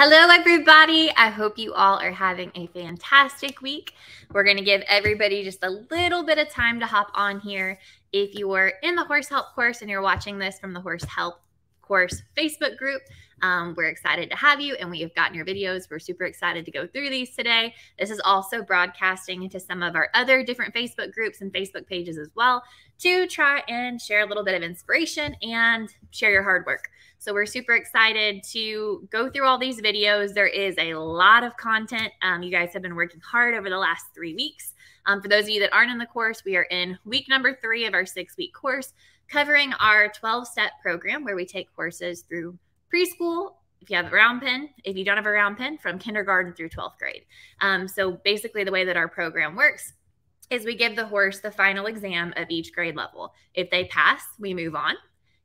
Hello, everybody. I hope you all are having a fantastic week. We're going to give everybody just a little bit of time to hop on here. If you are in the Horse Help course and you're watching this from the Horse Help course Facebook group, um, we're excited to have you and we have gotten your videos. We're super excited to go through these today. This is also broadcasting into some of our other different Facebook groups and Facebook pages as well to try and share a little bit of inspiration and share your hard work. So we're super excited to go through all these videos. There is a lot of content. Um, you guys have been working hard over the last three weeks. Um, for those of you that aren't in the course, we are in week number three of our six week course covering our 12 step program where we take courses through preschool if you have a round pen, if you don't have a round pen, from kindergarten through 12th grade. Um, so basically, the way that our program works is we give the horse the final exam of each grade level. If they pass, we move on.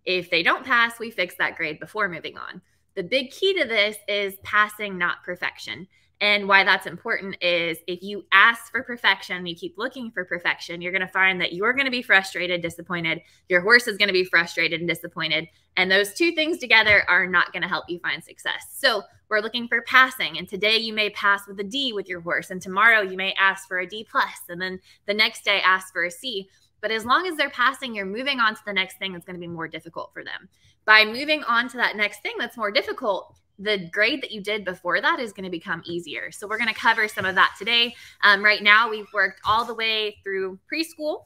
If they don't pass, we fix that grade before moving on. The big key to this is passing, not perfection. And why that's important is if you ask for perfection, you keep looking for perfection, you're going to find that you're going to be frustrated, disappointed. Your horse is going to be frustrated and disappointed. And those two things together are not going to help you find success. So we're looking for passing. And today you may pass with a D with your horse. And tomorrow you may ask for a D plus. And then the next day ask for a C. But as long as they're passing, you're moving on to the next thing that's going to be more difficult for them. By moving on to that next thing that's more difficult, the grade that you did before that is going to become easier. So we're going to cover some of that today. Um, right now, we've worked all the way through preschool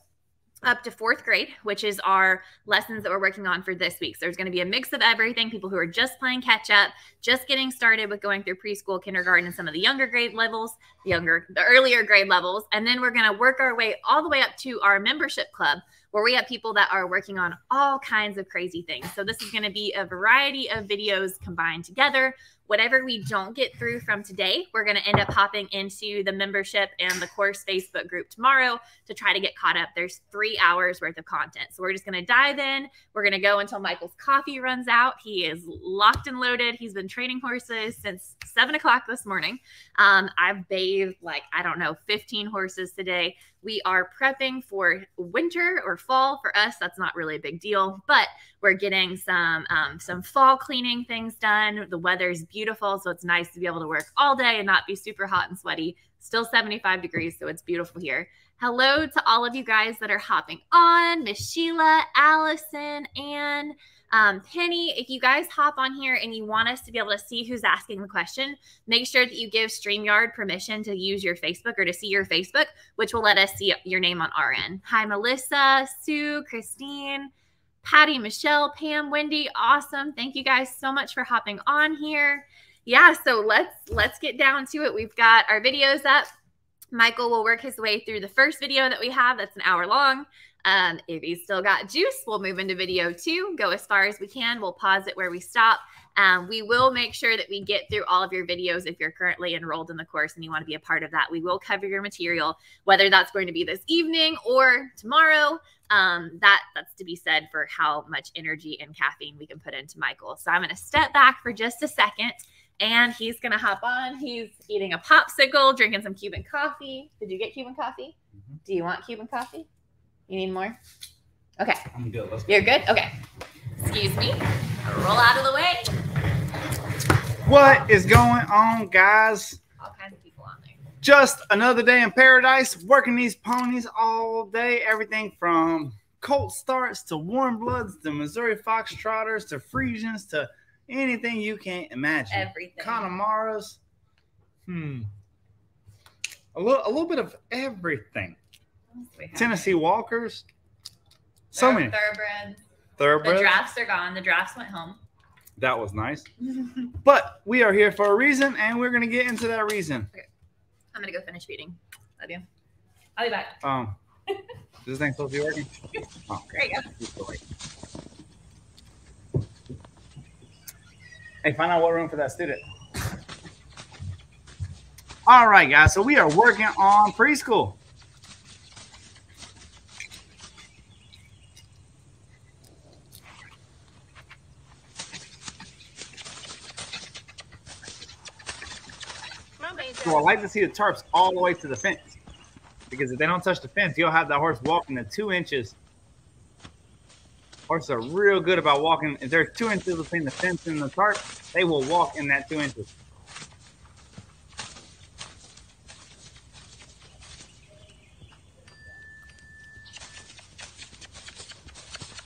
up to fourth grade, which is our lessons that we're working on for this week. So there's going to be a mix of everything people who are just playing catch up, just getting started with going through preschool, kindergarten, and some of the younger grade levels, the younger, the earlier grade levels. And then we're going to work our way all the way up to our membership club, where we have people that are working on all kinds of crazy things. So this is going to be a variety of videos combined together whatever we don't get through from today, we're going to end up hopping into the membership and the course Facebook group tomorrow to try to get caught up. There's three hours worth of content. So we're just going to dive in. We're going to go until Michael's coffee runs out. He is locked and loaded. He's been training horses since seven o'clock this morning. Um, I've bathed like, I don't know, 15 horses today. We are prepping for winter or fall. For us, that's not really a big deal, but we're getting some um, some fall cleaning things done. The weather's beautiful, so it's nice to be able to work all day and not be super hot and sweaty. Still 75 degrees, so it's beautiful here. Hello to all of you guys that are hopping on. Miss Sheila, Allison, Anne. Um, Penny, if you guys hop on here and you want us to be able to see who's asking the question, make sure that you give StreamYard permission to use your Facebook or to see your Facebook, which will let us see your name on our end. Hi, Melissa, Sue, Christine, Patty, Michelle, Pam, Wendy. Awesome. Thank you guys so much for hopping on here. Yeah, so let's let's get down to it. We've got our videos up. Michael will work his way through the first video that we have that's an hour long. Um, if he's still got juice, we'll move into video two, go as far as we can. We'll pause it where we stop. Um, we will make sure that we get through all of your videos if you're currently enrolled in the course and you want to be a part of that. We will cover your material, whether that's going to be this evening or tomorrow. Um, that that's to be said for how much energy and caffeine we can put into Michael. So I'm going to step back for just a second and he's going to hop on. He's eating a popsicle, drinking some Cuban coffee. Did you get Cuban coffee? Mm-hmm. Do you want Cuban coffee? You need more? Okay. I'm good. Let's You're good? Okay. Excuse me. Roll out of the way. What is going on, guys? All kinds of people on there. Just another day in paradise, working these ponies all day. Everything from colt starts to warm bloods to Missouri Foxtrotters to Friesians to anything you can't imagine. Everything. Connemara's. Hmm. A little, a little bit of everything. Tennessee Walkers. So many. Thoroughbreds. Thoroughbreds. The drafts are gone. The drafts went home. That was nice. but we are here for a reason, and we're going to get into that reason. Okay. I'm going to go finish feeding. Love you. I'll be back. Um, is this thing supposed to be working? Oh, there you go. Hey, find out what room for that student. All right, guys. So we are working on preschool. So I like to see the tarps all the way to the fence because if they don't touch the fence, you'll have that horse walking the two inches. Horses are real good about walking. If there's two inches between the fence and the tarp, they will walk in that two inches.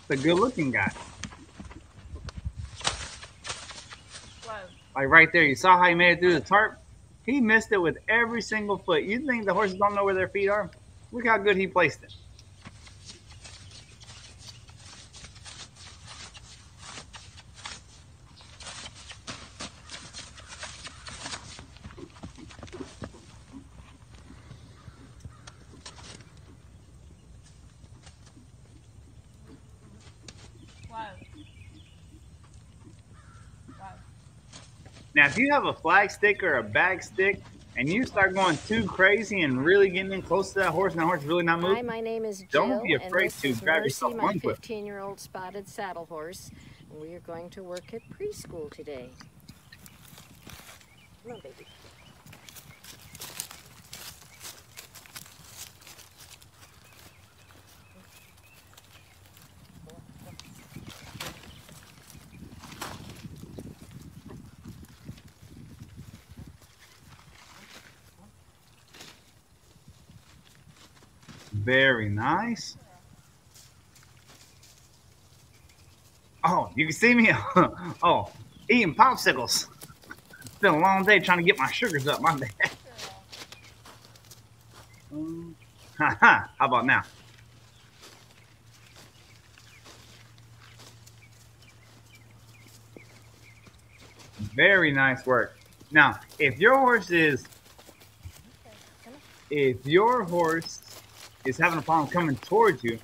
It's a good looking guy. Whoa. Like right there, you saw how he made it through the tarp? He missed it with every single foot. You think the horses don't know where their feet are? Look how good he placed it. Now, if you have a flag stick or a bag stick and you start going too crazy and really getting in close to that horse and that horse really not moving, Hi, my name is Jill, don't be afraid to grab Mercy, yourself my one foot. 15 year old spotted saddle horse. And we are going to work at preschool today. Come on, baby. Very nice. Oh, you can see me. oh, eating popsicles. It's been a long day trying to get my sugars up. My bad. Um. How about now? Very nice work. Now, if your horse is, if your horse is having a problem coming towards you,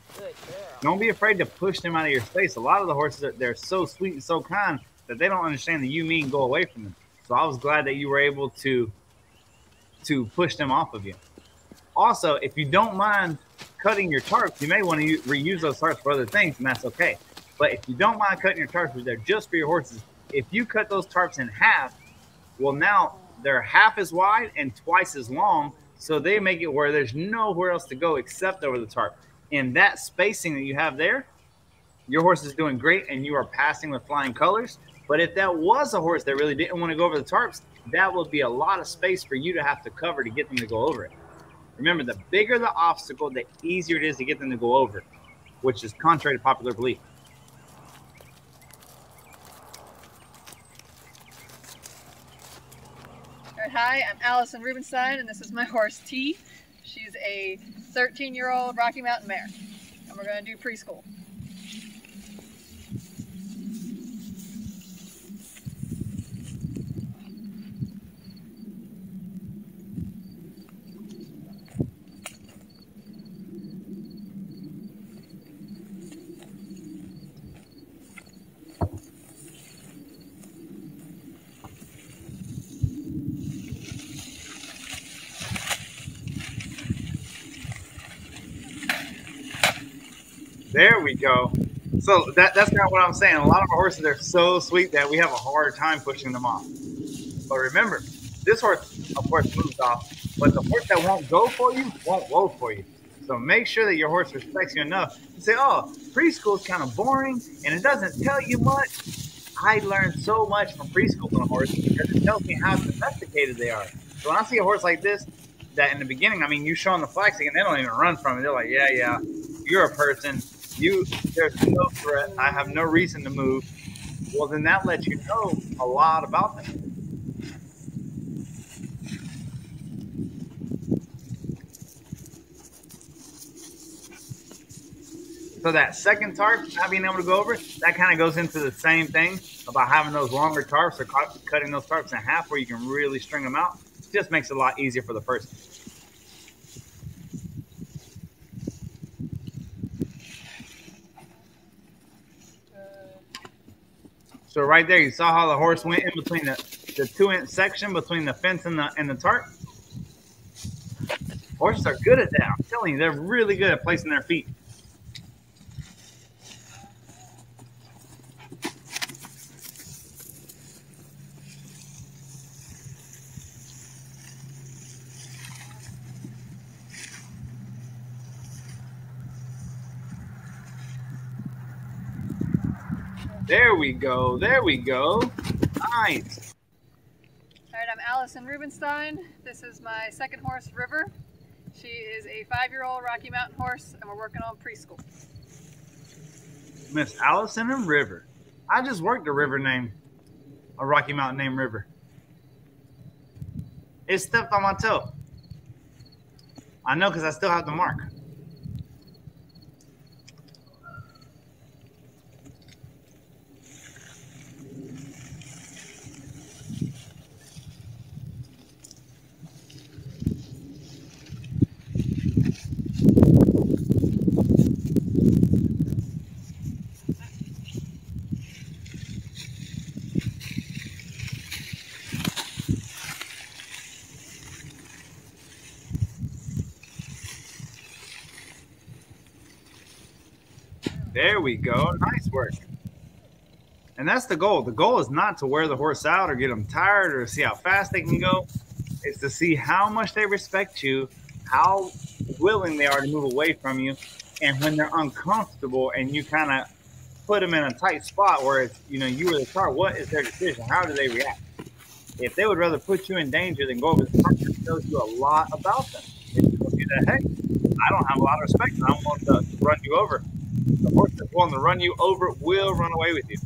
don't be afraid to push them out of your space. A lot of the horses are they're so sweet and so kind that they don't understand that you mean go away from them. So I was glad that you were able to to push them off of you. Also, if you don't mind cutting your tarps, you may want to reuse those tarps for other things, and that's okay. But if you don't mind cutting your tarps, they're just for your horses. If you cut those tarps in half, well, now they're half as wide and twice as long, so they make it where there's nowhere else to go except over the tarp. And that spacing that you have there, your horse is doing great, and you are passing with flying colors. But if that was a horse that really didn't want to go over the tarps, that would be a lot of space for you to have to cover to get them to go over it. Remember, the bigger the obstacle, the easier it is to get them to go over, which is contrary to popular belief. All right, hi, I'm Allison Rubenstein, and this is my horse T. She's a 13 year old Rocky Mountain mare, and we're going to do preschool. There we go. So that, that's kind of what I'm saying. A lot of our horses are so sweet that we have a hard time pushing them off. But remember, this horse, of course, moves off, but the horse that won't go for you won't go for you. So make sure that your horse respects you enough to say, oh, preschool is kind of boring and it doesn't tell you much. I learned so much from preschool on a horse because it tells me how domesticated they are. So when I see a horse like this, that in the beginning, I mean, you show them the flag and they don't even run from it. They're like, yeah, yeah, you're a person. You, there's no threat. I have no reason to move. Well, then that lets you know a lot about them. So that second tarp, not being able to go over, that kind of goes into the same thing about having those longer tarps or cutting those tarps in half where you can really string them out. just makes it a lot easier for the person. So right there, you saw how the horse went in between the, the two inch section between the fence and the and the tarp. Horses are good at that. I'm telling you, they're really good at placing their feet. There we go. There we go. Nice. All right, I'm Allison Rubenstein. This is my second horse, River. She is a five year old Rocky Mountain horse, and we're working on preschool. Miss Allison and River. I just worked a river name, a Rocky Mountain named River. It stepped on my toe. I know because I still have the mark. There we go. Nice work. And that's the goal. The goal is not to wear the horse out or get them tired or see how fast they can go. It's to see how much they respect you, how willing they are to move away from you, and when they're uncomfortable and you kind of put them in a tight spot where it's you know you were the car. What is their decision? How do they react? If they would rather put you in danger than go over the top, it tells you a lot about them. You that hey, I don't have a lot of respect. I don't want to run you over. The horse that's willing to run you over will run away with you.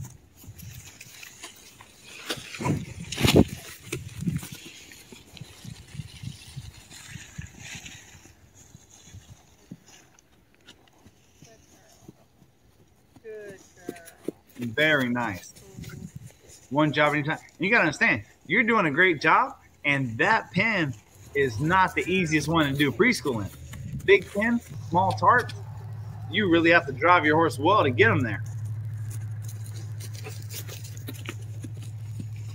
Very nice. One job at a time. you got to understand, you're doing a great job, and that pen is not the easiest one to do preschool in. Big pen, small tarp, you really have to drive your horse well to get them there.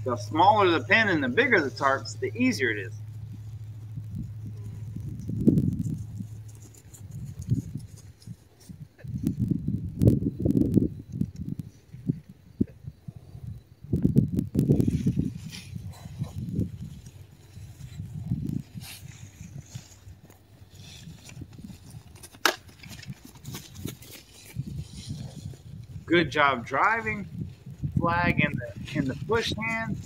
The smaller the pen and the bigger the tarps, the easier it is. Good job driving. Flag in the in the push hand.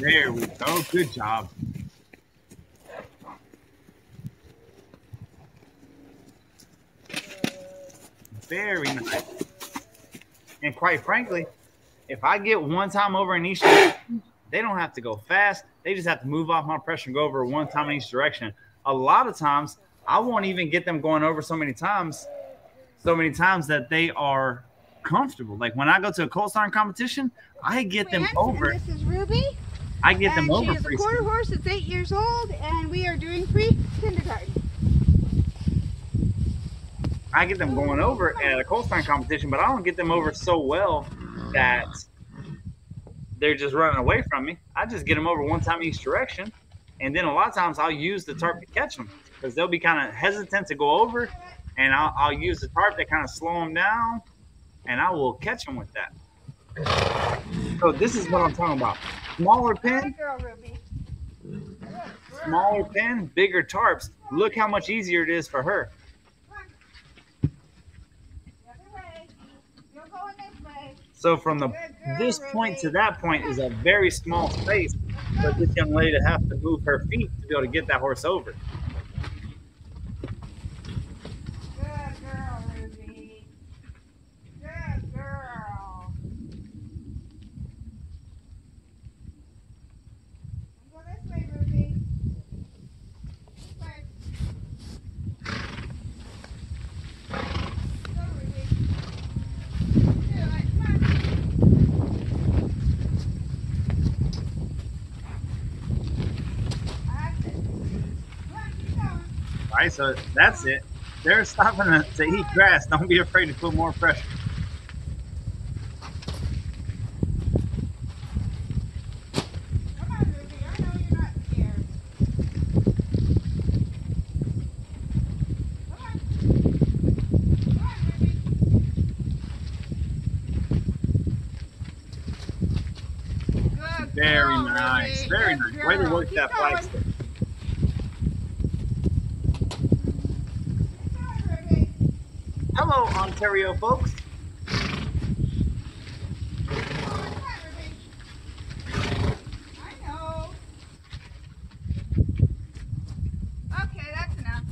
There we go. Good job. Very nice. And quite frankly, if I get one time over in each direction, they don't have to go fast. They just have to move off my pressure and go over one time in each direction. A lot of times, I won't even get them going over so many times, so many times that they are comfortable. Like when I go to a colt starting competition, I get them over. This is Ruby. I get them and over She is a quarter horse that's eight years old, and we are doing pre kindergarten. I get them going over at a colt starting competition, but I don't get them over so well that they're just running away from me. I just get them over one time each direction, and then a lot of times I'll use the tarp to catch them because they'll be kind of hesitant to go over, and I'll, I'll use the tarp to kind of slow them down, and I will catch them with that. So this is what I'm talking about: smaller pin, Good girl, Ruby. smaller pin, bigger tarps. Look how much easier it is for her. The other way. You're going this way. So from the this point to that point is a very small space for this young lady to have to move her feet to be able to get that horse over. Good girl, Ruby. Good girl. Go this way, Ruby. This way. Go, Ruby. Do it. Come on. That's it. Come on, keep going. All right, so that's it. They're stopping to, to eat grass. Don't be afraid to put more pressure. Come on, Ruby. I know you're not scared. Come on. Come on, Ruby. Very nice. Very nice. Way to work that flag stick. Keep going, Ruby. Hello, Ontario folks. I know. Okay, that's enough.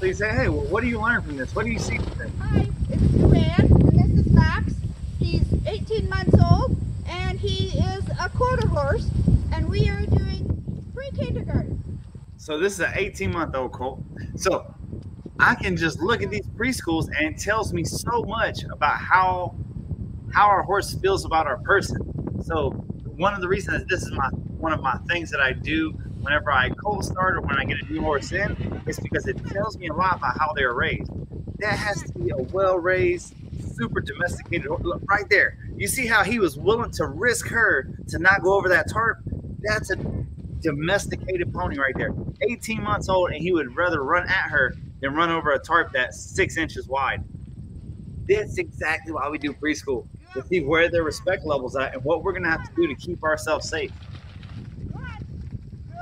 Please say, hey, well, what do you learn from this? What do you see from this? Hi, it's Joanne, and this is Max. He's 18 months old, and he is a quarter horse, and we are doing pre-kindergarten. So this is an 18 month old colt. So I can just look at these preschools and it tells me so much about how how our horse feels about our person. So one of the reasons this is my one of my things that I do whenever I colt start or when I get a new horse in is because it tells me a lot about how they're raised. That has to be a well raised, super domesticated. Look right there. You see how he was willing to risk her to not go over that tarp? That's a domesticated pony right there. 18 months old, and he would rather run at her than run over a tarp that's six inches wide. That's exactly why we do preschool to see where their respect levels at and what we're gonna have to do to keep ourselves safe.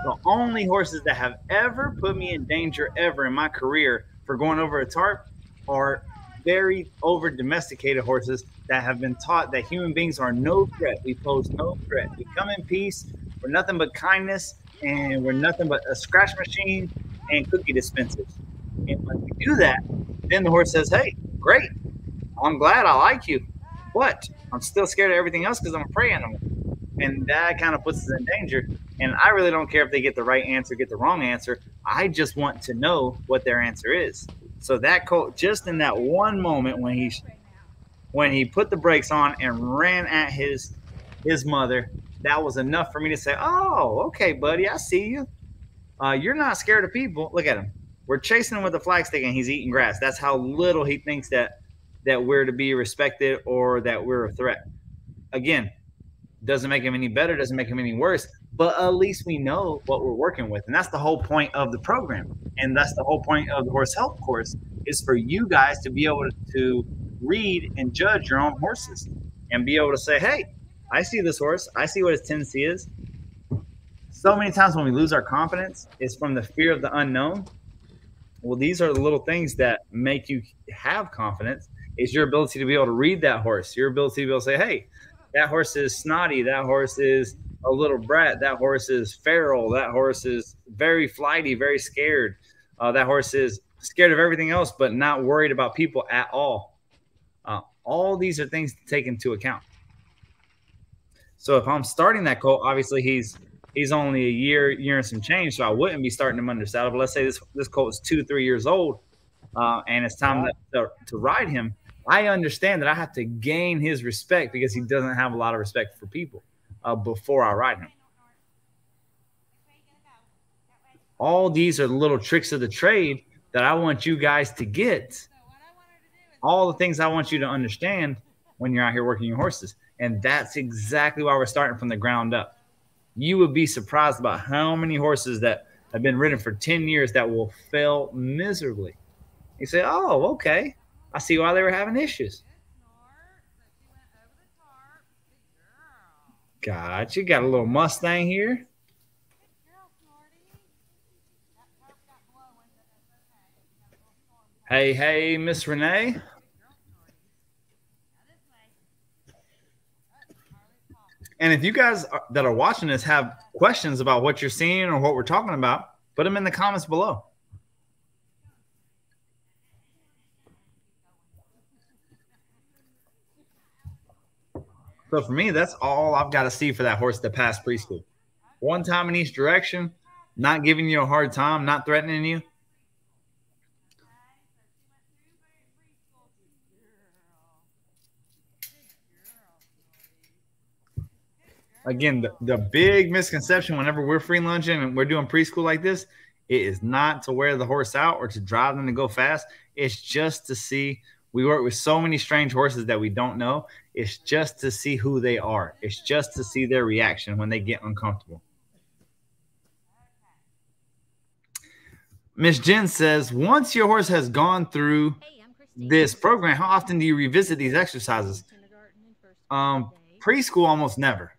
The only horses that have ever put me in danger ever in my career for going over a tarp are very over domesticated horses that have been taught that human beings are no threat. We pose no threat. We come in peace. We're nothing but kindness, and we're nothing but a scratch machine and cookie dispensers. And when we do that, then the horse says, "Hey, great! I'm glad I like you. What? I'm still scared of everything else because I'm a prey animal." And that kind of puts us in danger. And I really don't care if they get the right answer, get the wrong answer. I just want to know what their answer is. So that colt, just in that one moment when he when he put the brakes on and ran at his his mother, that was enough for me to say, "Oh, okay, buddy, I see you. Uh, you're not scared of people. Look at him. We're chasing him with a flagstick, and he's eating grass. That's how little he thinks that that we're to be respected or that we're a threat. Again, doesn't make him any better, doesn't make him any worse, but at least we know what we're working with. And that's the whole point of the program. And that's the whole point of the Horse Help course is for you guys to be able to read and judge your own horses and be able to say, hey, I see this horse. I see what his tendency is. So many times when we lose our confidence, it's from the fear of the unknown. Well, these are the little things that make you have confidence. Is your ability to be able to read that horse, your ability to be able to say, hey, that horse is snotty. That horse is a little brat. That horse is feral. That horse is very flighty, very scared. Uh, that horse is scared of everything else, but not worried about people at all. Uh, all these are things to take into account. So if I'm starting that colt, obviously he's he's only a year, year and some change, so I wouldn't be starting him under saddle. But let's say this this colt is two, three years old, uh, and it's time to, to, to ride him. I understand that I have to gain his respect because he doesn't have a lot of respect for people uh, before I ride him. All these are the little tricks of the trade that I want you guys to get. All the things I want you to understand when you're out here working your horses. And that's exactly why we're starting from the ground up. You would be surprised about how many horses that have been ridden for 10 years that will fail miserably. You say, oh, okay. I see why they were having issues. Gotcha. You got a little Mustang here. Hey, hey, Miss Renee. And if you guys are, that are watching this have questions about what you're seeing or what we're talking about, put them in the comments below. So for me, that's all I've got to see for that horse to pass preschool. One time in each direction, not giving you a hard time, not threatening you. Again, the, the big misconception whenever we're free lunging and we're doing preschool like this, it is not to wear the horse out or to drive them to go fast. It's just to see. We work with so many strange horses that we don't know. It's just to see who they are. It's just to see their reaction when they get uncomfortable. Miss Jen says, once your horse has gone through this program, how often do you revisit these exercises? Um, preschool almost never.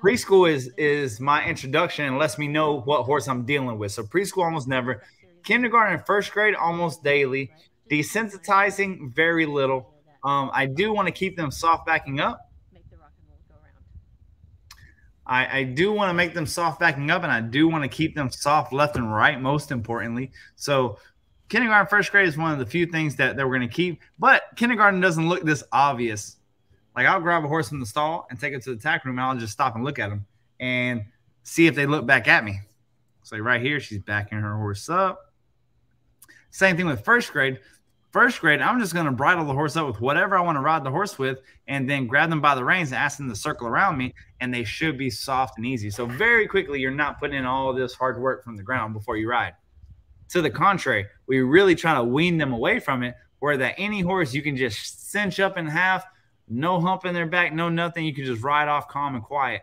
Preschool is is my introduction and lets me know what horse I'm dealing with. So preschool almost never. Kindergarten and first grade almost daily. Desensitizing, very little. Um, I do want to keep them soft backing up. I, I do want to make them soft backing up, and I do want to keep them soft left and right, most importantly. So, kindergarten, first grade is one of the few things that, that we're going to keep. But kindergarten doesn't look this obvious. Like, I'll grab a horse from the stall and take it to the tack room, and I'll just stop and look at them and see if they look back at me. So, right here, she's backing her horse up. Same thing with first grade. First grade, I'm just going to bridle the horse up with whatever I want to ride the horse with, and then grab them by the reins and ask them to circle around me, and they should be soft and easy. So very quickly, you're not putting in all this hard work from the ground before you ride. To the contrary, we really try to wean them away from it, where that any horse you can just cinch up in half, no hump in their back, no nothing. You can just ride off calm and quiet.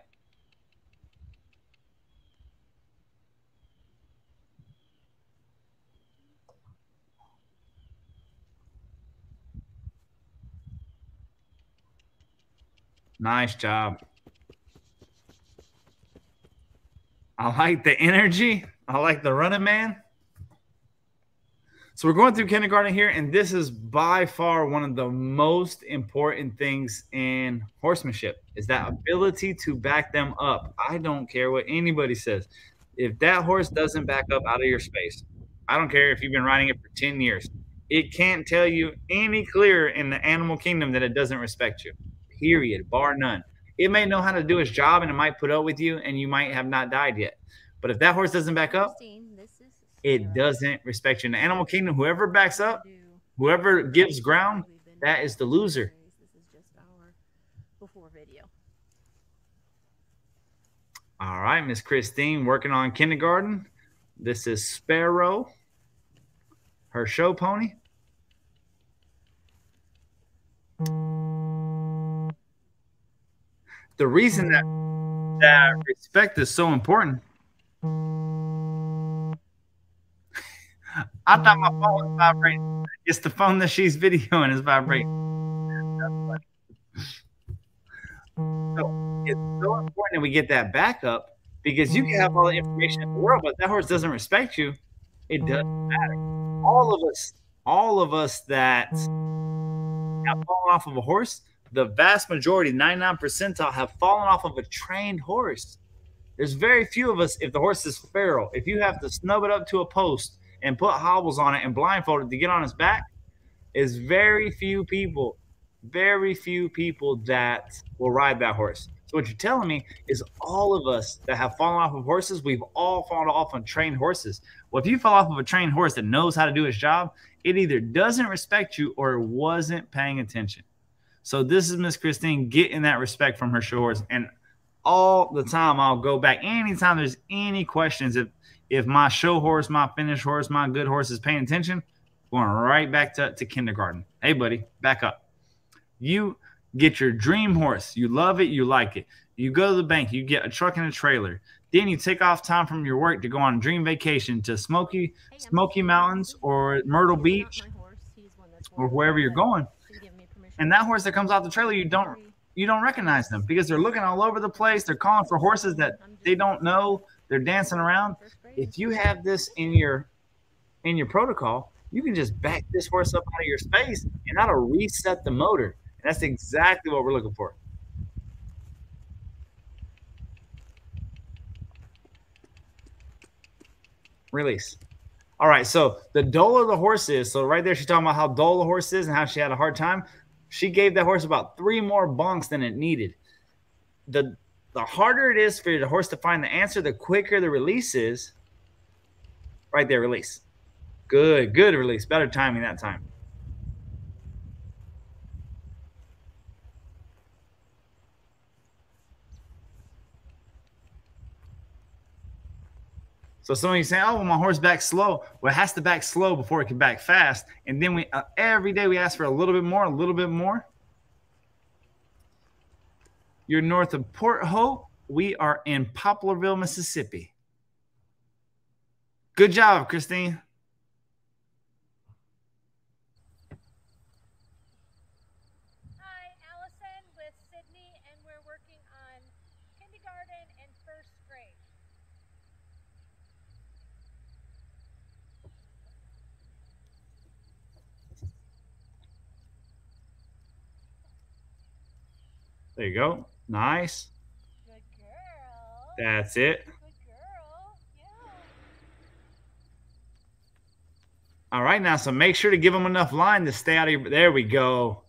Nice job. I like the energy. I like the running man. So we're going through kindergarten here, and this is by far one of the most important things in horsemanship is that ability to back them up. I don't care what anybody says. If that horse doesn't back up out of your space, I don't care if you've been riding it for 10 years. It can't tell you any clearer in the animal kingdom that it doesn't respect you period, bar none. It may know how to do its job and it might put up with you and you might have not died yet. But if that horse doesn't back up, it doesn't respect you. In the animal kingdom, whoever backs up, whoever gives ground, that is the loser. All right, Miss Christine working on kindergarten. This is Sparrow, her show pony. The reason that that respect is so important. I thought my phone was um, vibrating. It's the phone that she's videoing is vibrating. So it's so important that we get that backup because you can have all the mm. information in the world, but that horse doesn't respect you. It doesn't matter. All of us, all of us that have fallen off of a horse, the vast majority, 99 percentile, have fallen off of a trained horse. There's very few of us, if the horse is feral, if you have to snub it up to a post and put hobbles on it and blindfolded to get on its back, is very few people, very few people that will ride that horse. So what you're telling me is all of us that have fallen off of horses, we've all fallen off on trained horses. Well, if you fall off of a trained horse that knows how to do its job, it either doesn't respect you or it wasn't paying attention. So this is Miss Christine getting that respect from her shores. And all the time I'll go back anytime there's any questions. If if my show horse, my finish horse, my good horse is paying attention, going right back to, to kindergarten. Hey buddy, back up. You get your dream horse. You love it, you like it. You go to the bank, you get a truck and a trailer. Then you take off time from your work to go on a dream vacation to Smoky Smoky Mountains or Myrtle Beach or wherever you're going and that horse that comes off the trailer, you don't you don't recognize them because they're looking all over the place. They're calling for horses that they don't know. They're dancing around. If you have this in your in your protocol, you can just back this horse up out of your space and that'll reset the motor. And that's exactly what we're looking for. Release. All right, so the duller the horse is, so right there she's talking about how dull the horse is and how she had a hard time. She gave that horse about three more bonks than it needed. The the harder it is for the horse to find the answer, the quicker the release is. Right there, release. Good, good release. Better timing that time. So some of you say, "Oh, well, my horse back slow." Well, it has to back slow before it can back fast. And then we uh, every day we ask for a little bit more, a little bit more. You're north of Port Hope. We are in Poplarville, Mississippi. Good job, Christine. Hi, Allison with Sydney, and we're working on kindergarten and first grade. There you go. Nice. Good girl. That's it. Yeah. All right, now, so make sure to give them enough line to stay out of your. There we go.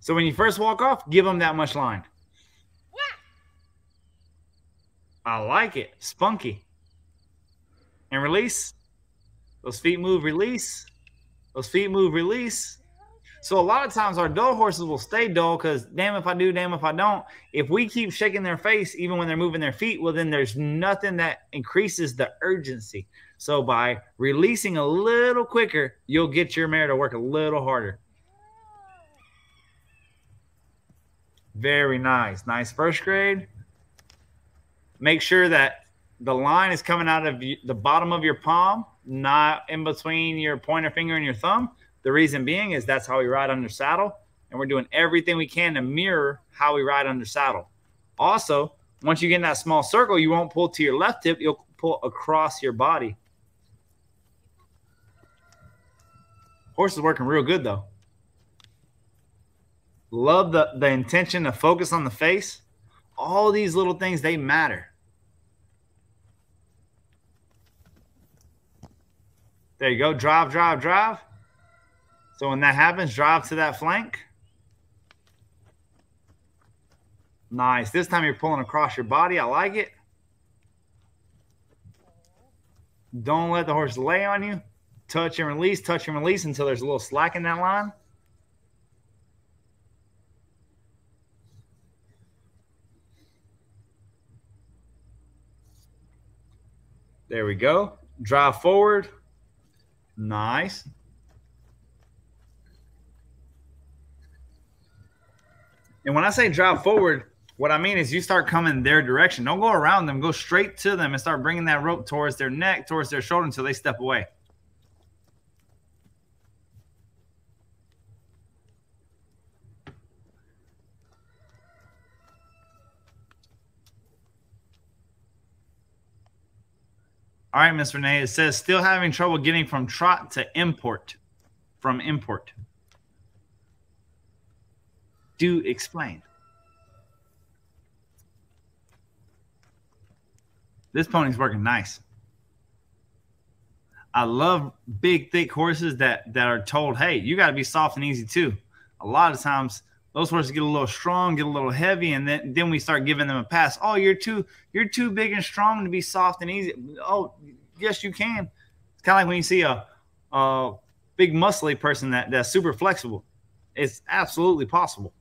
So when you first walk off, give them that much line. I like it. Spunky. And release. Those feet move, release. Those feet move, release. So a lot of times our dull horses will stay dull because damn if I do, damn if I don't. If we keep shaking their face, even when they're moving their feet, well, then there's nothing that increases the urgency. So by releasing a little quicker, you'll get your mare to work a little harder. Very nice. Nice first grade. Make sure that the line is coming out of the bottom of your palm, not in between your pointer finger and your thumb. The reason being is that's how we ride under saddle, and we're doing everything we can to mirror how we ride under saddle. Also, once you get in that small circle, you won't pull to your left hip, you'll pull across your body. Horse is working real good though. Love the, the intention to focus on the face. All these little things, they matter. There you go. Drive, drive, drive. So when that happens, drive to that flank. Nice. This time you're pulling across your body. I like it. Don't let the horse lay on you. Touch and release, touch and release until there's a little slack in that line. There we go. Drive forward. Nice. And when I say drive forward, what I mean is you start coming their direction. Don't go around them. Go straight to them and start bringing that rope towards their neck, towards their shoulder until they step away. All right, Miss Renee. It says still having trouble getting from trot to import. From import. Do explain. This pony's working nice. I love big, thick horses that that are told, "Hey, you got to be soft and easy too." A lot of times, those horses get a little strong, get a little heavy, and then then we start giving them a pass. Oh, you're too you're too big and strong to be soft and easy. Oh, yes, you can. It's kind of like when you see a a big muscly person that that's super flexible. It's absolutely possible.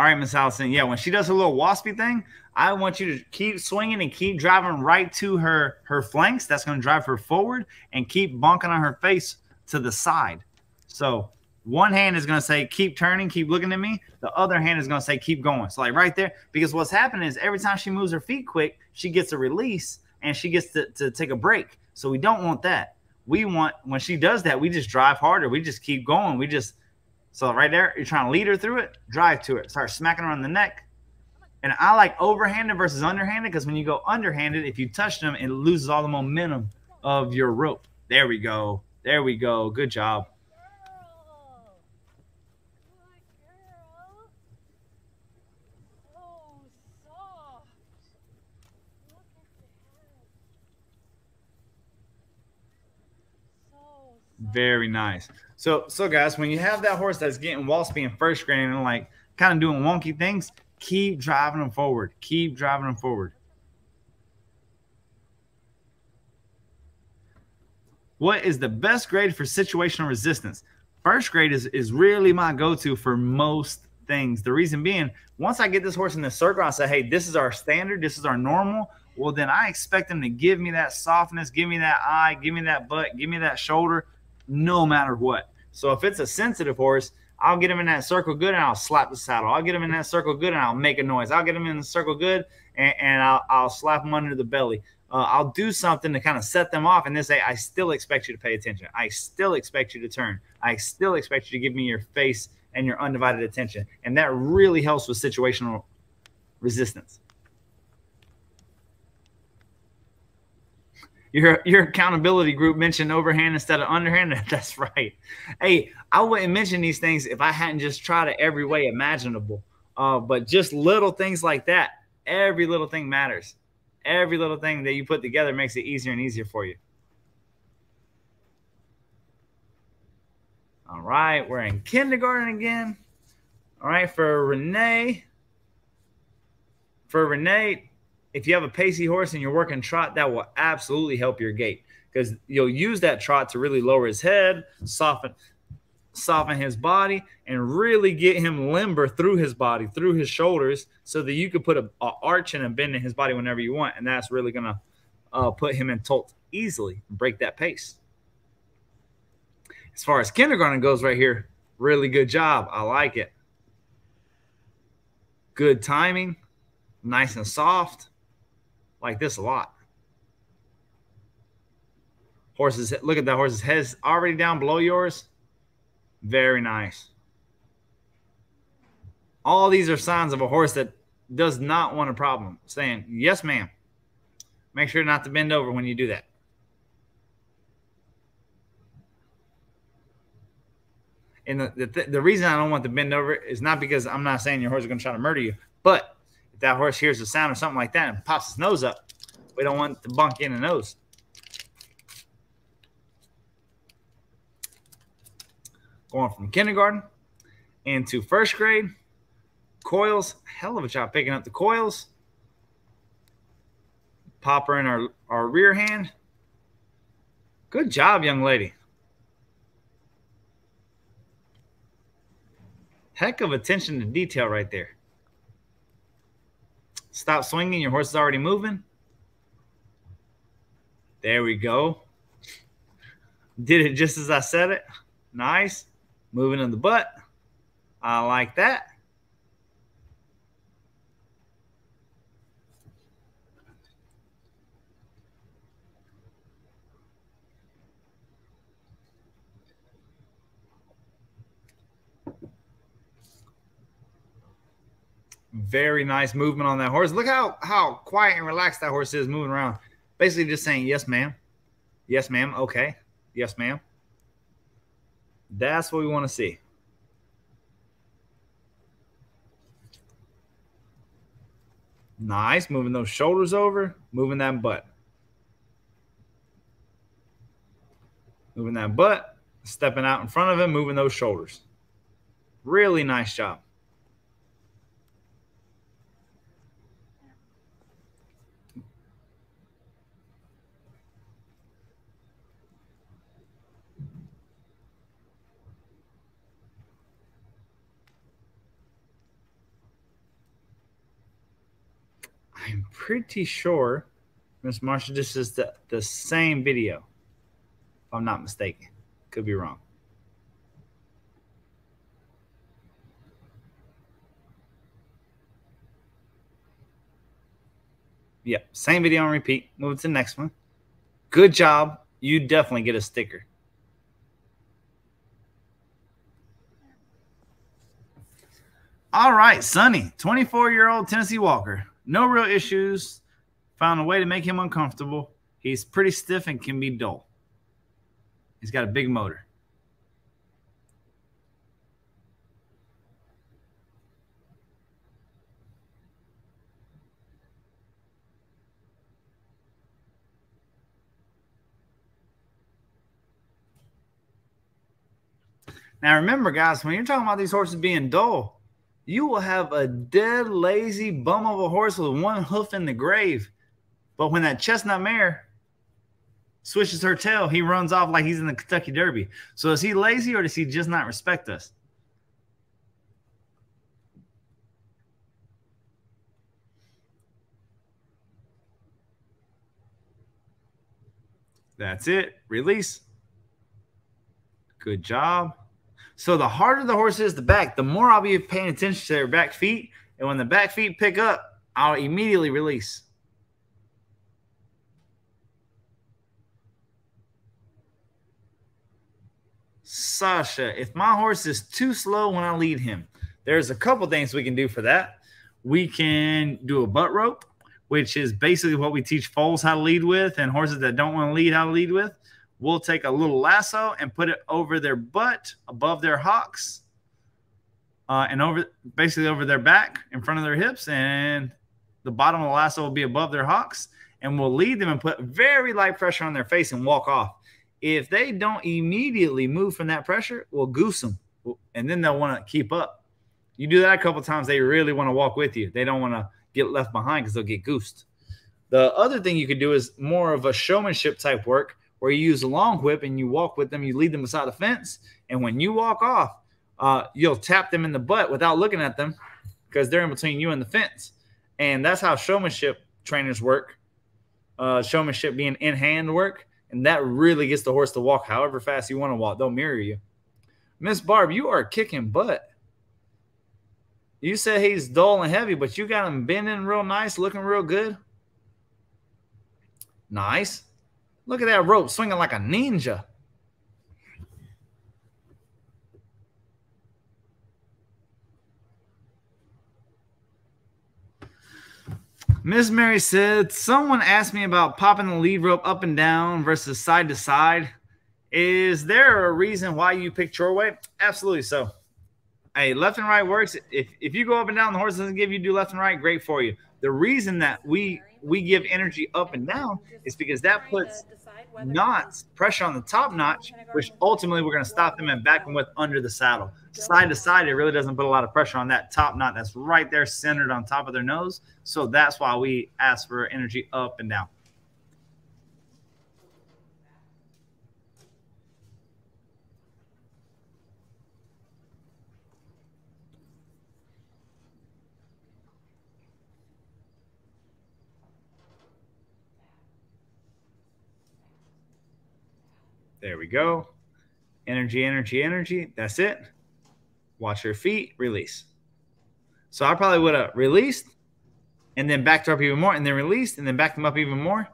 All right, Miss Allison. Yeah, when she does her little waspy thing, I want you to keep swinging and keep driving right to her her flanks. That's going to drive her forward and keep bonking on her face to the side. So one hand is going to say keep turning, keep looking at me. The other hand is going to say keep going. So like right there, because what's happening is every time she moves her feet quick, she gets a release and she gets to, to take a break. So we don't want that. We want when she does that, we just drive harder. We just keep going. We just so right there, you're trying to lead her through it, drive to it, start smacking her on the neck. And I like overhanded versus underhanded because when you go underhanded, if you touch them, it loses all the momentum of your rope. There we go. There we go. Good job. Very nice. So, so guys, when you have that horse that's getting waspy in first grade and like kind of doing wonky things, keep driving them forward. Keep driving them forward. What is the best grade for situational resistance? First grade is, is really my go-to for most things. The reason being, once I get this horse in the circle, I say, hey, this is our standard, this is our normal. Well, then I expect them to give me that softness, give me that eye, give me that butt, give me that shoulder, no matter what. So if it's a sensitive horse, I'll get him in that circle good and I'll slap the saddle. I'll get him in that circle good and I'll make a noise. I'll get him in the circle good and, and I'll, I'll slap him under the belly. Uh, I'll do something to kind of set them off and then say, I still expect you to pay attention. I still expect you to turn. I still expect you to give me your face and your undivided attention. And that really helps with situational resistance. Your your accountability group mentioned overhand instead of underhand. That's right. Hey, I wouldn't mention these things if I hadn't just tried it every way imaginable. Uh, but just little things like that, every little thing matters. Every little thing that you put together makes it easier and easier for you. All right, we're in kindergarten again. All right, for Renee. For Renee, if you have a pacey horse and you're working trot, that will absolutely help your gait because you'll use that trot to really lower his head, soften soften his body, and really get him limber through his body, through his shoulders, so that you can put a, a arch and a bend in his body whenever you want, and that's really gonna uh, put him in tolt easily and break that pace. As far as kindergarten goes, right here, really good job. I like it. Good timing, nice and soft. Like this a lot. Horses, look at that horse's head's already down below yours. Very nice. All these are signs of a horse that does not want a problem. Saying, yes, ma'am. Make sure not to bend over when you do that. And the, the, the reason I don't want to bend over is not because I'm not saying your horse is going to try to murder you, but that horse hears a sound or something like that and pops his nose up, we don't want to bunk in the nose. Going from kindergarten into first grade, coils, hell of a job picking up the coils. Pop her in our, our rear hand. Good job, young lady. Heck of attention to detail right there. Stop swinging. Your horse is already moving. There we go. Did it just as I said it. Nice. Moving in the butt. I like that. Very nice movement on that horse. Look how how quiet and relaxed that horse is moving around. Basically just saying, yes, ma'am. Yes, ma'am. Okay. Yes, ma'am. That's what we want to see. Nice. Moving those shoulders over, moving that butt. Moving that butt, stepping out in front of him, moving those shoulders. Really nice job. I'm pretty sure, Miss Marsha, this is the, the same video, if I'm not mistaken. Could be wrong. Yep, same video on repeat. Move to the next one. Good job. You definitely get a sticker. All right, Sonny, 24 year old Tennessee Walker. No real issues. Found a way to make him uncomfortable. He's pretty stiff and can be dull. He's got a big motor. Now remember, guys, when you're talking about these horses being dull, you will have a dead, lazy bum of a horse with one hoof in the grave. But when that chestnut mare swishes her tail, he runs off like he's in the Kentucky Derby. So is he lazy or does he just not respect us? That's it. Release. Good job. So the harder the horse is the back, the more I'll be paying attention to their back feet. And when the back feet pick up, I'll immediately release. Sasha, if my horse is too slow when I lead him, there's a couple things we can do for that. we can do a butt rope, which is basically what we teach foals how to lead with and horses that don't want to lead how to lead with. We'll take a little lasso and put it over their butt, above their hocks, uh, and over basically over their back, in front of their hips, and the bottom of the lasso will be above their hocks, and we'll lead them and put very light pressure on their face and walk off. If they don't immediately move from that pressure, we'll goose them, and then they'll want to keep up. You do that a couple times, they really want to walk with you. They don't want to get left behind because they'll get goosed. The other thing you could do is more of a showmanship type work where you use a long whip and you walk with them, you lead them beside the fence, and when you walk off, uh, you'll tap them in the butt without looking at them because they're in between you and the fence. And that's how showmanship trainers work. Uh, showmanship being in hand work, and that really gets the horse to walk however fast you want to walk. They'll mirror you. Miss Barb, you are kicking butt. You said he's dull and heavy, but you got him bending real nice, looking real good. Nice. Look at that rope swinging like a ninja. Miss Mary said, Someone asked me about popping the lead rope up and down versus side to side. Is there a reason why you picked your way? Absolutely so. Hey, left and right works. If, if you go up and down, the horse doesn't give you do left and right, great for you. The reason that we we give energy up and down is because that puts knots, pressure on the top notch, which ultimately we're going to stop them and back them with under the saddle. Side to side, it really doesn't put a lot of pressure on that top knot that's right there centered on top of their nose. So that's why we ask for energy up and down. There we go. Energy, energy, energy. That's it. Watch your feet, release. So I probably would have released and then backed up even more and then released and then backed them up even more.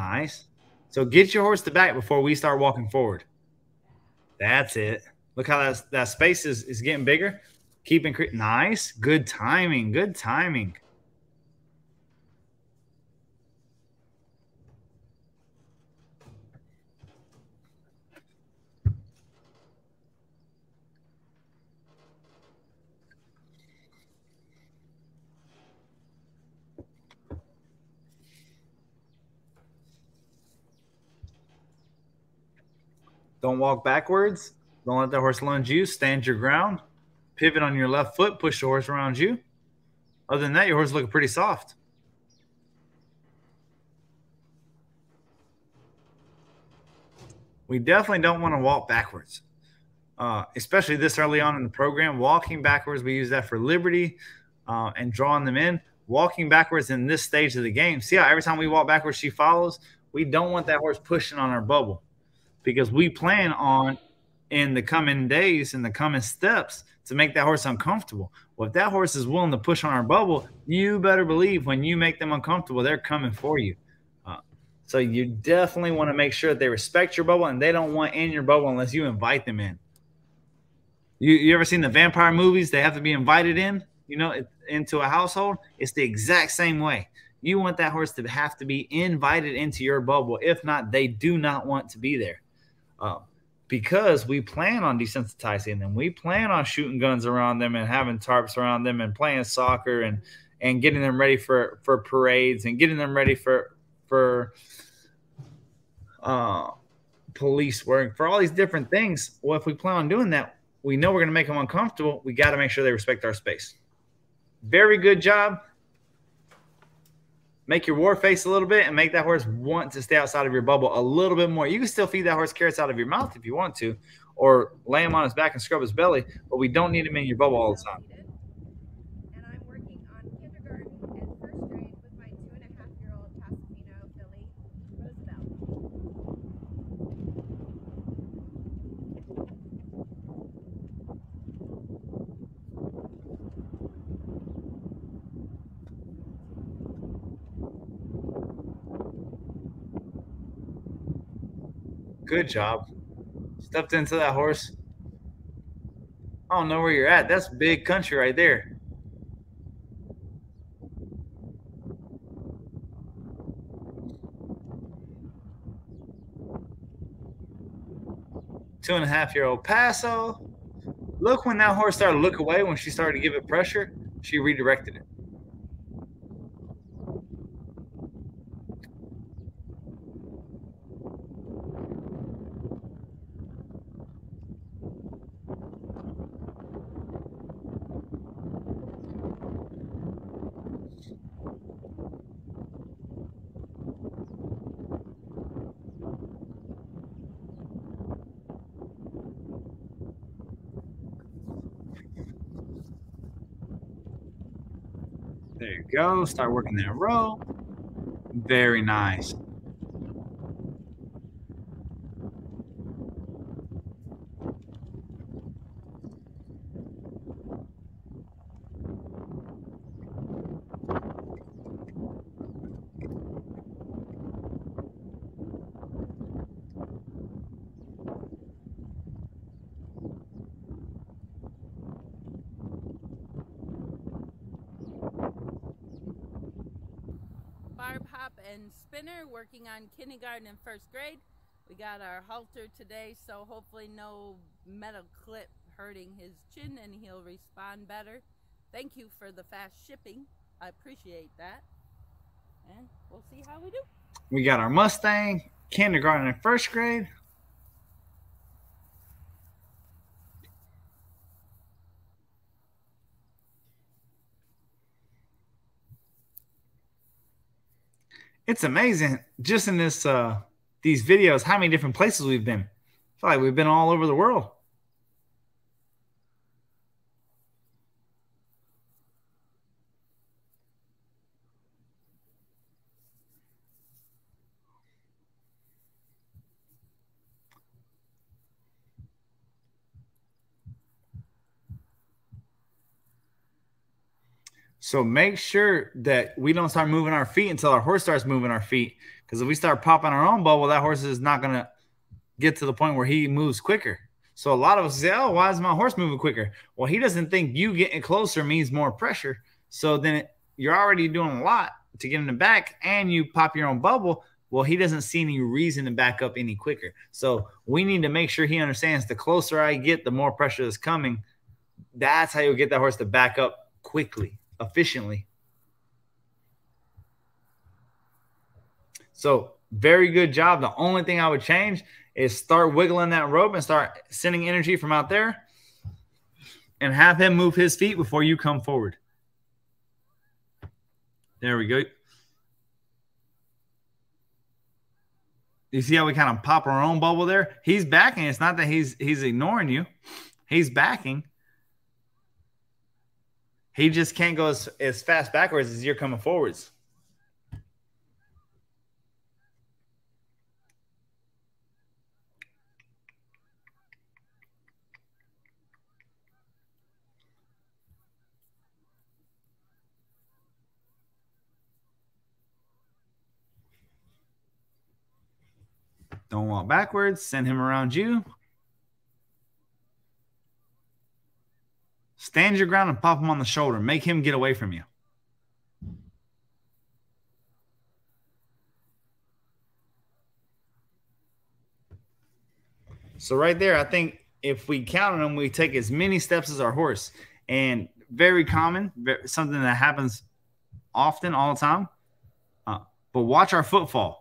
Nice. So get your horse to back before we start walking forward. That's it. Look how that, that space is, is getting bigger. Keep increasing. Nice. Good timing. Good timing. Don't walk backwards. Don't let the horse lunge you. Stand your ground. Pivot on your left foot. Push the horse around you. Other than that, your horse looking pretty soft. We definitely don't want to walk backwards, uh, especially this early on in the program. Walking backwards, we use that for liberty uh, and drawing them in. Walking backwards in this stage of the game. See how every time we walk backwards, she follows? We don't want that horse pushing on our bubble because we plan on in the coming days and the coming steps to make that horse uncomfortable. Well, if that horse is willing to push on our bubble, you better believe when you make them uncomfortable, they're coming for you. Uh, so you definitely want to make sure that they respect your bubble and they don't want in your bubble unless you invite them in. You, you ever seen the vampire movies? They have to be invited in, you know, into a household. It's the exact same way. You want that horse to have to be invited into your bubble. If not, they do not want to be there because we plan on desensitizing them. We plan on shooting guns around them and having tarps around them and playing soccer and and getting them ready for for parades and getting them ready for for uh, police work for all these different things. Well, if we plan on doing that, we know we're going to make them uncomfortable. We got to make sure they respect our space. Very good job make your war face a little bit and make that horse want to stay outside of your bubble a little bit more. You can still feed that horse carrots out of your mouth if you want to, or lay him on his back and scrub his belly, but we don't need him in your bubble all the time. And I'm working on kindergarten and first grade with my two and a half year old Paso Fino filly, Roosevelt. Good job. Stepped into that horse. I don't know where you're at. That's big country right there. Two and a half year old Paso. Look when that horse started to look away when she started to give it pressure, she redirected it. There you go. Start working that row. Very nice. Barb Hop and Spinner working on kindergarten and first grade. We got our halter today, so hopefully no metal clip hurting his chin and he'll respond better. Thank you for the fast shipping. I appreciate that. And we'll see how we do. We got our Mustang, kindergarten and first grade. It's amazing just in this uh these videos how many different places we've been. I feel like we've been all over the world. So make sure that we don't start moving our feet until our horse starts moving our feet. Because if we start popping our own bubble, that horse is not going to get to the point where he moves quicker. So a lot of us say, "Oh, why is my horse moving quicker?" Well, he doesn't think you getting closer means more pressure. So then it, you're already doing a lot to get in the back, and you pop your own bubble. Well, he doesn't see any reason to back up any quicker. So we need to make sure he understands the closer I get, the more pressure is coming. That's how you'll get that horse to back up quickly efficiently. So, very good job. The only thing I would change is start wiggling that rope and start sending energy from out there and have him move his feet before you come forward. There we go. You see how we kind of pop our own bubble there? He's backing. It's not that he's he's ignoring you. He's backing. He just can't go as, as fast backwards as you're coming forwards. Don't walk backwards. Send him around you. Stand your ground and pop him on the shoulder. Make him get away from you. So right there, I think if we count on them, we take as many steps as our horse. And very common, something that happens often, all the time. Uh, but watch our footfall.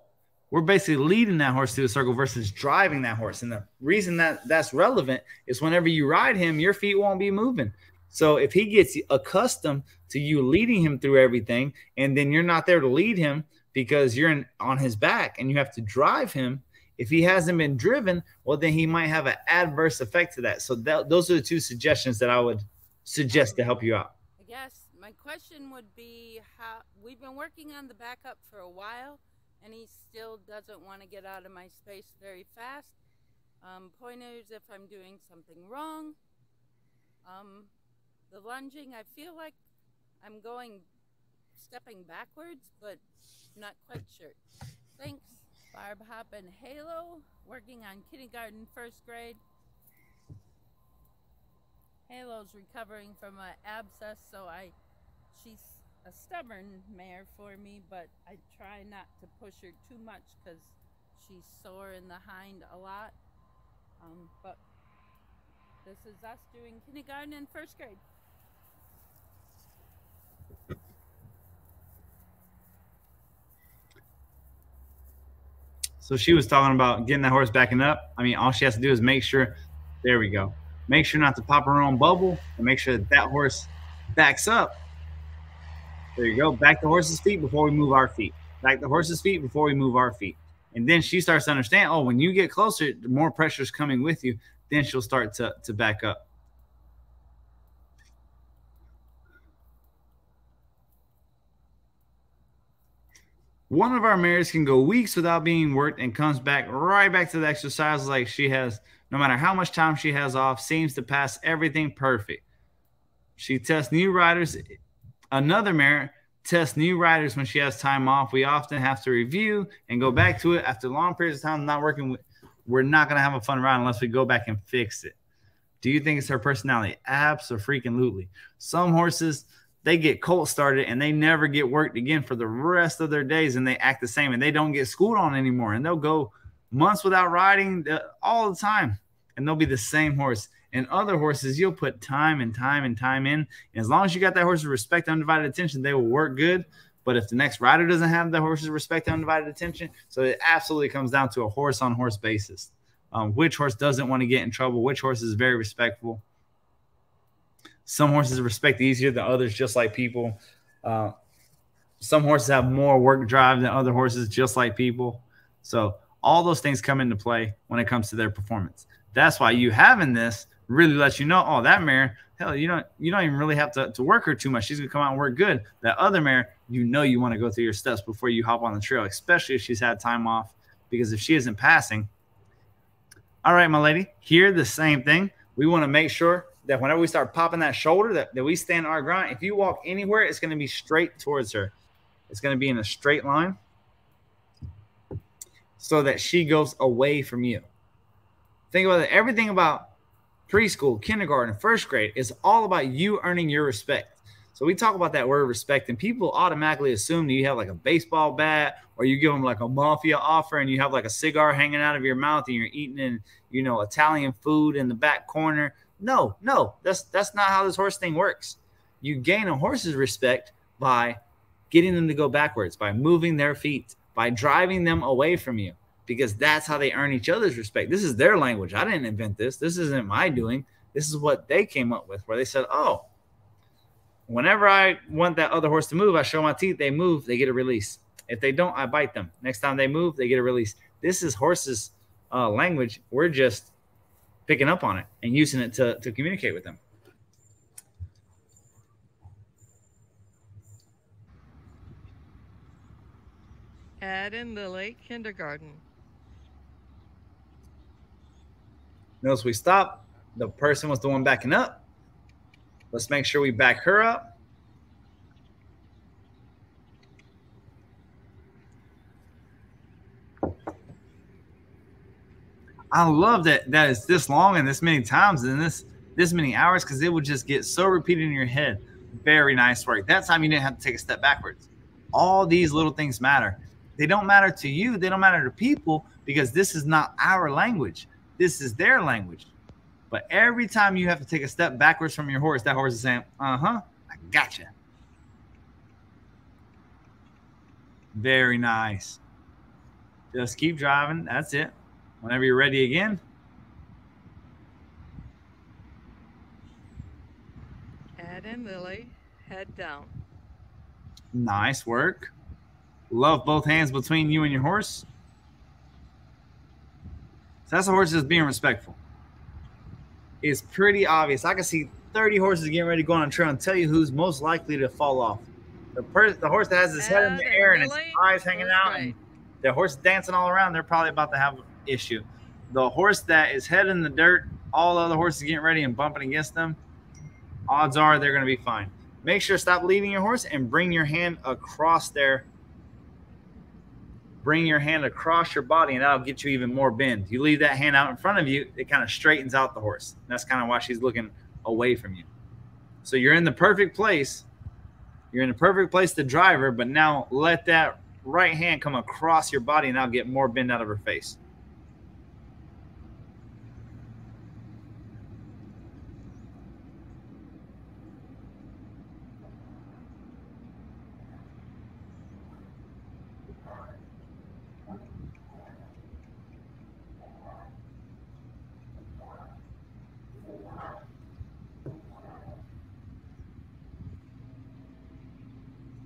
We're basically leading that horse to a circle versus driving that horse. And the reason that that's relevant is whenever you ride him, your feet won't be moving. So if he gets accustomed to you leading him through everything, and then you're not there to lead him because you're in, on his back and you have to drive him, if he hasn't been driven, well, then he might have an adverse effect to that. So that, those are the two suggestions that I would suggest to help you out. I guess my question would be how we've been working on the backup for a while, and he still doesn't want to get out of my space very fast. Um, pointers if I'm doing something wrong. Um, the lunging, I feel like I'm going, stepping backwards, but not quite sure. Thanks. Barb Hop and Halo working on kindergarten, first grade. Halo's recovering from an abscess, so I she's a stubborn mare for me, but I try not to push her too much because she's sore in the hind a lot. Um, but this is us doing kindergarten and first grade. So she was talking about getting that horse backing up. I mean, all she has to do is make sure. There we go. Make sure not to pop her own bubble, and make sure that that horse backs up. There you go. Back the horse's feet before we move our feet. Back the horse's feet before we move our feet. And then she starts to understand. Oh, when you get closer, more pressure is coming with you. Then she'll start to to back up. One of our mares can go weeks without being worked and comes back right back to the exercise like she has, no matter how much time she has off, seems to pass everything perfect. She tests new riders. Another mare tests new riders when she has time off. We often have to review and go back to it after long periods of time not working. We're not going to have a fun ride unless we go back and fix it. Do you think it's her personality? Absolutely. Some horses they get colt started and they never get worked again for the rest of their days and they act the same and they don't get schooled on anymore. And they'll go months without riding uh, all the time. And they'll be the same horse. And other horses you'll put time and time and time in. And as long as you got that horse's respect undivided attention they will work good. But if the next rider doesn't have the horse's respect undivided attention so it absolutely comes down to a horse on horse basis. Um, which horse doesn't want to get in trouble? Which horse is very respectful some horses respect easier than others, just like people. Uh, some horses have more work drive than other horses, just like people. So all those things come into play when it comes to their performance. That's why you having this really lets you know, oh, that mare, hell, you don't you don't even really have to, to work her too much. She's gonna come out and work good. That other mare, you know you want to go through your steps before you hop on the trail, especially if she's had time off. Because if she isn't passing, all right, my lady, here the same thing. We want to make sure that whenever we start popping that shoulder, that, that we stand our ground. If you walk anywhere, it's going to be straight towards her. It's going to be in a straight line so that she goes away from you. Think about it. Everything about preschool, kindergarten, first grade is all about you earning your respect. So we talk about that word respect, and people automatically assume that you have like a baseball bat or you give them like a mafia offer and you have like a cigar hanging out of your mouth and you're eating in, you know, Italian food in the back corner no, no, that's that's not how this horse thing works. You gain a horse's respect by getting them to go backwards, by moving their feet, by driving them away from you, because that's how they earn each other's respect. This is their language. I didn't invent this. This isn't my doing. This is what they came up with, where they said, oh, whenever I want that other horse to move, I show my teeth, they move, they get a release. If they don't, I bite them. Next time they move, they get a release. This is horses' uh, language. We're just picking up on it and using it to, to communicate with them. Ed and Lily, kindergarten. Notice we stop. The person was the one backing up. Let's make sure we back her up. I love that that it's this long and this many times and this this many hours because it would just get so repeated in your head. Very nice work. That time you didn't have to take a step backwards. All these little things matter. They don't matter to you. They don't matter to people because this is not our language. This is their language. But every time you have to take a step backwards from your horse, that horse is saying, "Uh huh, I gotcha." Very nice. Just keep driving. That's it. Whenever you're ready again. Ed and Lily, head down. Nice work. Love both hands between you and your horse. So that's a horse that's being respectful. It's pretty obvious. I can see 30 horses getting ready to go on a trail and tell you who's most likely to fall off. The, per- the horse that has his head in the air and his eyes hanging out, and the horse dancing all around, they're probably about to have issue. The horse that is head in the dirt, all the other horses getting ready and bumping against them, odds are they're going to be fine. Make sure to stop leading your horse and bring your hand across there. bring your hand across your body and that'll get you even more bend. You leave that hand out in front of you, it kind of straightens out the horse. That's kind of why she's looking away from you. So you're in the perfect place. You're in the perfect place to drive her, but now let that right hand come across your body and I'll get more bend out of her face.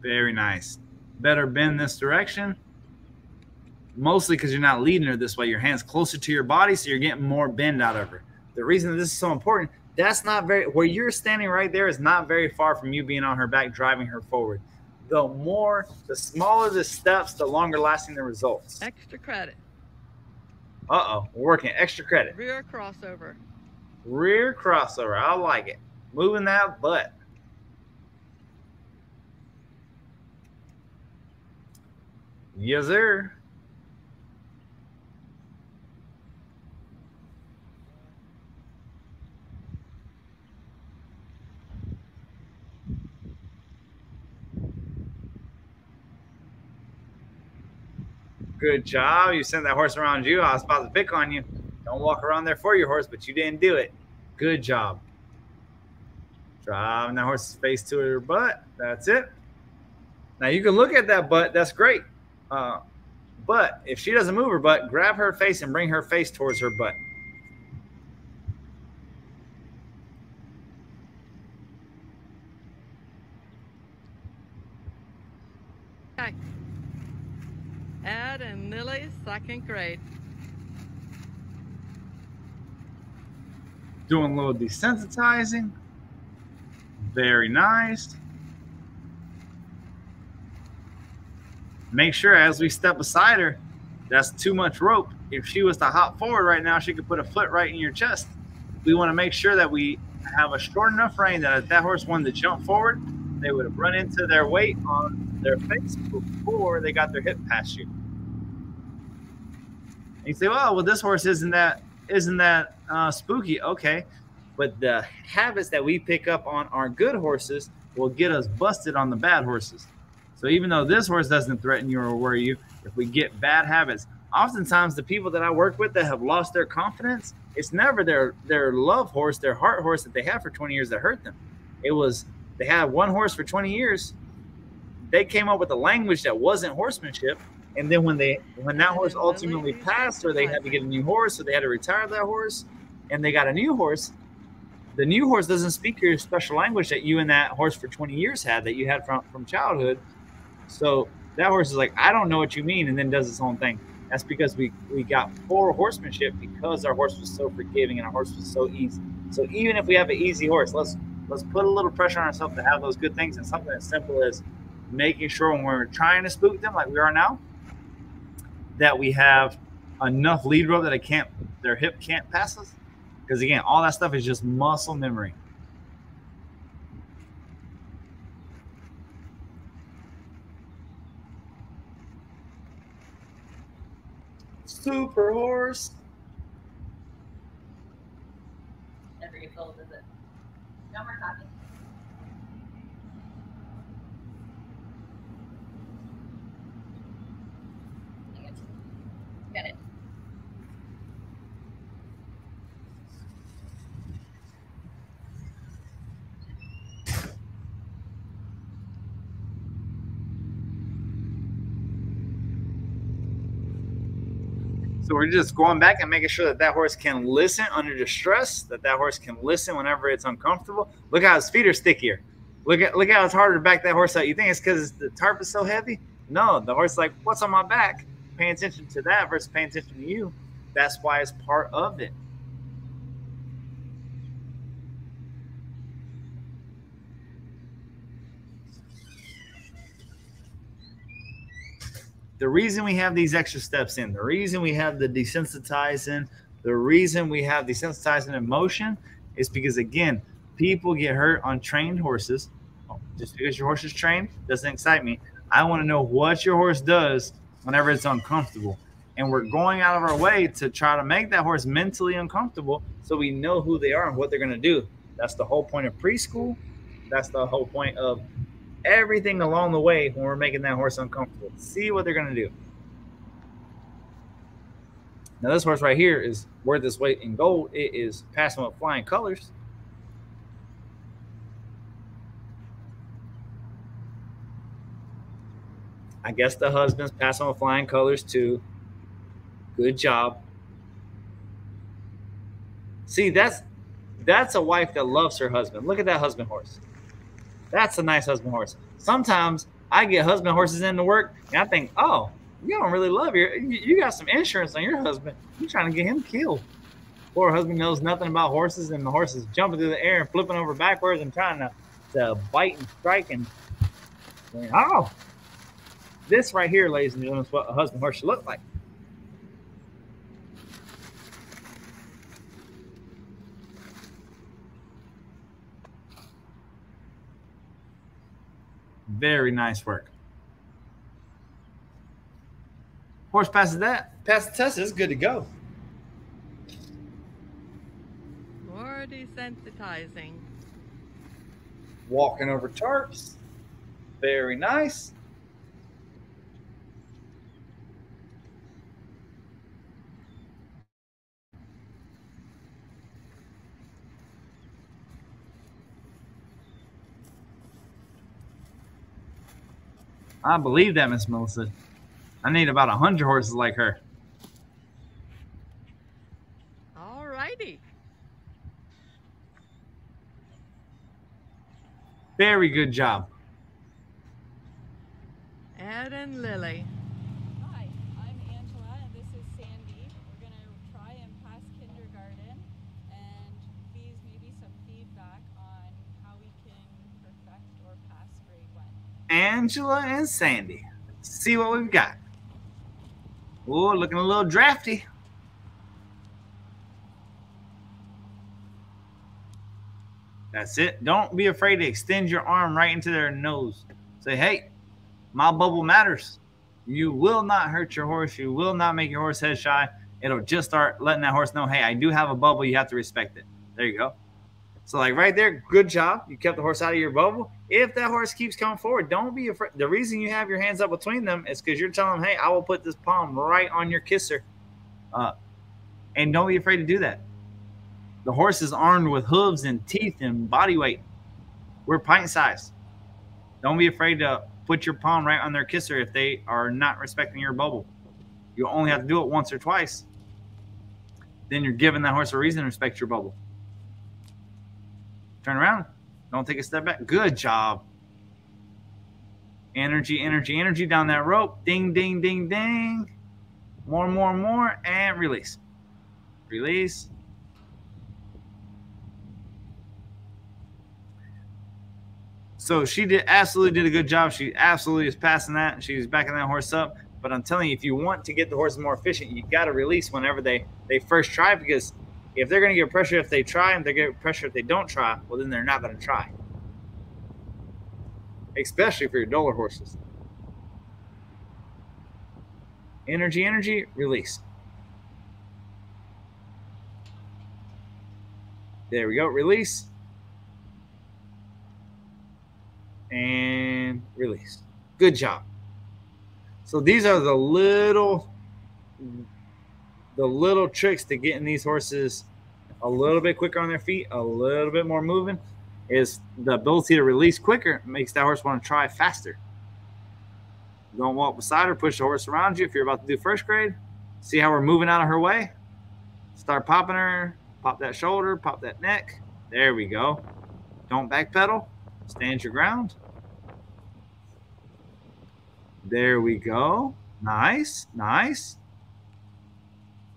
Very nice. Better bend this direction. Mostly because you're not leading her this way. Your hand's closer to your body, so you're getting more bend out of her. The reason that this is so important, that's not very where you're standing right there is not very far from you being on her back, driving her forward. The more, the smaller the steps, the longer lasting the results. Extra credit. Uh oh, we're working extra credit. Rear crossover. Rear crossover. I like it. Moving that butt. Yes, sir. Good job. You sent that horse around you. I was about to pick on you. Don't walk around there for your horse, but you didn't do it. Good job. Driving that horse's face to her butt. That's it. Now you can look at that butt. That's great. Uh, but if she doesn't move her butt, grab her face and bring her face towards her butt. Okay. Ed and Lily, second grade. Doing a little desensitizing. Very nice. Make sure as we step beside her, that's too much rope. If she was to hop forward right now, she could put a foot right in your chest. We want to make sure that we have a short enough rein that if that horse wanted to jump forward, they would have run into their weight on their face before they got their hip past you. And you say, "Well, well, this horse isn't that isn't that uh, spooky?" Okay, but the habits that we pick up on our good horses will get us busted on the bad horses. So even though this horse doesn't threaten you or worry you, if we get bad habits, oftentimes the people that I work with that have lost their confidence, it's never their their love horse, their heart horse that they had for 20 years that hurt them. It was they had one horse for 20 years. They came up with a language that wasn't horsemanship. And then when they when that horse ultimately passed, or they had to get a new horse, or they had to retire that horse, and they got a new horse, the new horse doesn't speak your special language that you and that horse for 20 years had that you had from from childhood. So that horse is like, I don't know what you mean, and then does its own thing. That's because we we got poor horsemanship because our horse was so forgiving and our horse was so easy. So even if we have an easy horse, let's let's put a little pressure on ourselves to have those good things and something as simple as making sure when we're trying to spook them like we are now, that we have enough lead rope that it can't their hip can't pass us. Because again, all that stuff is just muscle memory. Super horse. Never gets old, is it? No more coffee. I got you. Got it. So we're just going back and making sure that that horse can listen under distress, that that horse can listen whenever it's uncomfortable. Look how his feet are stickier. Look at look how it's harder to back that horse out. You think it's because the tarp is so heavy? No, the horse like, what's on my back? Paying attention to that versus paying attention to you. That's why it's part of it. The reason we have these extra steps in, the reason we have the desensitizing, the reason we have desensitizing emotion is because again, people get hurt on trained horses. Oh, just because your horse is trained doesn't excite me. I want to know what your horse does whenever it's uncomfortable. And we're going out of our way to try to make that horse mentally uncomfortable so we know who they are and what they're going to do. That's the whole point of preschool. That's the whole point of everything along the way when we're making that horse uncomfortable. See what they're going to do. Now, this horse right here is worth this weight in gold. It is passing with flying colors. I guess the husband's passing with flying colors too. Good job. See, that's that's a wife that loves her husband. Look at that husband horse. That's a nice husband horse. Sometimes I get husband horses into work and I think, oh, you don't really love your you got some insurance on your husband. You're trying to get him killed. Poor husband knows nothing about horses and the horse is jumping through the air and flipping over backwards and trying to, to bite and strike and oh this right here, ladies and gentlemen, is what a husband horse should look like. Very nice work. Horse passes that, passes the test, it's good to go. More desensitizing. Walking over tarps. Very nice. I believe that, Miss Melissa. I need about a hundred horses like her. All righty. Very good job. Ed and Lily. Hi, I'm Angela and this is Sandy. We're going to try and pass kindergarten and please maybe some feedback on how we can perfect or pass grade one. Angela and Sandy. See what we've got. Oh, looking a little drafty. That's it. Don't be afraid to extend your arm right into their nose. Say, hey, my bubble matters. You will not hurt your horse. You will not make your horse head shy. It'll just start letting that horse know, hey, I do have a bubble. You have to respect it. There you go. So, like right there, good job. You kept the horse out of your bubble. If that horse keeps coming forward, don't be afraid. The reason you have your hands up between them is because you're telling them, hey, I will put this palm right on your kisser. Uh, and don't be afraid to do that. The horse is armed with hooves and teeth and body weight. We're pint size. Don't be afraid to put your palm right on their kisser if they are not respecting your bubble. You only have to do it once or twice. Then you're giving that horse a reason to respect your bubble. Turn around. Don't take a step back. Good job. Energy, energy, energy down that rope. Ding, ding, ding, ding. More, more, more. And release. Release. So she did absolutely did a good job. She absolutely is passing that. She's backing that horse up. But I'm telling you, if you want to get the horses more efficient, you got to release whenever they they first try because if they're going to get pressure if they try and they get pressure if they don't try, well then they're not going to try. Especially for your duller horses. Energy, energy, release. There we go. Release. And release. Good job. So these are the little the little tricks to getting these horses a little bit quicker on their feet, a little bit more moving, is the ability to release quicker makes that horse want to try faster. Don't walk beside her, push the horse around you. If you're about to do first grade, see how we're moving out of her way. Start popping her, pop that shoulder, pop that neck. There we go. Don't backpedal. Stand your ground. There we go. Nice, nice.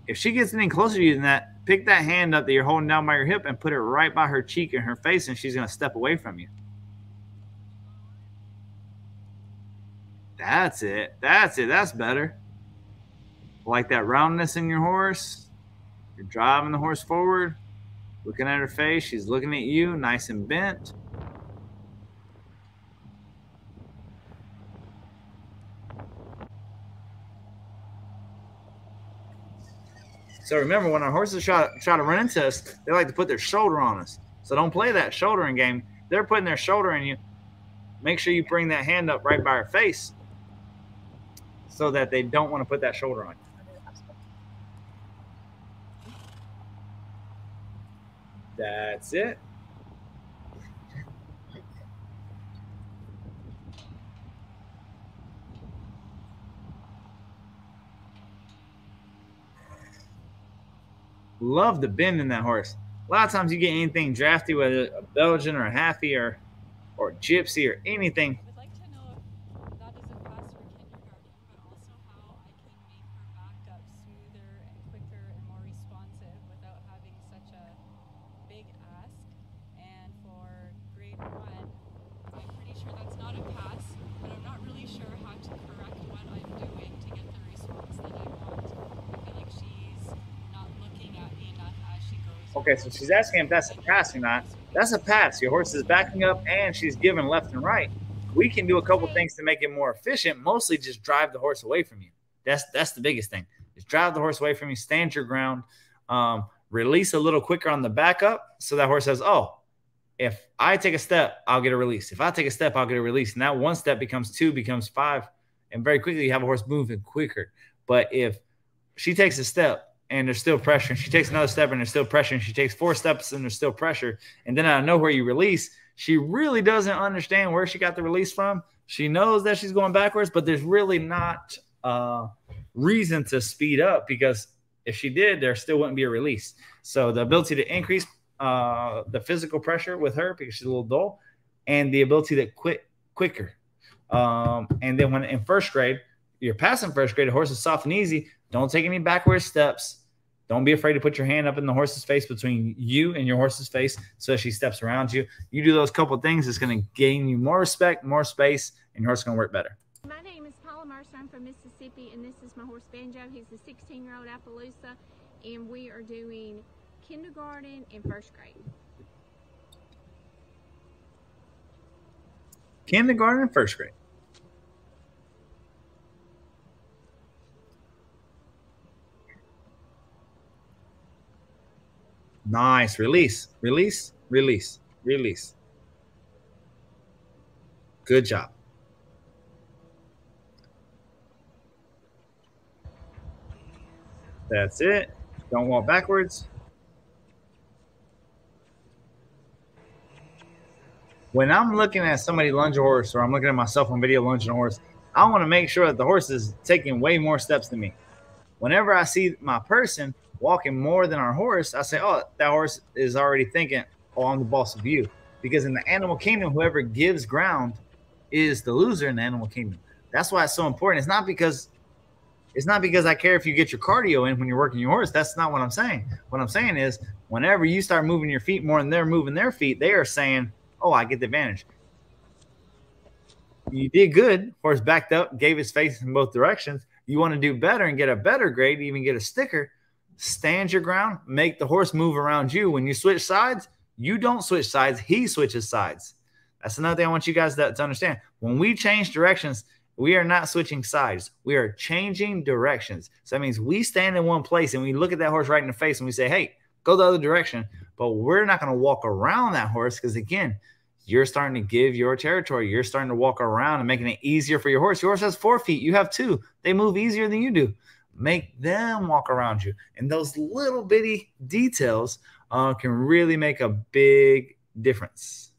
If she gets any closer to you than that, pick that hand up that you're holding down by your hip and put it right by her cheek and her face, and she's going to step away from you. That's it. That's it. That's better. Like that roundness in your horse. You're driving the horse forward, looking at her face. She's looking at you, nice and bent. So remember, when our horses try, try to run into us, they like to put their shoulder on us. So don't play that shouldering game. They're putting their shoulder in you. Make sure you bring that hand up right by her face so that they don't want to put that shoulder on you. That's it. Love the bend in that horse. A lot of times you get anything drafty, whether a Belgian or a Haffy or or Gypsy or anything. I would like to know if that is a pass for kindergarten, but also how I can make her back up smoother and quicker and more responsive without having such a big ask. And for grade one, I'm pretty sure that's not a pass, but I'm not really sure how to correct what I'm doing to get the response that I want. I feel like she's not looking at me enough as she goes. Okay, so she's asking if that's a pass or not. That's a pass. Your horse is backing up and she's giving left and right. We can do a couple things to make it more efficient. Mostly just drive the horse away from you. That's that's the biggest thing. Just drive the horse away from you. Stand your ground. Um, release a little quicker on the backup, so that horse says, "Oh, if I take a step, I'll get a release. If I take a step, I'll get a release." And that one step becomes two, becomes five, and very quickly you have a horse moving quicker. But if she takes a step and there's still pressure, and she takes another step and there's still pressure, and she takes four steps and there's still pressure, and then out of nowhere you release, she really doesn't understand where she got the release from. She knows that she's going backwards, but there's really not uh, reason to speed up because if she did, there still wouldn't be a release. So the ability to increase uh, the physical pressure with her because she's a little dull, and the ability to quit quicker. Um, and then when in first grade, you're passing first grade, the horse is soft and easy. Don't take any backward steps. Don't be afraid to put your hand up in the horse's face between you and your horse's face so she steps around you. You do those couple things, it's going to gain you more respect, more space, and your horse is going to work better. My name is Paula Mercer. I'm from Mississippi, and this is my horse Banjo. He's a 16 year old Appaloosa, and we are doing kindergarten and first grade. Kindergarten and first grade. Nice. Release, release, release, release. Good job. That's it. Don't walk backwards. When I'm looking at somebody lunge a horse or I'm looking at myself on video lunging a horse, I want to make sure that the horse is taking way more steps than me. Whenever I see my person walking more than our horse, I say, oh, that horse is already thinking, oh, I'm the boss of you. Because in the animal kingdom, whoever gives ground is the loser in the animal kingdom. That's why it's so important. It's not because it's not because I care if you get your cardio in when you're working your horse. That's not what I'm saying. What I'm saying is whenever you start moving your feet more than they're moving their feet, they are saying, Oh, I get the advantage. You did good. Horse backed up, gave his face in both directions. You want to do better and get a better grade, even get a sticker. Stand your ground, make the horse move around you. When you switch sides, you don't switch sides, he switches sides. That's another thing I want you guys to, to understand. When we change directions, we are not switching sides. We are changing directions. So that means we stand in one place and we look at that horse right in the face and we say, hey, go the other direction. But we're not going to walk around that horse because, again, you're starting to give your territory. You're starting to walk around and making it easier for your horse. Your horse has four feet. You have two. They move easier than you do. Make them walk around you. And those little bitty details uh, can really make a big difference.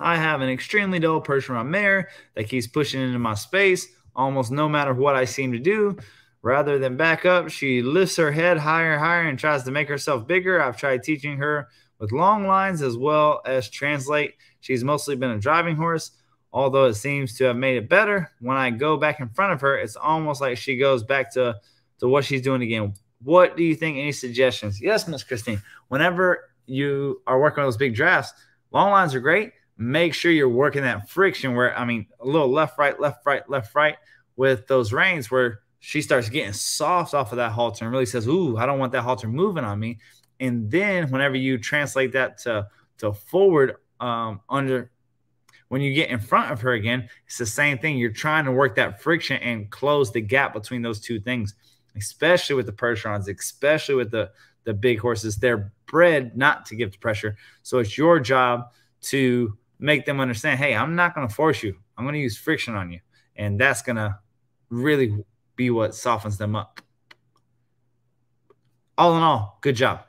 I have an extremely dull Percheron mare that keeps pushing into my space almost no matter what I seem to do. Rather than back up, she lifts her head higher and higher and tries to make herself bigger. I've tried teaching her with long lines as well as translate. She's mostly been a driving horse, although it seems to have made it better. When I go back in front of her, it's almost like she goes back to, to what she's doing again. What do you think? Any suggestions? Yes, Miss Christine. Whenever you are working on those big drafts, long lines are great make sure you're working that friction where I mean a little left, right, left, right, left, right with those reins where she starts getting soft off of that halter and really says, Ooh, I don't want that halter moving on me. And then whenever you translate that to to forward um under when you get in front of her again, it's the same thing. You're trying to work that friction and close the gap between those two things. especially with the Percherons, especially with the the big horses. They're bred not to give the pressure. So it's your job to make them understand, hey, I'm not going to force you. I'm going to use friction on you. And that's going to really be what softens them up. All in all, good job.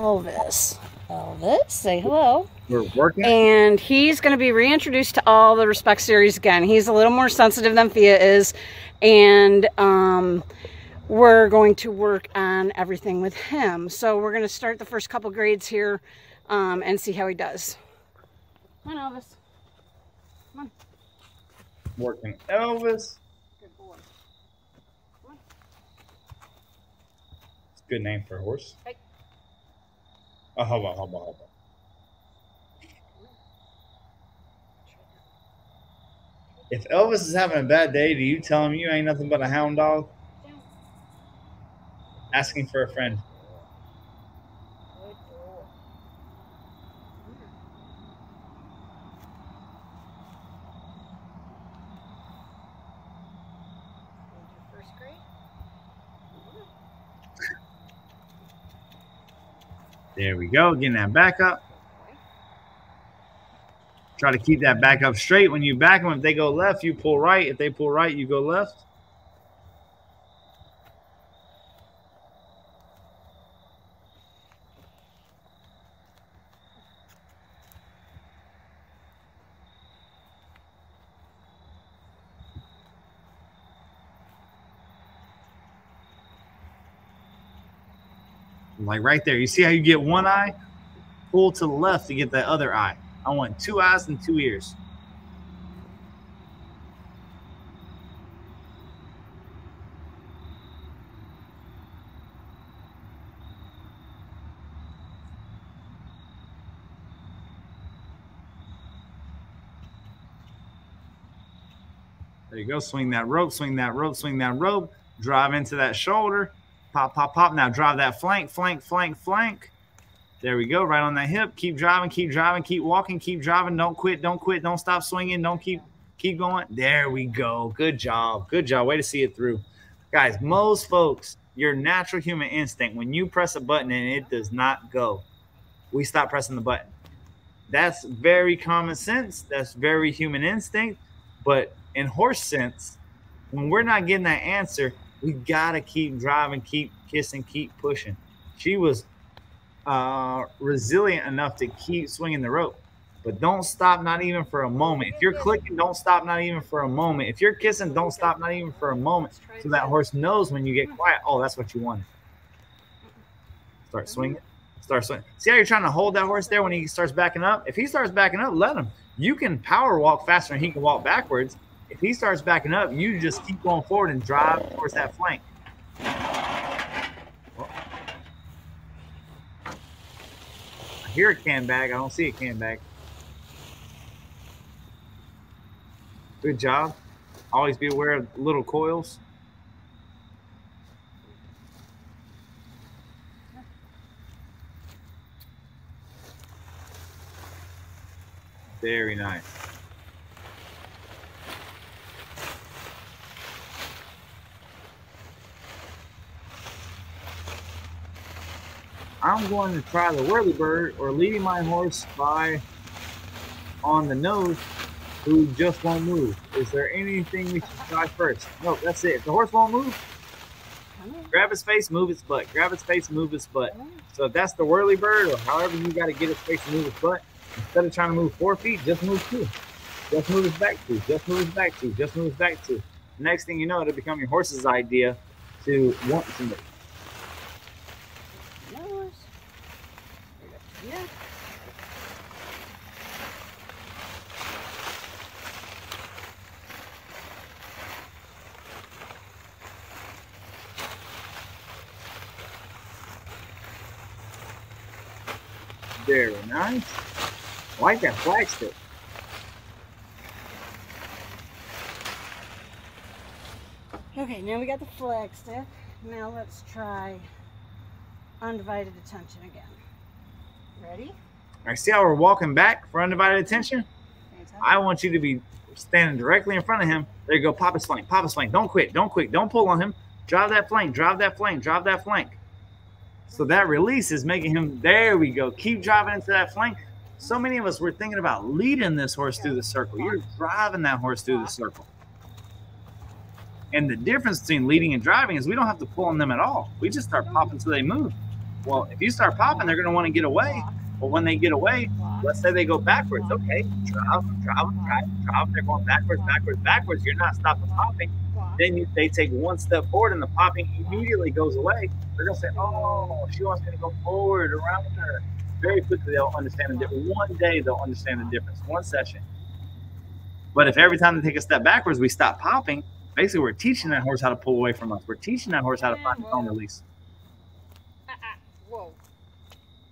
Elvis. Elvis, say hello. We're working. And he's going to be reintroduced to all the Respect series again. He's a little more sensitive than Fia is. And um, we're going to work on everything with him. So we're going to start the first couple grades here um, and see how he does. Come on, Elvis. Come on. Working Elvis. Good boy. It's a good name for a horse. Hey. On. If Elvis is having a bad day, do you tell him you ain't nothing but a hound dog? Asking for a friend. There we go. Getting that back up. Try to keep that back up straight. When you back them, if they go left, you pull right. If they pull right, you go left. Like right there. You see how you get one eye? Pull to the left to get the other eye. I want two eyes and two ears. There you go. Swing that rope, swing that rope, swing that rope. Drive into that shoulder. Pop, pop, pop. Now drive that flank, flank, flank, flank. There we go. Right on that hip. Keep driving, keep driving, keep walking, keep driving. Don't quit, don't quit, don't stop swinging. Don't keep keep going. There we go. Good job. Good job. Way to see it through. Guys, most folks, your natural human instinct, when you press a button and it does not go, we stop pressing the button. That's very common sense. That's very human instinct. But in horse sense, when we're not getting that answer, we gotta keep driving, keep kissing, keep pushing. She was uh, resilient enough to keep swinging the rope, but don't stop, not even for a moment. If you're clicking, don't stop, not even for a moment. If you're kissing, don't stop, not even for a moment. So that horse knows when you get quiet, oh, that's what you wanted. Start swinging, start swinging. See how you're trying to hold that horse there when he starts backing up? If he starts backing up, let him. You can power walk faster than he can walk backwards. If he starts backing up, you just keep going forward and drive towards that flank. I hear a can bag. I don't see a can bag. Good job. Always be aware of little coils. Very nice. I'm going to try the whirly bird or leading my horse by on the nose who just won't move. Is there anything we should try first? No, that's it. If the horse won't move, grab his face, move his butt. Grab his face, move his butt. So if that's the whirly bird or however you got to get his face to move his butt, instead of trying to move four feet, just move two. Just move his back two. Just move his back two. Just move his back two. Next thing you know, it'll become your horse's idea to want to move. Nose. Yeah. Very nice. I like that flagstick. Okay, now we got the flagstick. Now let's try undivided attention again. Ready? Right, see how we're walking back for undivided attention? I want you to be standing directly in front of him. There you go. Pop his flank. Pop his flank. Don't quit. Don't quit. Don't pull on him. Drive that flank. Drive that flank. Drive that flank. So that release is making him. There we go. Keep driving into that flank. So many of us were thinking about leading this horse through the circle. You're driving that horse through the circle. And the difference between leading and driving is we don't have to pull on them at all. We just start popping until they move. Well, if you start popping, they're going to want to get away. But when they get away, let's say they go backwards. Okay, drive, drive, drive, drive. They're going backwards, backwards, backwards. You're not stopping popping. Then you, they take one step forward and the popping immediately goes away. They're going to say, oh, she wants me to go forward around her. Very quickly, they'll understand the difference. One day, they'll understand the difference. One session. But if every time they take a step backwards, we stop popping, basically we're teaching that horse how to pull away from us. We're teaching that horse how to find its own release. Whoa.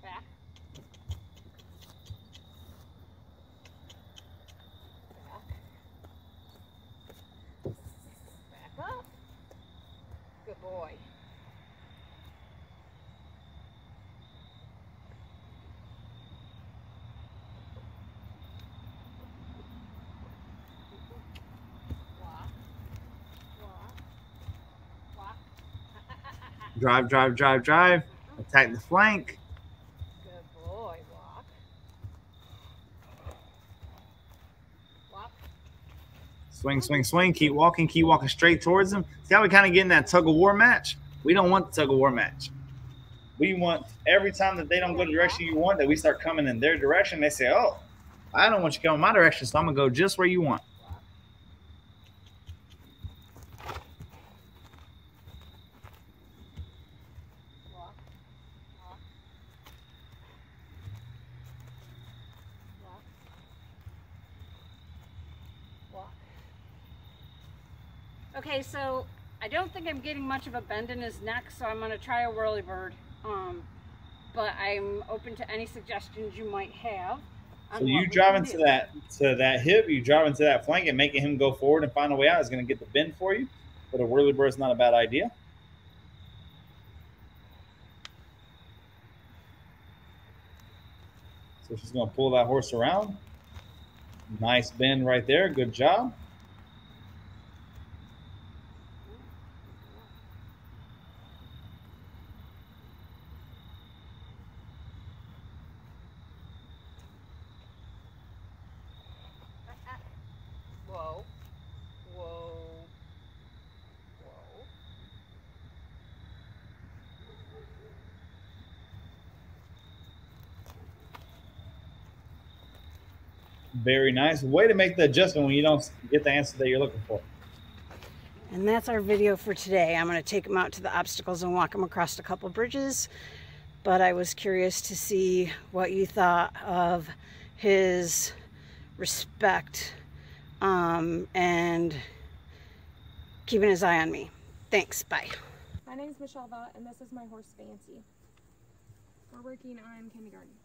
Back. Back up. Good boy. Drive, drive, drive, drive. Attack the flank. Good boy, walk. Walk. Swing, swing, swing. Keep walking. Keep walking straight towards them. See how we kind of get in that tug of war match? We don't want the tug of war match. We want every time that they don't go the direction you want, that we start coming in their direction. They say, "Oh, I don't want you coming my direction, so I'm gonna go just where you want." Okay, so I don't think I'm getting much of a bend in his neck, so I'm gonna try a whirly bird. Um, but I'm open to any suggestions you might have. So you can into that to that hip, you drive into that flank, and making him go forward and find a way out is going to get the bend for you. But a whirly bird is not a bad idea. So she's going to pull that horse around. Nice bend right there. Good job. Whoa. Whoa. Whoa. Very nice. Way to make the adjustment when you don't get the answer that you're looking for. And that's our video for today. I'm going to take him out to the obstacles and walk him across a couple bridges. But I was curious to see what you thought of his respect um, and keeping his eye on me. Thanks. Bye. My name is Michelle Vaught, and this is my horse Fancy. We're working on kindergarten.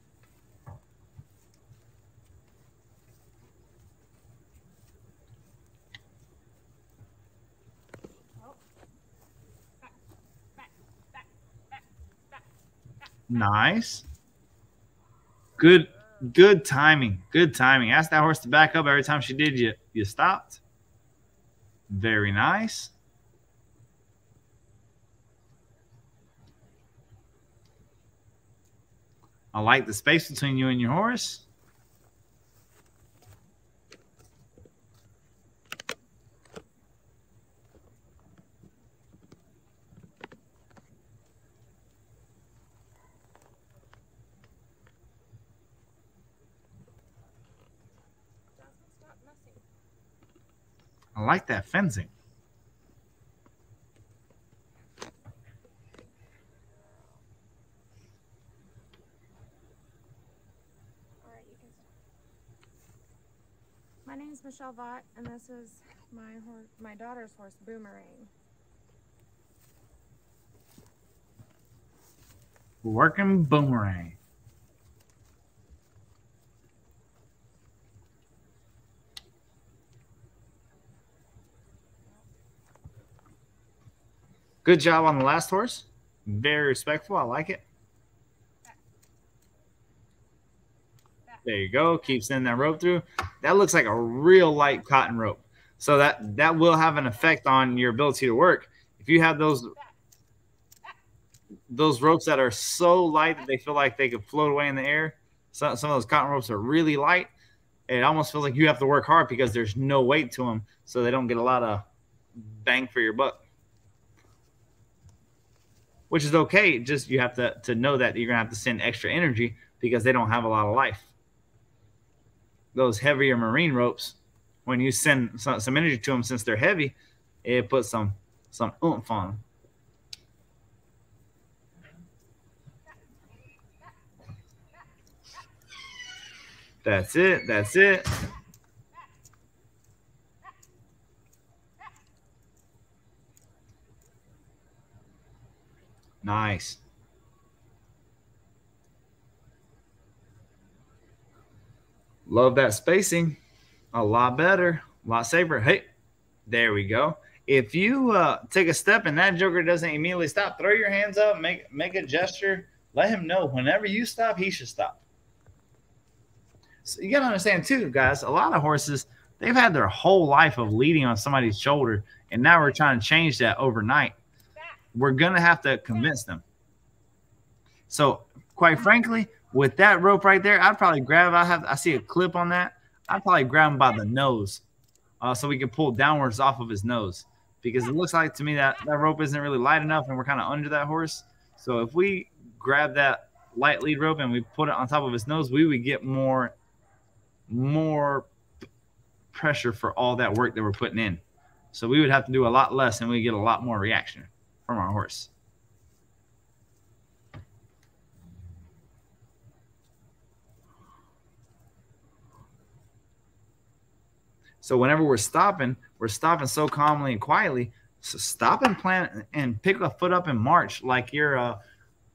Nice. Good good timing. Good timing. Ask that horse to back up every time she did you you stopped. Very nice. I like the space between you and your horse. I like that fencing. All right, you can. My name is Michelle Vaught, and this is my horse, my daughter's horse, Boomerang. Working boomerang. Good job on the last horse. Very respectful. I like it. There you go. Keep sending that rope through. That looks like a real light cotton rope. So that that will have an effect on your ability to work. If you have those those ropes that are so light that they feel like they could float away in the air, some, some of those cotton ropes are really light. It almost feels like you have to work hard because there's no weight to them, so they don't get a lot of bang for your buck. Which is okay. Just you have to to know that you're gonna have to send extra energy because they don't have a lot of life. Those heavier marine ropes, when you send some, some energy to them, since they're heavy, it puts some some oomph on them. That's it. That's it. Nice. Love that spacing. A lot better, a lot safer. Hey, there we go. If you uh, take a step and that joker doesn't immediately stop, throw your hands up, make make a gesture. Let him know whenever you stop, he should stop. So you got to understand too, guys. A lot of horses they've had their whole life of leading on somebody's shoulder, and now we're trying to change that overnight. We're gonna have to convince them. So, quite frankly, with that rope right there, I'd probably grab. I have I see a clip on that. I'd probably grab him by the nose, uh, so we can pull downwards off of his nose because it looks like to me that that rope isn't really light enough, and we're kind of under that horse. So if we grab that light lead rope and we put it on top of his nose, we would get more more pressure for all that work that we're putting in. So we would have to do a lot less, and we get a lot more reaction from our horse. So whenever we're stopping, we're stopping so calmly and quietly. So stop and plant and pick a foot up and march like you're uh,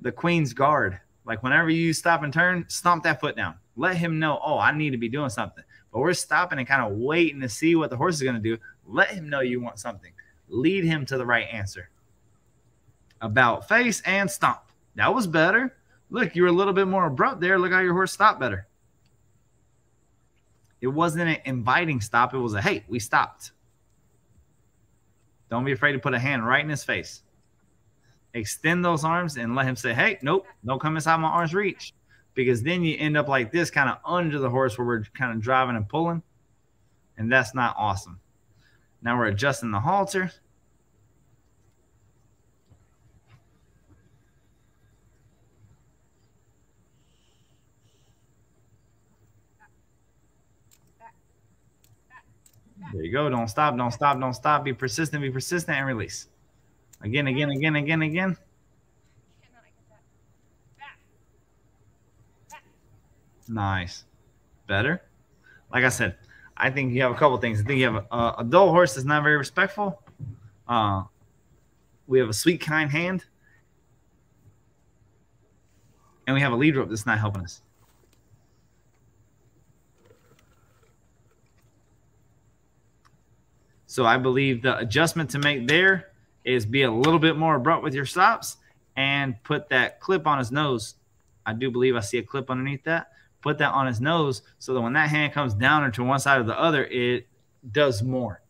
the Queen's Guard. Like whenever you stop and turn, stomp that foot down. Let him know, oh, I need to be doing something. But we're stopping and kind of waiting to see what the horse is going to do. Let him know you want something. Lead him to the right answer. About face and stomp. That was better. Look, you were a little bit more abrupt there. Look how your horse stopped better. It wasn't an inviting stop. It was a hey, we stopped. Don't be afraid to put a hand right in his face. Extend those arms and let him say, hey, nope, don't come inside my arm's reach. Because then you end up like this, kind of under the horse where we're kind of driving and pulling. And that's not awesome. Now we're adjusting the halter. There you go. Don't stop. Don't stop. Don't stop. Be persistent. Be persistent and release. Again, again, again, again, again. Nice. Better. Like I said, I think you have a couple things. I think you have a, a dull horse that's not very respectful. Uh, we have a sweet, kind hand. And we have a lead rope that's not helping us. So I believe the adjustment to make there is be a little bit more abrupt with your stops and put that clip on his nose. I do believe I see a clip underneath that. Put that on his nose so that when that hand comes down or to one side or the other, it does more.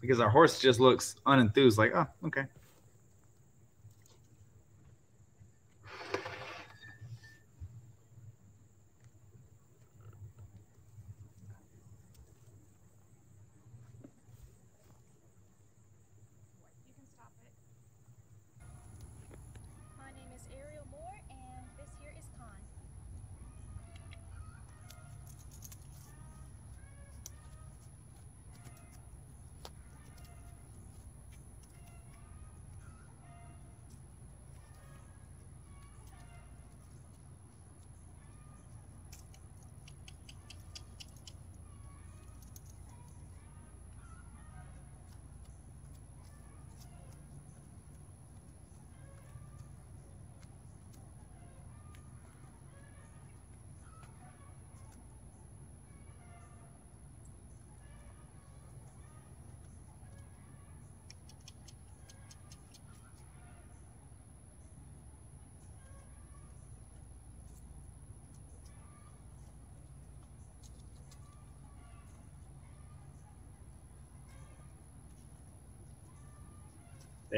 Because our horse just looks unenthused, like, oh, okay.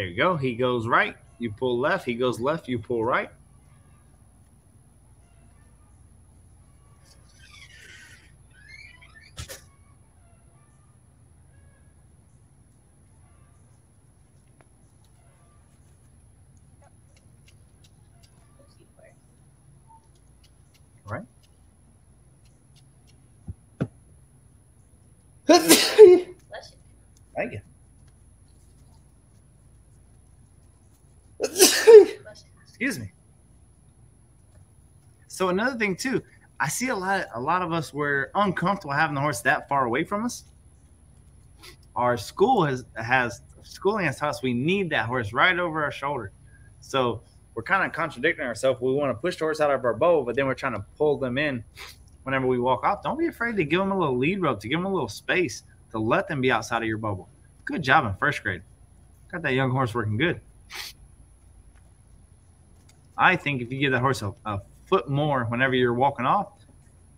There you go. He goes right. You pull left. He goes left. You pull right. Right. Thank you. Excuse me. Another thing too, I see a lot. A lot of us were uncomfortable having the horse that far away from us. Our school has has schooling has taught us we need that horse right over our shoulder. So we're kind of contradicting ourselves. We want to push the horse out of our bow, but then we're trying to pull them in whenever we walk off. Don't be afraid to give them a little lead rope, to give them a little space, to let them be outside of your bubble. Good job in first grade. Got that young horse working good. I think if you give that horse a, a foot more whenever you're walking off,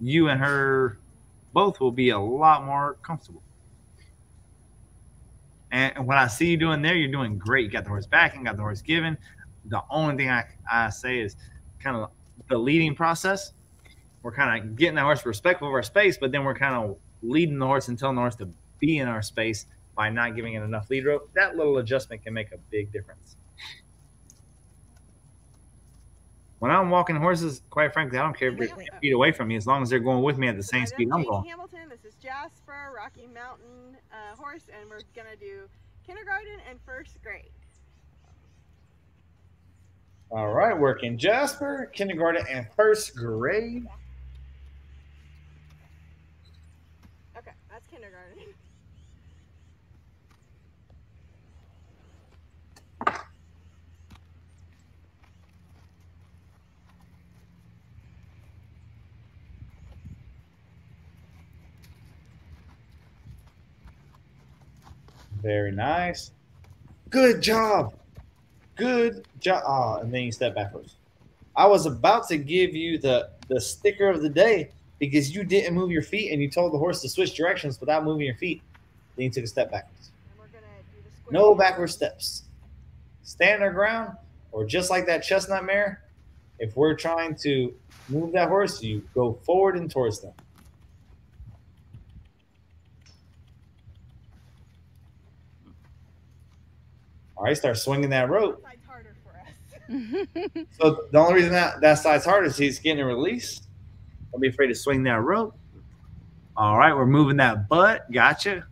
you and her both will be a lot more comfortable. And what I see you doing there, you're doing great. You got the horse backing, got the horse giving. The only thing I, I say is kind of the leading process. We're kind of getting the horse respectful of our space, but then we're kind of leading the horse and telling the horse to be in our space by not giving it enough lead rope. That little adjustment can make a big difference. When I'm walking horses, quite frankly, I don't care if they're 10 feet away from me as long as they're going with me at the same speed I'm Katie going. Hamilton. This is Jasper, Rocky Mountain uh, horse, and we're gonna do kindergarten and first grade. All right, working Jasper, kindergarten, and first grade. Okay, that's kindergarten. Very nice. Good job. Good job. Ah, and then you step backwards. I was about to give you the the sticker of the day because you didn't move your feet and you told the horse to switch directions without moving your feet. Then you took a step backwards. No backward steps. Stand our ground, or just like that chestnut mare, if we're trying to move that horse, you go forward and towards them. All right, start swinging that rope. So the only reason that that side's hard is he's getting a release. Don't be afraid to swing that rope. All right, we're moving that butt. Gotcha.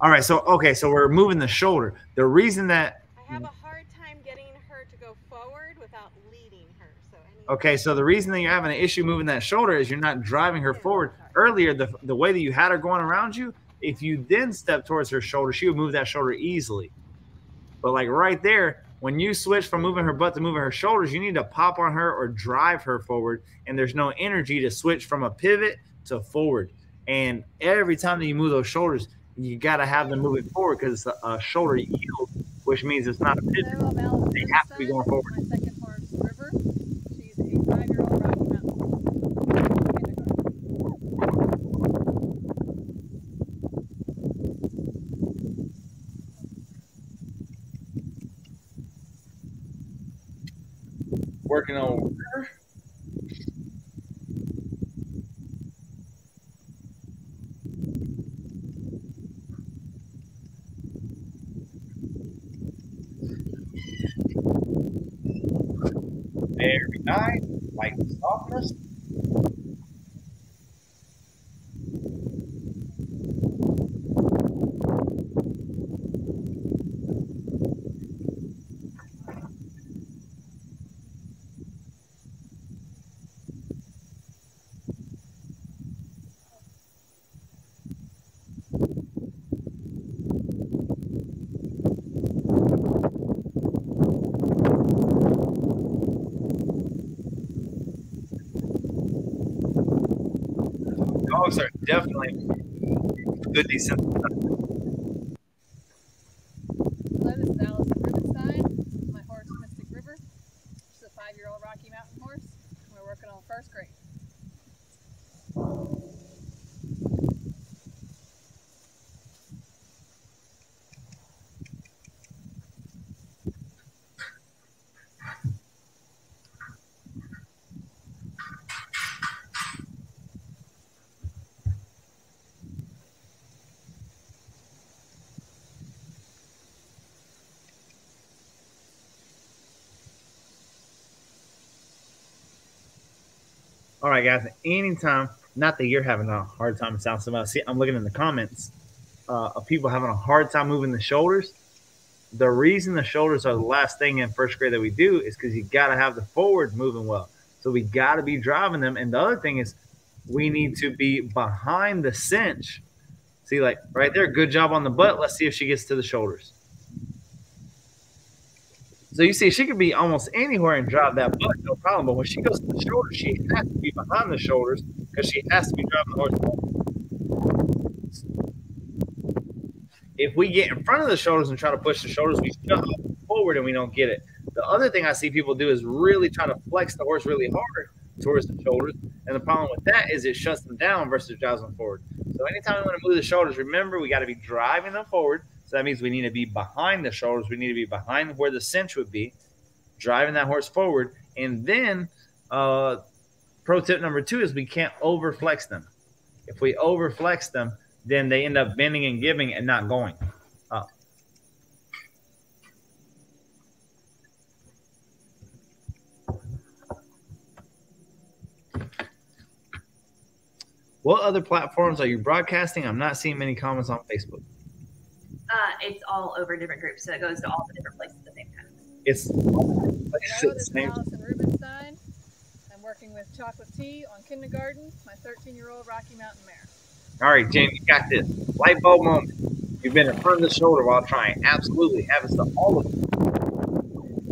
All right, so okay, so we're moving the shoulder. The reason that I have a hard time getting her to go forward without leading her. So any Okay, so the reason that you're having an issue moving that shoulder is you're not driving her forward. Earlier, the, the way that you had her going around you, if you then step towards her shoulder, she would move that shoulder easily. But like right there, when you switch from moving her butt to moving her shoulders, you need to pop on her or drive her forward, and there's no energy to switch from a pivot to forward. And every time that you move those shoulders, you got to have them moving forward because it's a, a shoulder yield, which means it's not a pivot. They have to be going forward. My second horse, River. She's a five-year-old Rocky Mountain. Working on river. Very nice. Like the softness. Dogs are definitely good desensitized. Hello, this is Allison Rubenstein. My horse, Mystic River. She's a five-year-old Rocky Mountain horse. We're working on first grade. All right, guys. Anytime, not that you're having a hard time, it sounds so much. See, I'm looking in the comments uh, of people having a hard time moving the shoulders. The reason the shoulders are the last thing in first grade that we do is because you got to have the forward moving well. So we got to be driving them. And the other thing is, we need to be behind the cinch. See, like right there, good job on the butt. Let's see if she gets to the shoulders. So you see, she could be almost anywhere and drive that butt, no problem. But when she goes to the shoulders, she has to be behind the shoulders because she has to be driving the horse. forward. If we get in front of the shoulders and try to push the shoulders, we shove forward and we don't get it. The other thing I see people do is really try to flex the horse really hard towards the shoulders. And the problem with that is it shuts them down versus drives them forward. So anytime we want to move the shoulders, remember we got to be driving them forward. That means we need to be behind the shoulders. We need to be behind where the cinch would be, driving that horse forward. And then, uh, pro tip number two is we can't overflex them. If we overflex them, then they end up bending and giving and not going up. What other platforms are you broadcasting? I'm not seeing many comments on Facebook. Uh, it's all over different groups, so it goes to all the different places at the same time. It's Hello, this is Allison Rubenstein. I'm working with Chocolate Tea on kindergarten, my 13-year-old Rocky Mountain mare. all right, Jamie, you got this. Light bulb moment. You've been in front of the shoulder while trying. Absolutely happens to all of them.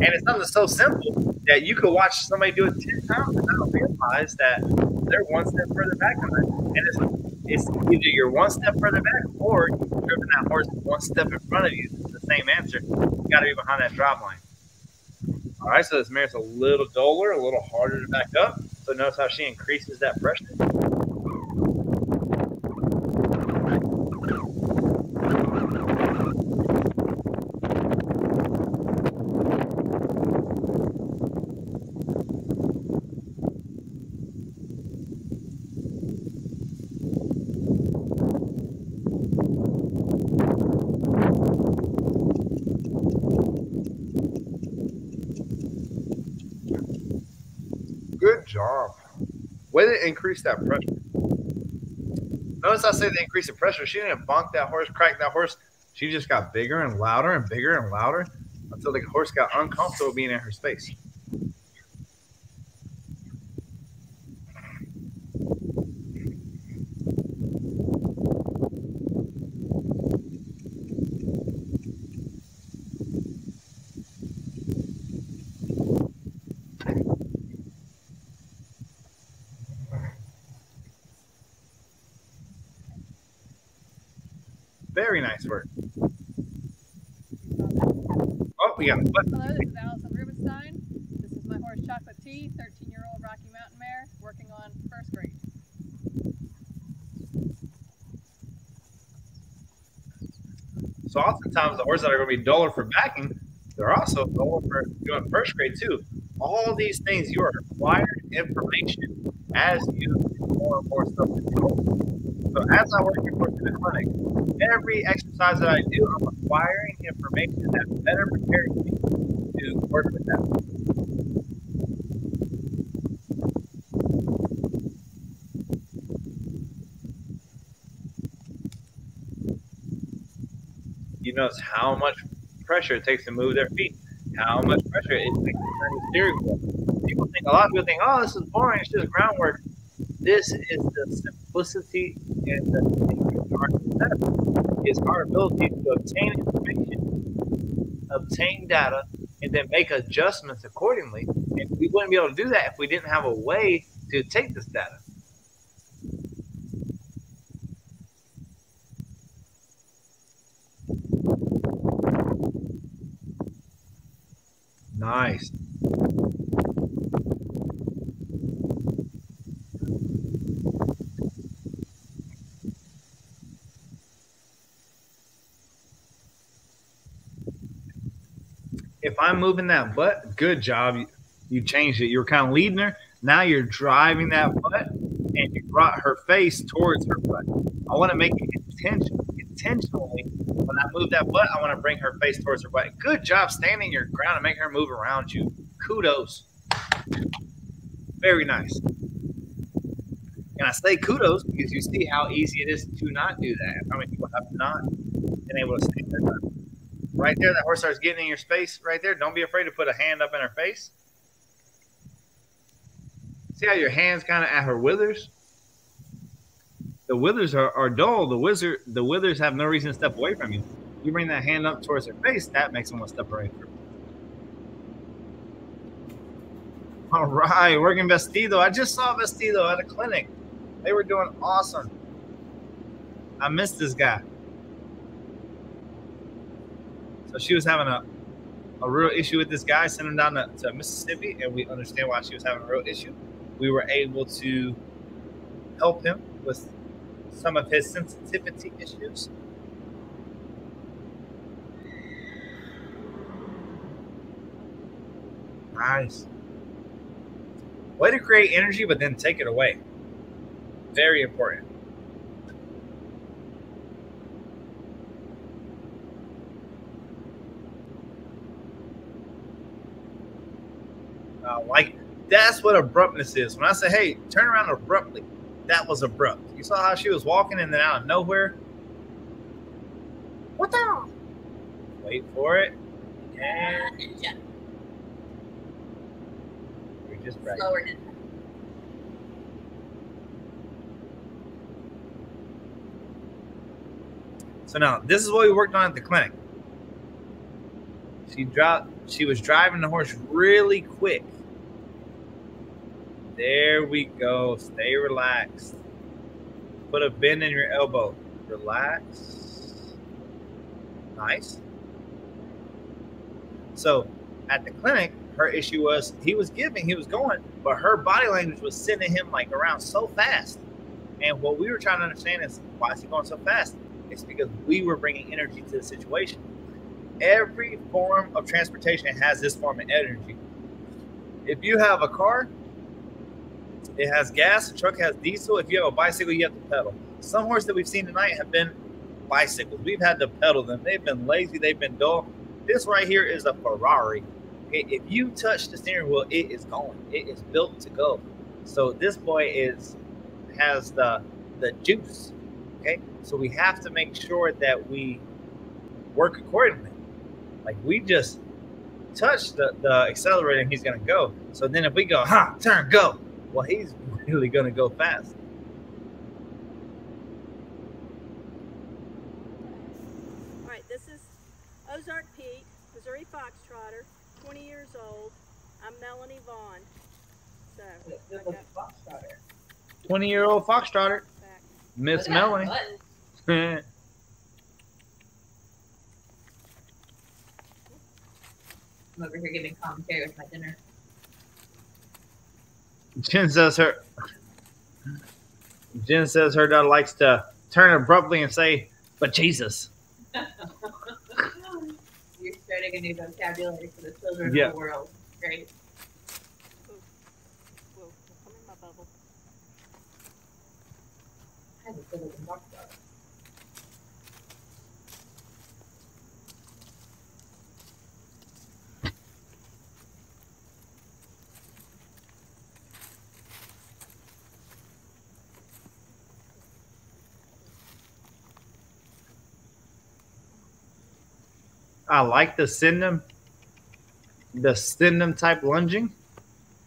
And it's something so simple that you could watch somebody do it 10 times and not realize that they're one step further back on it. And it's, it's either you're one step further back or you've driven that horse one step in front of you. It's the same answer. You got to be behind that drop line. All right, so this mare's a little duller, a little harder to back up. So notice how she increases that pressure. Good job. To increase that pressure. Notice I say the increase in pressure. She didn't bonk that horse, crack that horse. She just got bigger and louder and bigger and louder until the horse got uncomfortable being in her space. Very nice work. Oh, we got. Hello, this is Allison Rubenstein. This is my horse Chocolate Tea, 13-year-old Rocky Mountain mare, working on first grade. So oftentimes the horses that are going to be duller for backing, they're also duller for doing first grade too. All these things you are acquired information as you do more and more stuff with your horse. So as I work your horse in the clinic, every exercise that I do, I'm acquiring information that better prepares me to work with that. You notice how much pressure it takes to move their feet, how much pressure it takes to turn the steering wheel. People think a lot of people think, "Oh, this is boring. It's just groundwork." This is the simplicity and the thing of our success is our ability to obtain information, obtain data, and then make adjustments accordingly. And we wouldn't be able to do that if we didn't have a way to take this data. Nice. If I'm moving that butt, good job. You, you changed it. You were kind of leading her. Now you're driving that butt and you brought her face towards her butt. I want to make it intentional, intentionally. When I move that butt, I want to bring her face towards her butt. Good job standing your ground and making her move around you. Kudos. Very nice. And I say kudos because you see how easy it is to not do that. How many people have not been able to stay their time? Right there, that horse starts getting in your space right there. Don't be afraid to put a hand up in her face. See how your hand's kind of at her withers? The withers are, are dull. The wizard, the withers have no reason to step away from you. You bring that hand up towards her face, that makes them want to step away from you. All right, working Vestido. I just saw Vestido at a clinic. They were doing awesome. I missed this guy. So she was having a, a real issue with this guy, sent him down to, to Mississippi, and we understand why she was having a real issue. We were able to help him with some of his sensitivity issues. Nice. Way to create energy, but then take it away. Very important. Like that's what abruptness is. When I say, "Hey, turn around abruptly," that was abrupt. You saw how she was walking, and then out of nowhere, what the? Wait for it. Ah, and yeah. you're just right. Slower So now this is what we worked on at the clinic. She dropped. She was driving the horse really quick. There we go. Stay relaxed. Put a bend in your elbow. Relax. Nice. So at the clinic, her issue was he was giving, he was going, but her body language was sending him like around so fast. And what we were trying to understand is why is he going so fast? It's because we were bringing energy to the situation. Every form of transportation has this form of energy. If you have a car, it has gas. The truck has diesel. If you have a bicycle, you have to pedal. Some horses that we've seen tonight have been bicycles. We've had to pedal them. They've been lazy. They've been dull. This right here is a Ferrari. Okay, if you touch the steering wheel, it is going. It is built to go. So this boy is has the the juice. Okay, so we have to make sure that we work accordingly. Like we just touch the, the accelerator and he's gonna go. So then if we go, huh, turn, go, well, he's really gonna go fast. All right, this is Ozark Pete, Missouri Foxtrotter, 20 years old. I'm Melanie Vaughn. So, I 20 year old Foxtrotter, Miss Look at that Melanie. I'm over here giving commentary with my dinner. Jen says her. Jen says her dad likes to turn abruptly and say, "But Jesus." You're starting a new vocabulary for the children Yeah. of the world. Great. Whoa, come I like the send them, the send them type lunging,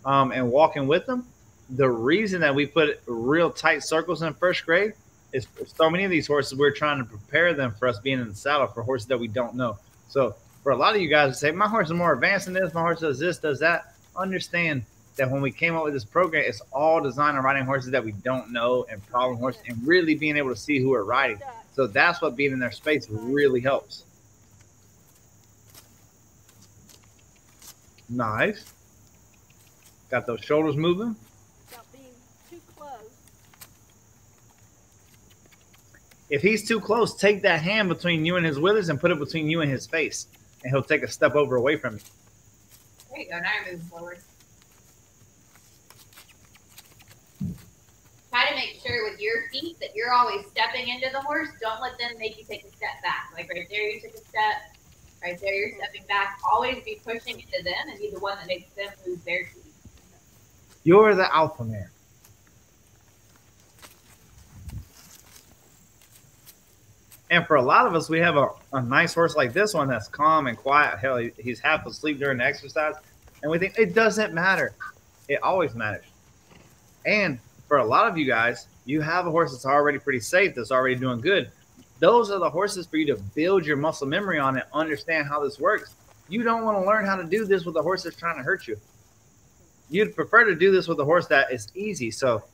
um, and walking with them. The reason that we put real tight circles in first grade is so many of these horses we're trying to prepare them for us being in the saddle for horses that we don't know. So for a lot of you guys to say my horse is more advanced than this, my horse does this, does that. Understand that when we came up with this program, it's all designed on riding horses that we don't know and problem horses and really being able to see who we're riding. So that's what being in their space really helps. Nice. Got those shoulders moving. If he's too close, take that hand between you and his withers and put it between you and his face, and he'll take a step over away from you. There you go. Now you're moving forward. Try to make sure with your feet that you're always stepping into the horse. Don't let them make you take a step back. Like right there, you took a step right there. You're stepping back. Always be pushing into them and be the one that makes them lose their teeth. You're the alpha mare. And for a lot of us, we have a, a nice horse like this one that's calm and quiet. Hell, he, he's half asleep during the exercise. And we think it doesn't matter. It always matters. And for a lot of you guys, you have a horse that's already pretty safe, that's already doing good. Those are the horses for you to build your muscle memory on and understand how this works. You don't want to learn how to do this with a horse that's trying to hurt you. You'd prefer to do this with a horse that is easy. So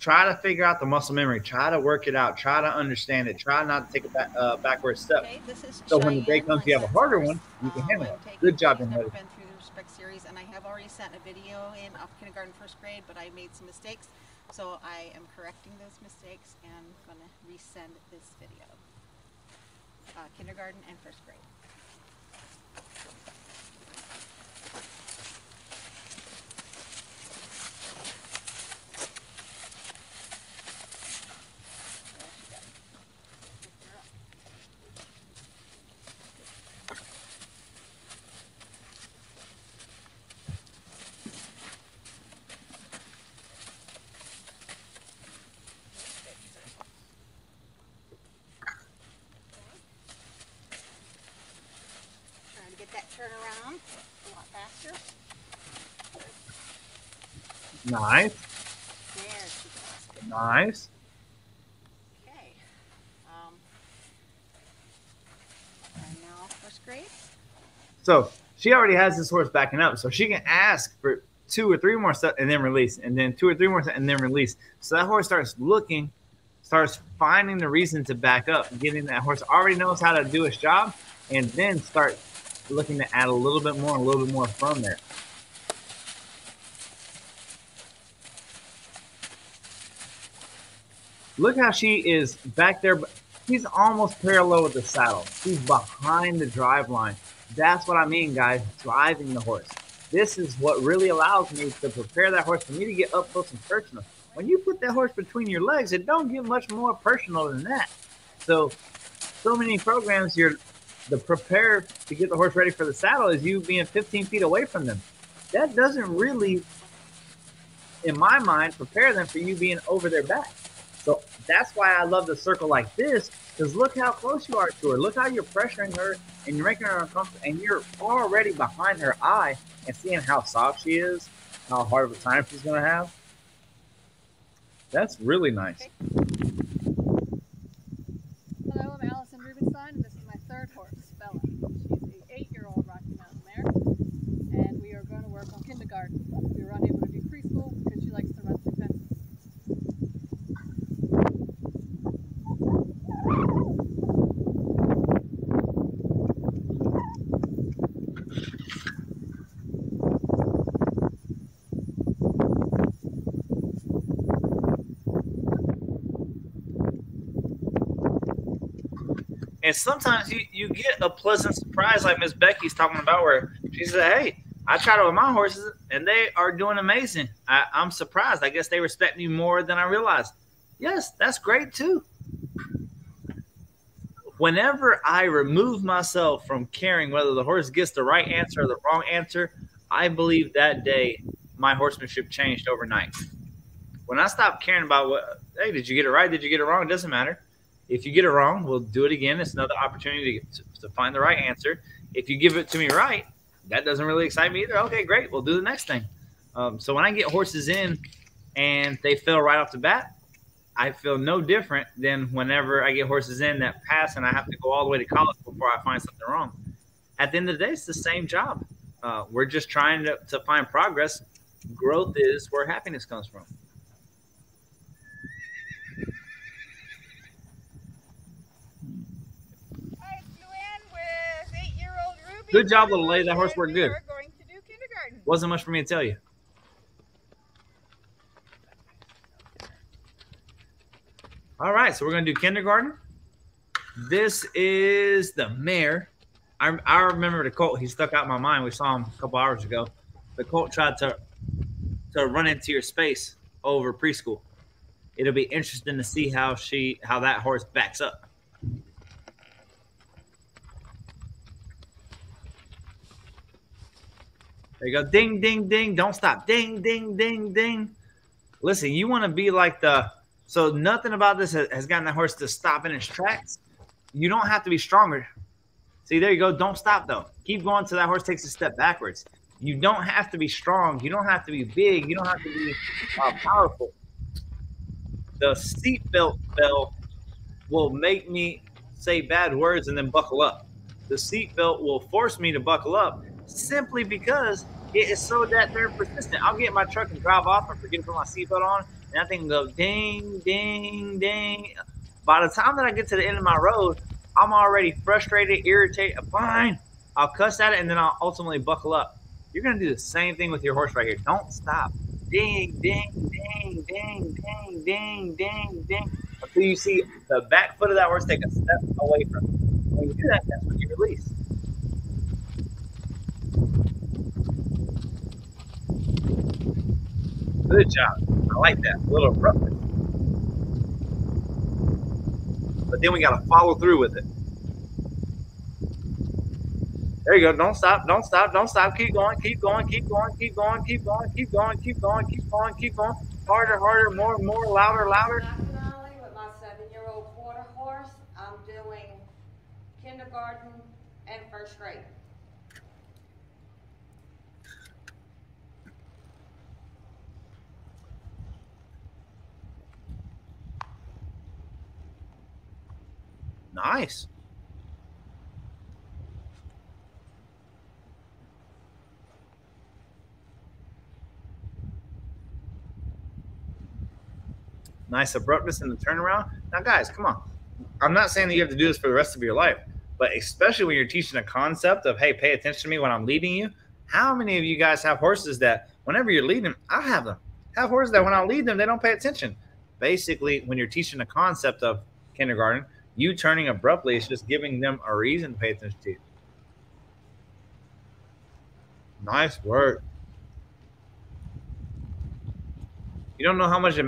try to figure out the muscle memory. Try to work it out. Try to understand it. Try not to take a back, uh, backward step. Okay, So when the day comes, you have a harder one, you can Um, handle it. Good job, I've been through the respect series, and I have already sent a video in of kindergarten, first grade, but I made some mistakes, so I am correcting those mistakes and gonna resend this video. Uh, kindergarten and first grade. Trying to get that turnaround a lot faster. Nice. There she goes. Nice. Okay. Um, and now first grade. So she already has this horse backing up, so she can ask for two or three more steps and then release, and then two or three more steps and then release. So that horse starts looking, starts finding the reason to back up, getting that horse already knows how to do its job, and then start looking to add a little bit more, a little bit more from there. Look how she is back there. She's almost parallel with the saddle. She's behind the drive line. That's what I mean, guys. Driving the horse. This is what really allows me to prepare that horse for me to get up close and personal. When you put that horse between your legs, it don't get much more personal than that. So, so many programs, you're the prepare to get the horse ready for the saddle is you being 15 feet away from them. That doesn't really, in my mind, prepare them for you being over their back. So that's why I love the circle like this, because look how close you are to her. Look how you're pressuring her and you're making her uncomfortable, and you're already behind her eye and seeing how soft she is, how hard of a time she's going to have. That's really nice. Hello, I'm Allison Rubenstein, and this is my third horse, Bella. She's a eight-year-old Rocky Mountain mare, and we are going to work on kindergarten. We were unable to do preschool because she likes to run through fences. And sometimes you, you get a pleasant surprise like Miss Becky's talking about where she said, Hey, I tried it with my horses and they are doing amazing. I, I'm surprised. I guess they respect me more than I realized. Yes, that's great too. Whenever I remove myself from caring whether the horse gets the right answer or the wrong answer, I believe that day my horsemanship changed overnight. When I stopped caring about what, hey, did you get it right? Did you get it wrong? It doesn't matter. If you get it wrong, we'll do it again. It's another opportunity to, to find the right answer. If you give it to me right, that doesn't really excite me either. Okay, great. We'll do the next thing. Um, so when I get horses in and they fail right off the bat, I feel no different than whenever I get horses in that pass and I have to go all the way to college before I find something wrong. At the end of the day, it's the same job. Uh, we're just trying to, to find progress. Growth is where happiness comes from. Hi, it's Luann with eight-year-old Ruby. Good job, little lady. That horse worked good. are going to do kindergarten. Wasn't much for me to tell you. All right, so we're gonna do kindergarten. This is the mare. I, I remember the colt. He stuck out in my mind. We saw him a couple hours ago. The colt tried to to run into your space over preschool. It'll be interesting to see how she how that horse backs up. There you go. Ding, ding, ding. Don't stop. Ding, ding, ding, ding. Listen, you want to be like the. So nothing about this has, gotten that horse to stop in its tracks. you don't have to be stronger. See, there you go. Don't stop though. Keep going till that horse takes a step backwards. You don't have to be strong. You don't have to be big. You don't have to be uh, powerful. The seatbelt bell will make me say bad words and then buckle up. The seatbelt will force me to buckle up simply because it is so that they're persistent. I'll get in my truck and drive off and forget to put my seatbelt on, and that thing go ding, ding, ding. By the time that I get to the end of my road, I'm already frustrated, irritated. Fine, I'll cuss at it, and then I'll ultimately buckle up. You're gonna do the same thing with your horse right here. Don't stop. Ding, ding, ding, ding, ding, ding, ding, ding, until you see the back foot of that horse take a step away from you. When you do that, that's when you release. Good job. I like that. A little abruptness. But then we got to follow through with it. There you go. Don't stop. Don't stop. Don't stop. Keep going. Keep going. Keep going. Keep going. Keep going. Keep going. Keep going. Keep going. Keep going. Harder, harder, more, more, louder, louder. With my seven-year-old quarter horse, I'm doing kindergarten and first grade. Nice. Nice abruptness in the turnaround. Now, guys, come on. I'm not saying that you have to do this for the rest of your life, but especially when you're teaching a concept of, hey, pay attention to me when I'm leading you. How many of you guys have horses that whenever you're leading, I have them. Have horses that when I lead them, they don't pay attention. Basically, when you're teaching a concept of kindergarten, you turning abruptly is just giving them a reason to pay attention to you. Nice work. You don't know how much,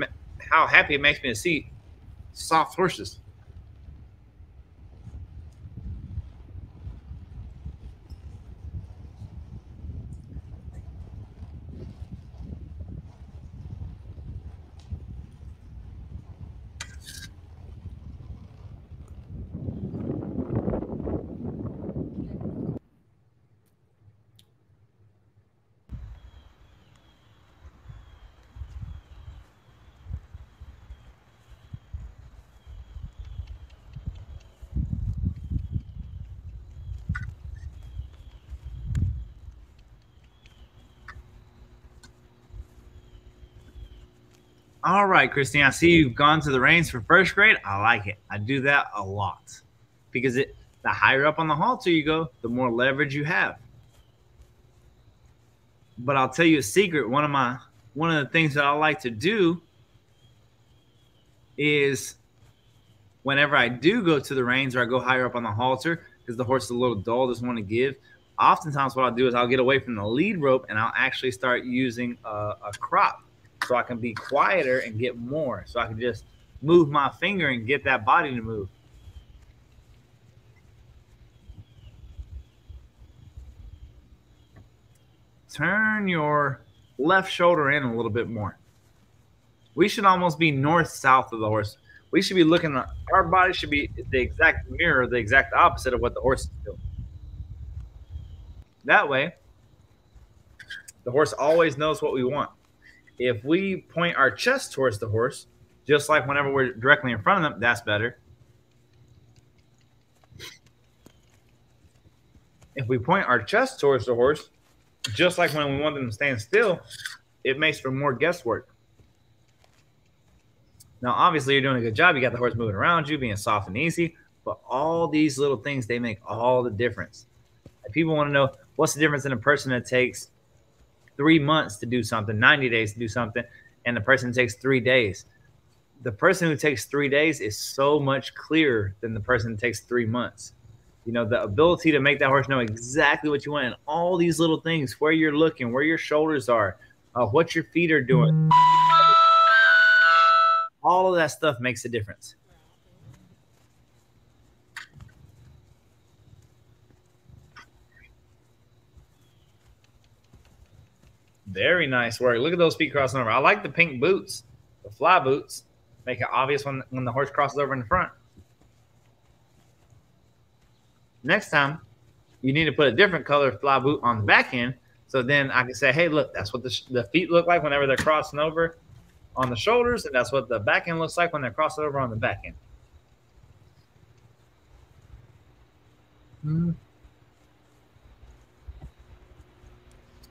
how happy it makes me to see soft horses. All right, Christine. I see you've gone to the reins for first grade. I like it. I do that a lot because it the higher up on the halter you go, the more leverage you have. But I'll tell you a secret. One of my one of the things that I like to do is whenever I do go to the reins or I go higher up on the halter because the horse is a little dull, doesn't want to give. Oftentimes, what I'll do is I'll get away from the lead rope and I'll actually start using a, a crop so I can be quieter and get more. So I can just move my finger and get that body to move. Turn your left shoulder in a little bit more. We should almost be north south of the horse. We should be looking our body should be the exact mirror, the exact opposite of what the horse is doing. That way, the horse always knows what we want if we point our chest towards the horse, just like whenever we're directly in front of them, that's better. If we point our chest towards the horse, just like when we want them to stand still, it makes for more guesswork. Now, obviously, you're doing a good job. You got the horse moving around you, being soft and easy. But all these little things, they make all the difference. If people want to know what's the difference in a person that takes three months to do something, 90 days to do something, and the person takes three days. The person who takes three days is so much clearer than the person who takes three months. You know, the ability to make that horse know exactly what you want and all these little things where you're looking, where your shoulders are, uh, what your feet are doing. All of that stuff makes a difference. Very nice work. Look at those feet crossing over. I like the pink boots, the fly boots. Make it obvious when, when the horse crosses over in the front. Next time, you need to put a different color fly boot on the back end. So then I can say, hey, look, that's what the, the feet look like whenever they're crossing over on the shoulders, and that's what the back end looks like when they're crossing over on the back end. Hmm.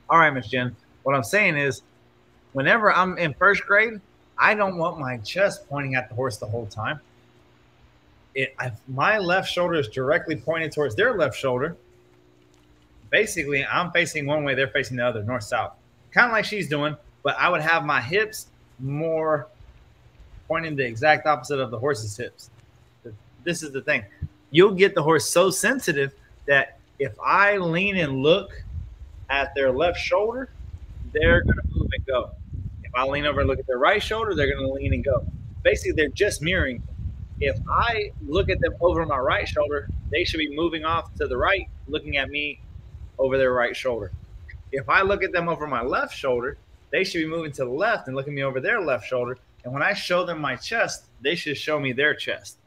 All right, Miss Jen. What I'm saying is, whenever I'm in first grade, I don't want my chest pointing at the horse the whole time. It, my left shoulder is directly pointed towards their left shoulder, basically I'm facing one way, they're facing the other, north south, kind of like she's doing. But I would have my hips more pointing the exact opposite of the horse's hips. This is the thing. You'll get the horse so sensitive that if I lean and look at their left shoulder, they're going to move and go. If I lean over and look at their right shoulder, they're going to lean and go. Basically, they're just mirroring. If I look at them over my right shoulder, they should be moving off to the right, looking at me over their right shoulder. If I look at them over my left shoulder, they should be moving to the left and looking me over their left shoulder. And when I show them my chest, they should show me their chest.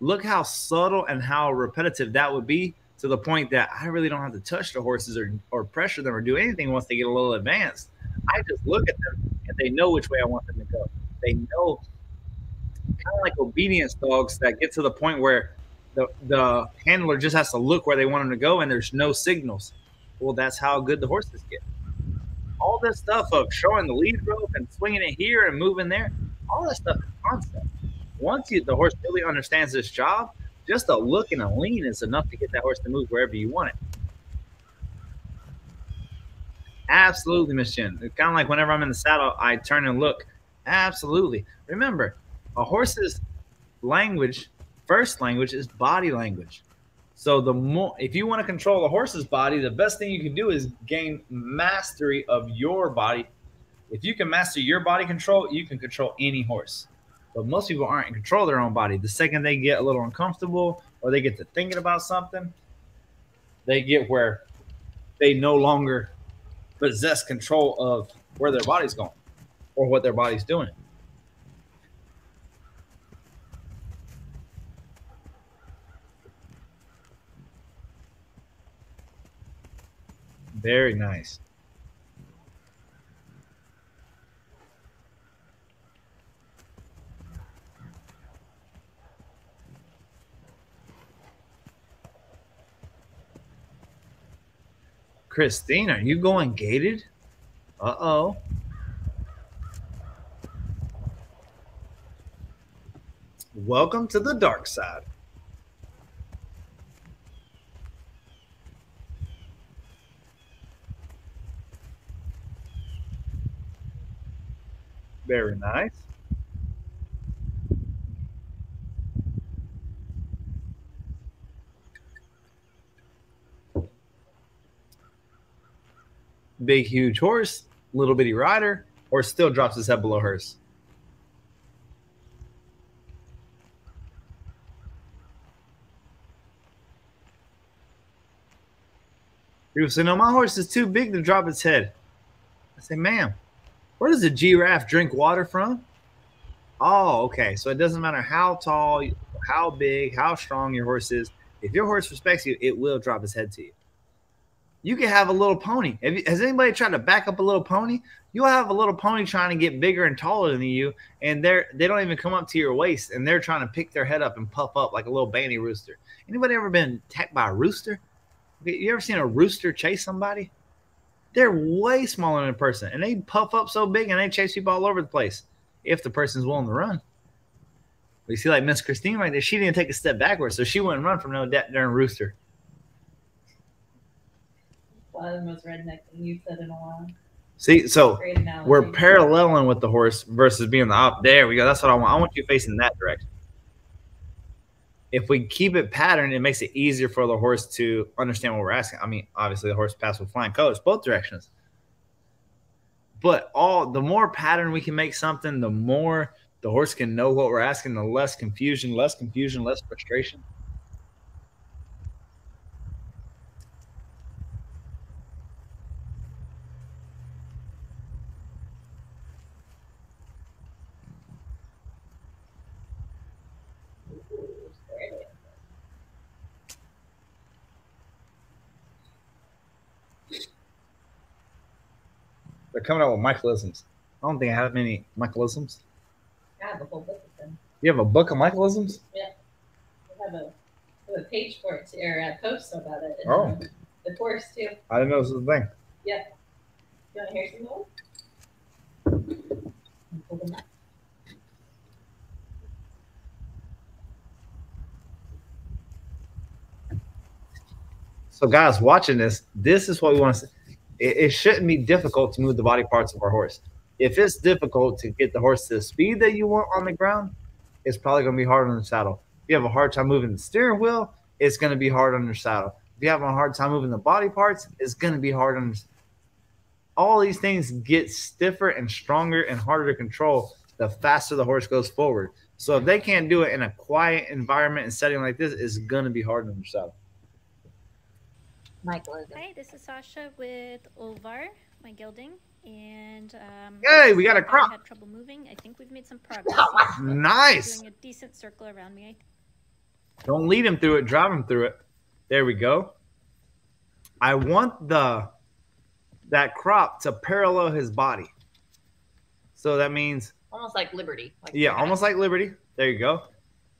Look how subtle and how repetitive that would be to the point that I really don't have to touch the horses or, or pressure them or do anything once they get a little advanced. I just look at them and they know which way I want them to go. They know kind of like obedience dogs that get to the point where the, the handler just has to look where they want them to go and there's no signals. Well, that's how good the horses get. All this stuff of showing the lead rope and swinging it here and moving there, all that stuff is concept. Once you, the horse really understands this job, just a look and a lean is enough to get that horse to move wherever you want it. Absolutely, Miss Jen. It's kind of like whenever I'm in the saddle, I turn and look. Absolutely. Remember, a horse's language, first language, is body language. So the more, if you want to control a horse's body, the best thing you can do is gain mastery of your body. If you can master your body control, you can control any horse. But most people aren't in control of their own body. The second they get a little uncomfortable or they get to thinking about something, they get where they no longer possess control of where their body's going or what their body's doing. Very nice. Christine, are you going gaited? Uh oh. Welcome to the dark side. Very nice. Big, huge horse, little bitty rider, or still drops his head below hers. People say, no, my horse is too big to drop its head. I say, ma'am, where does a giraffe drink water from? Oh, okay. So it doesn't matter how tall, how big, how strong your horse is. If your horse respects you, it will drop its head to you. You can have a little pony. You, has anybody tried to back up a little pony? You'll have a little pony trying to get bigger and taller than you, and they're they don't even come up to your waist, and they're trying to pick their head up and puff up like a little banty rooster. Anybody ever been attacked by a rooster? You ever seen a rooster chase somebody? They're way smaller than a person, and they puff up so big and they chase people all over the place if the person's willing to run. But you see, like Miss Christine right there, she didn't take a step backwards, so she wouldn't run from no darn rooster. Of the most redneck thing you've said in a while. See, so we're paralleling with the horse versus being the op. There we go. That's what I want. I want you facing that direction. If we keep it patterned, it makes it easier for the horse to understand what we're asking. I mean, obviously, the horse passes with flying colors, both directions. But all the more pattern we can make something, the more the horse can know what we're asking, the less confusion, less confusion, less frustration. They're coming out with Michaelisms. I don't think I have many Michaelisms. I have a whole book of them. You have a book of Michaelisms? Yeah. I have a, I have a page for it, or a post about it. Oh. The course, too. I didn't know this was a thing. Yeah. You want to hear some more? Pull them up. So, guys, watching this, this is what we want to see. It, it shouldn't be difficult to move the body parts of our horse. If it's difficult to get the horse to the speed that you want on the ground, it's probably going to be hard on the saddle. If you have a hard time moving the steering wheel, it's going to be hard on your saddle. If you have a hard time moving the body parts, it's going to be hard on. All these things get stiffer and stronger and harder to control the faster the horse goes forward. So if they can't do it in a quiet environment and setting like this, it's going to be hard on your saddle. Michael. Hi, this is Sasha with Olvar, my gelding, and um, Yay, we got a crop. I had trouble moving. I think we've made some progress. Nice. Doing a decent circle around me. Don't lead him through it, drive him through it. There we go. I want the that crop to parallel his body. So that means Almost like Liberty. Like yeah, almost like Liberty. There you go.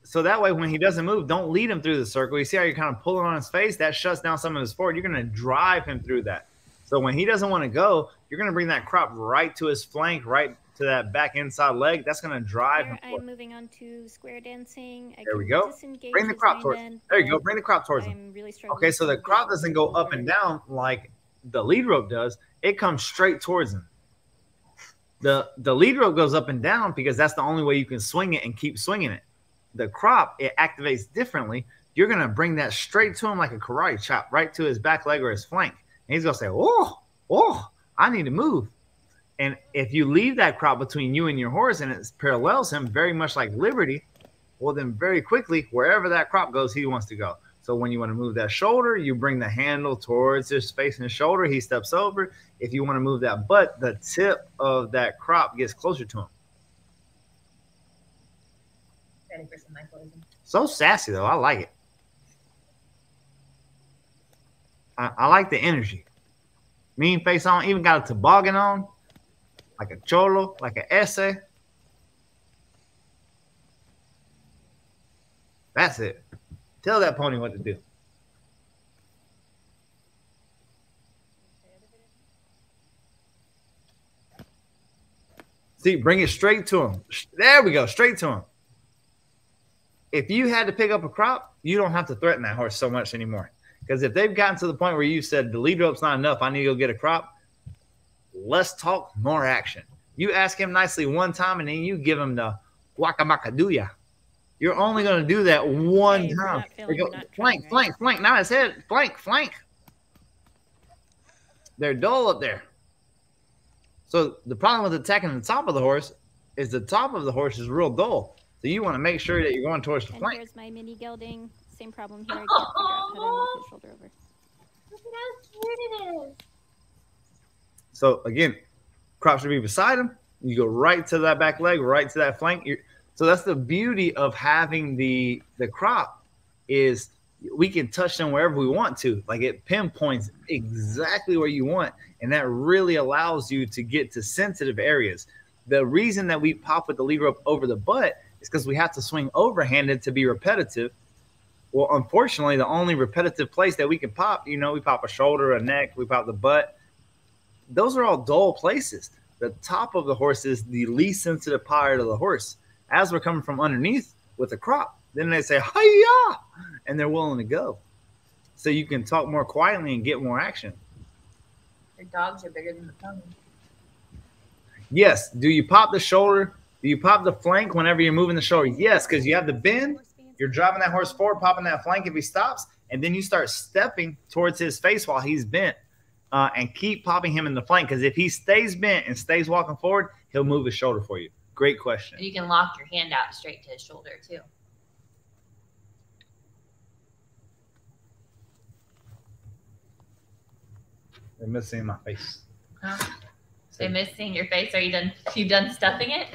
So that way, when he doesn't move, don't lead him through the circle. You see how you're kind of pulling on his face? That shuts down some of his forward. You're going to drive him through that. So when he doesn't want to go, you're going to bring that crop right to his flank, right to that back inside leg. That's going to drive Here him. I'm forward. moving on to square dancing. I There we go. Bring the crop towards. bend, There you go. Bring the crop towards him. I'm really struggling Okay, so the crop doesn't go up and down like the lead rope does. It comes straight towards him. The the lead rope goes up and down because that's the only way you can swing it and keep swinging it. The crop it activates differently. You're gonna bring that straight to him like a karate chop, right to his back leg or his flank, and he's gonna say, "Oh, oh, I need to move." And if you leave that crop between you and your horse and it parallels him very much like Liberty, well, then very quickly, wherever that crop goes, he wants to go. So when you want to move that shoulder, you bring the handle towards his face and his shoulder. He steps over. If you want to move that butt, the tip of that crop gets closer to him. For? So sassy though. I like it. I, I like the energy. Mean face on, even got a toboggan on, like a cholo, like an essay. That's it. Tell that pony what to do. See, bring it straight to him. There we go, straight to him. If you had to pick up a crop, you don't have to threaten that horse so much anymore. Because if they've gotten to the point where you said the lead rope's not enough, I need to go get a crop, less talk, more action. You ask him nicely one time and then you give him the wakamakadooya. You're only going to do that one Hey, time. not failing, There you we're go. Flank, flank, flank. Now his head. Flank, flank. They're dull up there. So the problem with attacking the top of the horse is the top of the horse is real dull. So you want to make sure that you're going towards the And flank. here's my mini gelding. Same problem here. I can't figure out how to move shoulder over. Look at how cute it is. So again, crop should be beside him. You go right to that back leg, right to that flank. You're, so that's the beauty of having the the crop is we can touch them wherever we want to. Like it pinpoints exactly where you want, and that really allows you to get to sensitive areas. The reason that we pop with the lead rope over the butt is because we have to swing overhanded to be repetitive. Well, unfortunately, the only repetitive place that we can pop, you know, we pop a shoulder, a neck, we pop the butt. Those are all dull places. The top of the horse is the least sensitive part of the horse. As we're coming from underneath with a crop, then they say, hiya, and they're willing to go. So you can talk more quietly and get more action. Your dogs are bigger than the pony. Yes. Do you pop the shoulder? Do you pop the flank whenever you're moving the shoulder? Yes, because you have the bend. You're driving that horse forward, popping that flank if he stops, and then you start stepping towards his face while he's bent, uh, and keep popping him in the flank. Because if he stays bent and stays walking forward, he'll move his shoulder for you. Great question. You can lock your hand out straight to his shoulder too. They're missing my face. Huh? They miss seeing your face. Are you done? You done stuffing it?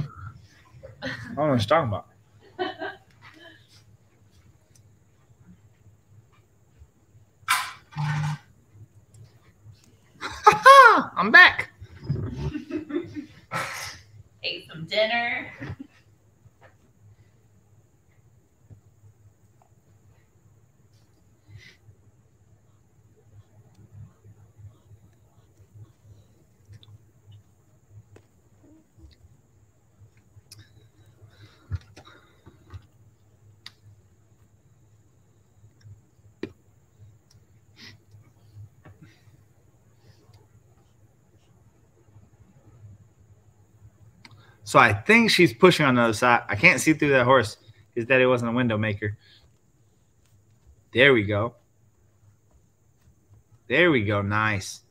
I don't know what she's talking about. I'm back. Ate some dinner. So I think she's pushing on the other side. I can't see through that horse. His daddy wasn't a window maker. There we go. There we go. Nice.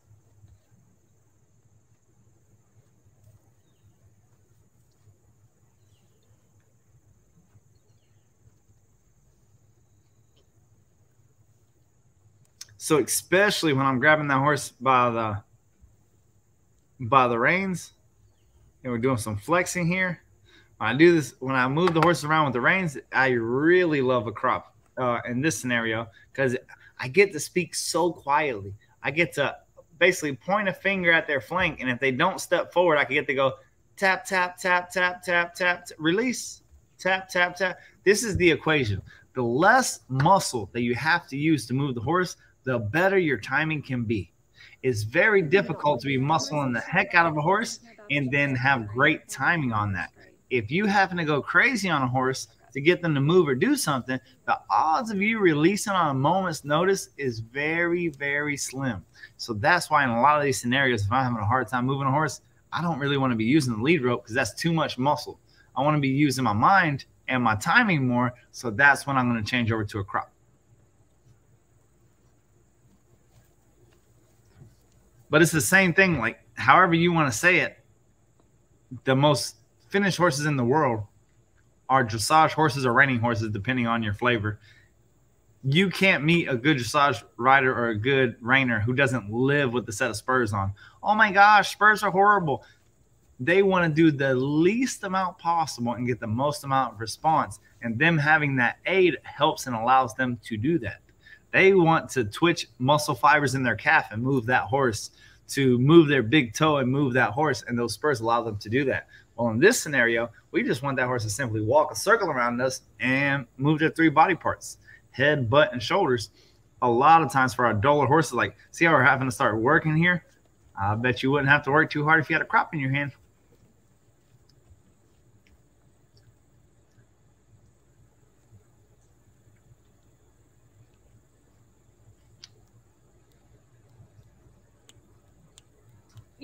So especially when I'm grabbing that horse by the by the reins, and we're doing some flexing here. When I do this, when I move the horse around with the reins, I really love a crop uh, in this scenario because I get to speak so quietly. I get to basically point a finger at their flank, and if they don't step forward, I can get to go tap, tap, tap, tap, tap, tap, release, tap, tap, tap. This is the equation. The less muscle that you have to use to move the horse, the better your timing can be. It's very difficult to be muscling the heck out of a horse and then have great timing on that. If you happen to go crazy on a horse to get them to move or do something, the odds of you releasing on a moment's notice is very, very slim. So that's why in a lot of these scenarios, if I'm having a hard time moving a horse, I don't really want to be using the lead rope because that's too much muscle. I want to be using my mind and my timing more. So that's when I'm going to change over to a crop. But it's the same thing, like however you want to say it. The most finished horses in the world are dressage horses or reining horses, depending on your flavor. You can't meet a good dressage rider or a good reiner who doesn't live with the set of spurs on. Oh my gosh, spurs are horrible. They want to do the least amount possible and get the most amount of response. And them having that aid helps and allows them to do that. They want to twitch muscle fibers in their calf and move that horse to move their big toe and move that horse, and those spurs allow them to do that. Well, in this scenario, we just want that horse to simply walk a circle around us and move their three body parts head, butt, and shoulders. A lot of times for our duller horses, like, see how we're having to start working here? I bet you wouldn't have to work too hard if you had a crop in your hand.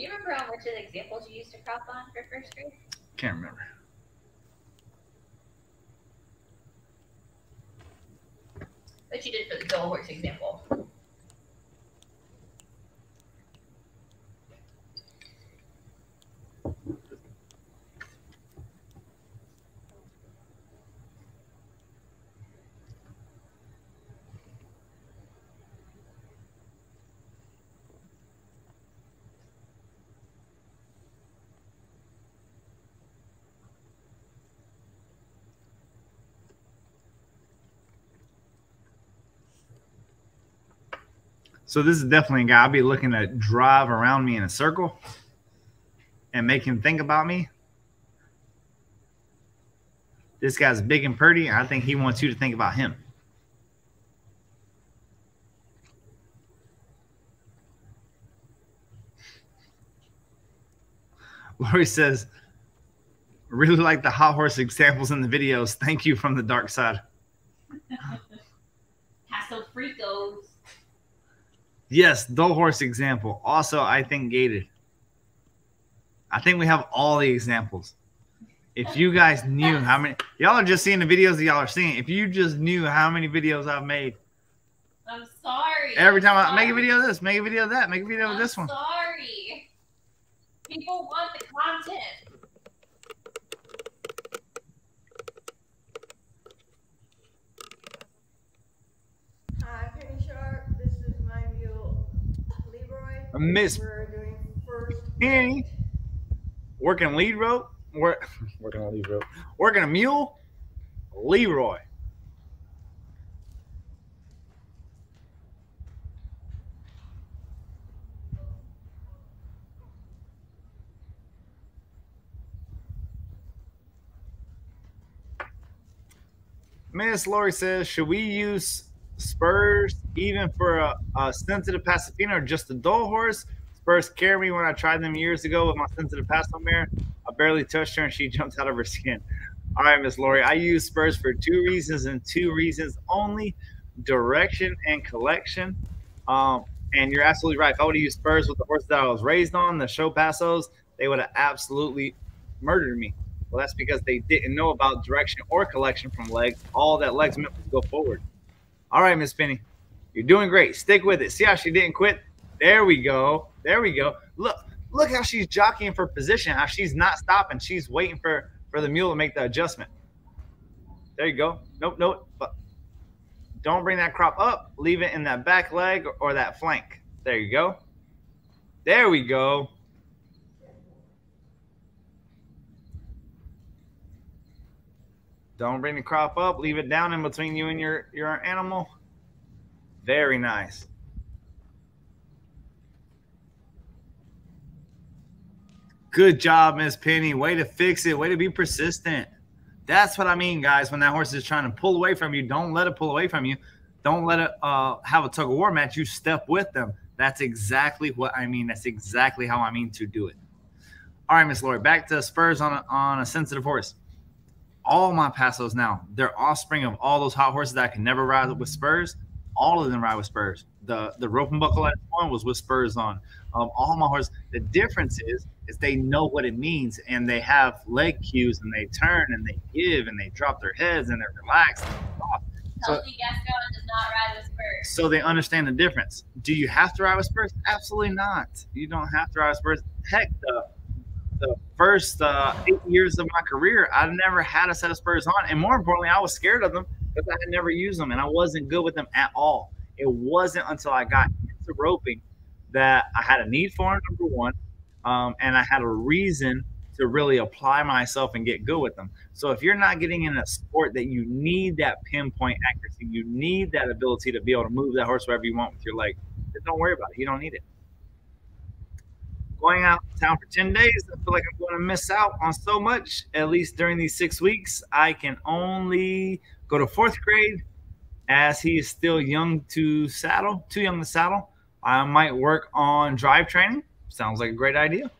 Do you remember how much of the examples you used to crop on for first grade? Can't remember. But you did for the dual horse example. So this is definitely a guy I'll be looking to drive around me in a circle and make him think about me. This guy's big and pretty. And I think he wants you to think about him. Lori says, really like the hot horse examples in the videos. Thank you from the dark side. Castle Fricos. Yes, dull horse example. Also, I think gaited. I think we have all the examples. If you guys knew how many, y'all are just seeing the videos that y'all are seeing. If you just knew how many videos I've made, I'm sorry. every time I'm I make a video of this, make a video of that, make a video of I'm this one. Sorry. People want the content. Miss Annie working lead rope. Working on lead rope. Working a mule. Leroy. Miss Lori says, should we use spurs even for a, a sensitive Paso Fino or just a dull horse? Spurs scared me when I tried them years ago with my sensitive Paso mare. I barely touched her and she jumped out of her skin. All right, Miss Lori, I use spurs for two reasons and two reasons only: direction and collection. Um, and you're absolutely right. If I would have used spurs with the horse that I was raised on, the show Pasos, they would have absolutely murdered me. Well, that's because they didn't know about direction or collection from legs. All that legs meant was go forward. All right, Miss Penny, you're doing great. Stick with it. See how she didn't quit? There we go. There we go. Look, look how she's jockeying for position. How she's not stopping. She's waiting for for the mule to make the adjustment. There you go. Nope, nope. But don't bring that crop up. Leave it in that back leg or that flank. There you go. There we go. Don't bring the crop up. Leave it down in between you and your, your animal. Very nice. Good job, Miss Penny. Way to fix it. Way to be persistent. That's what I mean, guys. When that horse is trying to pull away from you, don't let it pull away from you. Don't let it uh, have a tug of war match. You step with them. That's exactly what I mean. That's exactly how I mean to do it. All right, Miss Lori, back to Spurs on a, on a sensitive horse. All my Pasos now, they're offspring of all those hot horses that I can never ride with Spurs. All of them ride with Spurs. The the rope and buckle at one was with Spurs on. Um, all my horses. The difference is is they know what it means and they have leg cues and they turn and they give and they drop their heads and they're relaxed. So, Kelsey Gascon does not ride with Spurs. so they understand the difference. Do you have to ride with Spurs? Absolutely not. You don't have to ride with Spurs. Heck, the the first uh, eight years of my career, I never had a set of Spurs on, and more importantly, I was scared of them because I had never used them and I wasn't good with them at all. It wasn't until I got into roping that I had a need for them. Number one, um, and I had a reason to really apply myself and get good with them. So if you're not getting in a sport that you need that pinpoint accuracy, you need that ability to be able to move that horse wherever you want with your leg, don't worry about it. You don't need it. Going out of town for 10 days, I feel like I'm going to miss out on so much, at least during these six weeks. I can only go to fourth grade as he is still young to saddle, too young to saddle. I might work on drive training. Sounds like a great idea.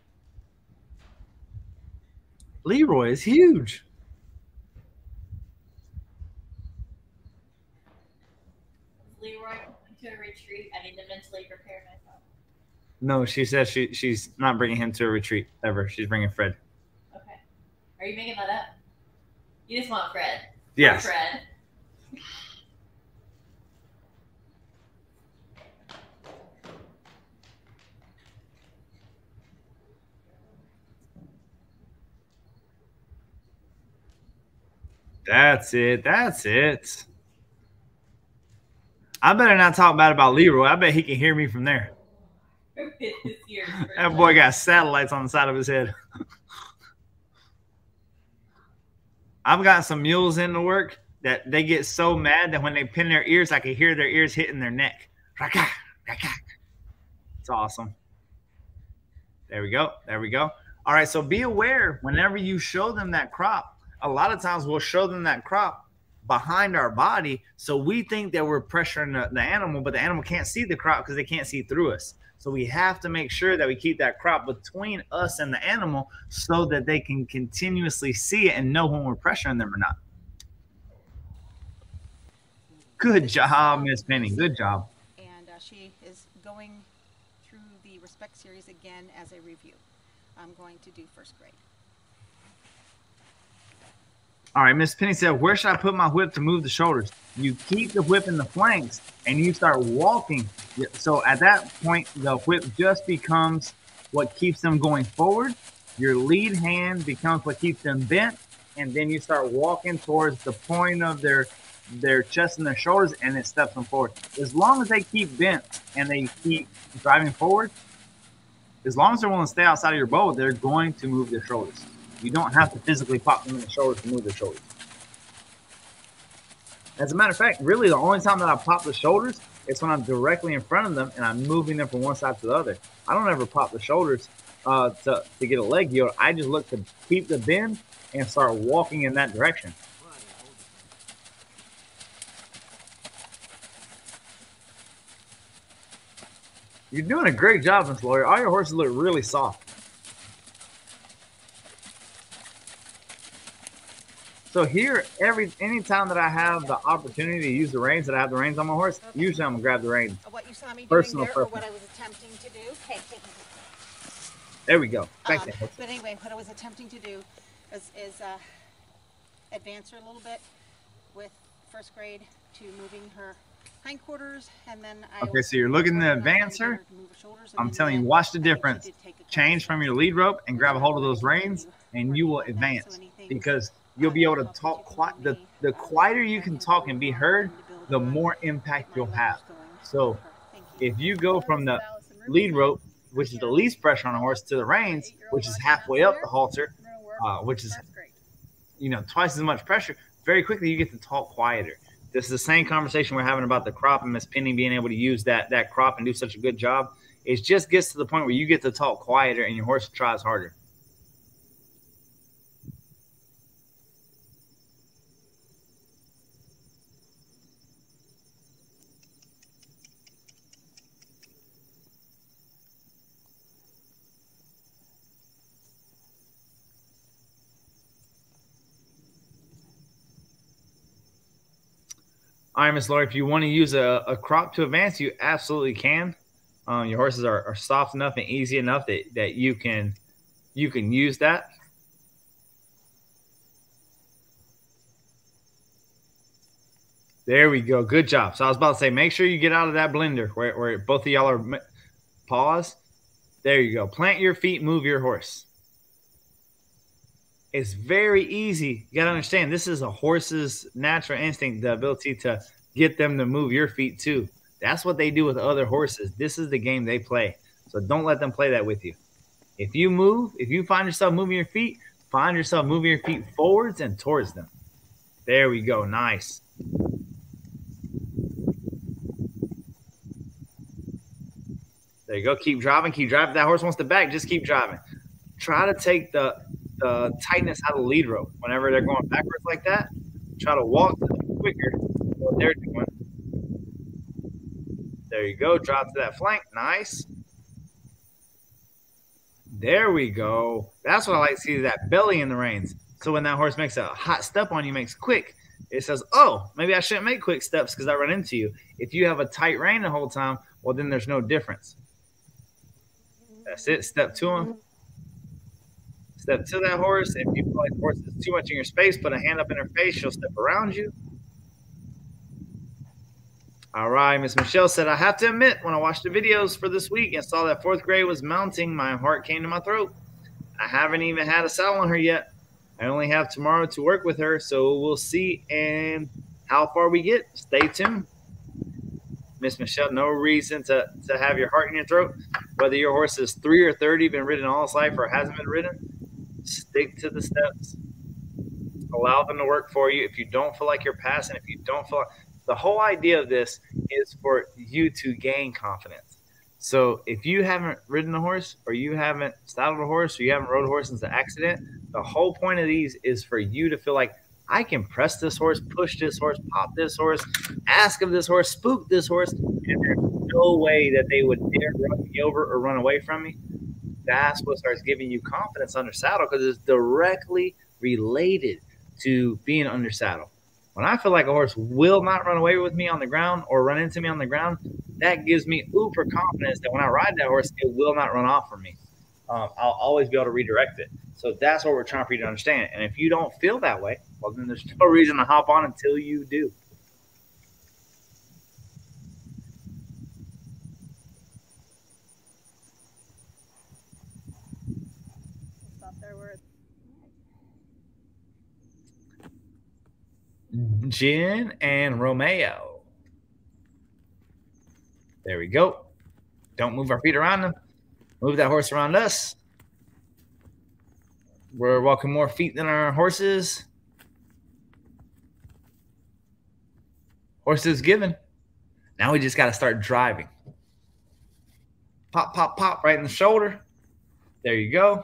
Leroy is huge. Leroy going to a retreat. I need to mentally prepare myself. No, she says she she's not bringing him to a retreat ever. She's bringing Fred. Okay. Are you making that up? You just want Fred. Yes. Fred. That's it. That's it. I better not talk bad about Leroy. I bet he can hear me from there. That boy got satellites on the side of his head. I've got some mules in the work that they get so mad that when they pin their ears, I can hear their ears hitting their neck. It's awesome. There we go. There we go. All right. So be aware whenever you show them that crop. A lot of times we'll show them that crop behind our body. So we think that we're pressuring the, the animal, but the animal can't see the crop because they can't see through us. So we have to make sure that we keep that crop between us and the animal so that they can continuously see it and know when we're pressuring them or not. Good job, Miss Penny. Good job. And uh, she is going through the Respect Series again as a review. I'm going to do first grade. All right, Miss Penny said, Where should I put my whip to move the shoulders? You keep the whip in the flanks and you start walking. So at that point, the whip just becomes what keeps them going forward. Your lead hand becomes what keeps them bent. And then you start walking towards the point of their their chest and their shoulders and it steps them forward. As long as they keep bent and they keep driving forward, as long as they're willing to stay outside of your bow, they're going to move their shoulders. You don't have to physically pop them in the shoulder to move their shoulders. As a matter of fact, really the only time that I pop the shoulders is when I'm directly in front of them and I'm moving them from one side to the other. I don't ever pop the shoulders uh, to, to get a leg yield. I just look to keep the bend and start walking in that direction. You're doing a great job, Miss Lawyer. All your horses look really soft. So here, every anytime that I have the opportunity to use the reins, that I have the reins on my horse, usually I'm gonna grab the reins. What you saw me Personal doing there, or what I was attempting to do. Hey. There we go. Back Um, there. but anyway, what I was attempting to do is, is uh, advance her a little bit with first grade to moving her hindquarters, and then I. Okay, so you're looking to advance her. I'm telling you, watch the difference. Change from your lead rope and grab a hold of those reins, and you will advance because you'll be able to talk. Qui- the the quieter you can talk and be heard, the more impact you'll have. So, if you go from the lead rope, which is the least pressure on a horse, to the reins, which is halfway up the halter, uh, which is you know twice as much pressure, very quickly you get to talk quieter. This is the same conversation we're having about the crop and Miss Penny being able to use that that crop and do such a good job. It just gets to the point where you get to talk quieter and your horse tries harder. Miss Lori, if you want to use a, a crop to advance, you absolutely can. Um, your horses are, are soft enough and easy enough that, that you can you can use that. There we go. Good job. So I was about to say, make sure you get out of that blender where, where both of y'all are pause. There you go. Plant your feet, move your horse. It's very easy. You got to understand, this is a horse's natural instinct, the ability to get them to move your feet too. That's what they do with other horses. This is the game they play. So don't let them play that with you. If you move, if you find yourself moving your feet, find yourself moving your feet forwards and towards them. There we go. Nice. There you go. Keep driving. Keep driving. If that horse wants to back, just keep driving. Try to take the, the tightness out of the lead rope whenever they're going backwards like that. Try to walk quicker what they're doing. There you go. Drop to that flank. Nice. There we go. That's what I like to see that belly in the reins. So when that horse makes a hot step on you, makes quick, it says, oh, maybe I shouldn't make quick steps because I run into you. If you have a tight rein the whole time, well, then there's no difference. That's it. Step to him. Mm-hmm. Step to that horse. If you feel like the horse is too much in your space, put a hand up in her face. She'll step around you. All right. Miss Michelle said, I have to admit, when I watched the videos for this week and saw that fourth grade was mounting, my heart came to my throat. I haven't even had a saddle on her yet. I only have tomorrow to work with her, so we'll see and how far we get. Stay tuned. Miss Michelle, no reason to, to have your heart in your throat. Whether your horse is three or 30, been ridden all his life, or hasn't been ridden, stick to the steps. Allow them to work for you. If you don't feel like you're passing, if you don't feel like, the whole idea of this is for you to gain confidence. So if you haven't ridden a horse, or you haven't saddled a horse, or you haven't rode a horse since the accident, the whole point of these is for you to feel like I can press this horse, push this horse, pop this horse, ask of this horse, spook this horse, and there's no way that they would dare run me over or run away from me. That's what starts giving you confidence under saddle because it's directly related to being under saddle. When I feel like a horse will not run away with me on the ground or run into me on the ground, that gives me uber confidence that when I ride that horse, it will not run off from me. Um, I'll always be able to redirect it. So that's what we're trying for you to understand. And if you don't feel that way, well, then there's no reason to hop on until you do. Jen and Romeo. There we go. Don't move our feet around them. Move that horse around us. We're walking more feet than our horses. Horses given. Now we just got to start driving. Pop, pop, pop right in the shoulder. There you go.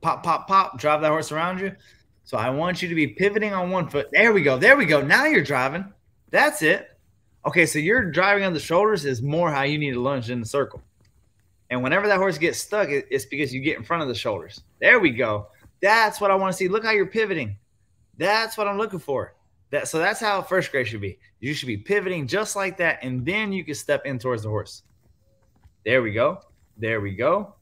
Pop, pop, pop. Drive that horse around you. So I want you to be pivoting on one foot. There we go. There we go. Now you're driving. That's it. Okay, so you're driving on the shoulders is more how you need to lunge in the circle. And whenever that horse gets stuck, it's because you get in front of the shoulders. There we go. That's what I want to see. Look how you're pivoting. That's what I'm looking for. That so that's how first grade should be. You should be pivoting just like that, and then you can step in towards the horse. There we go. There we go.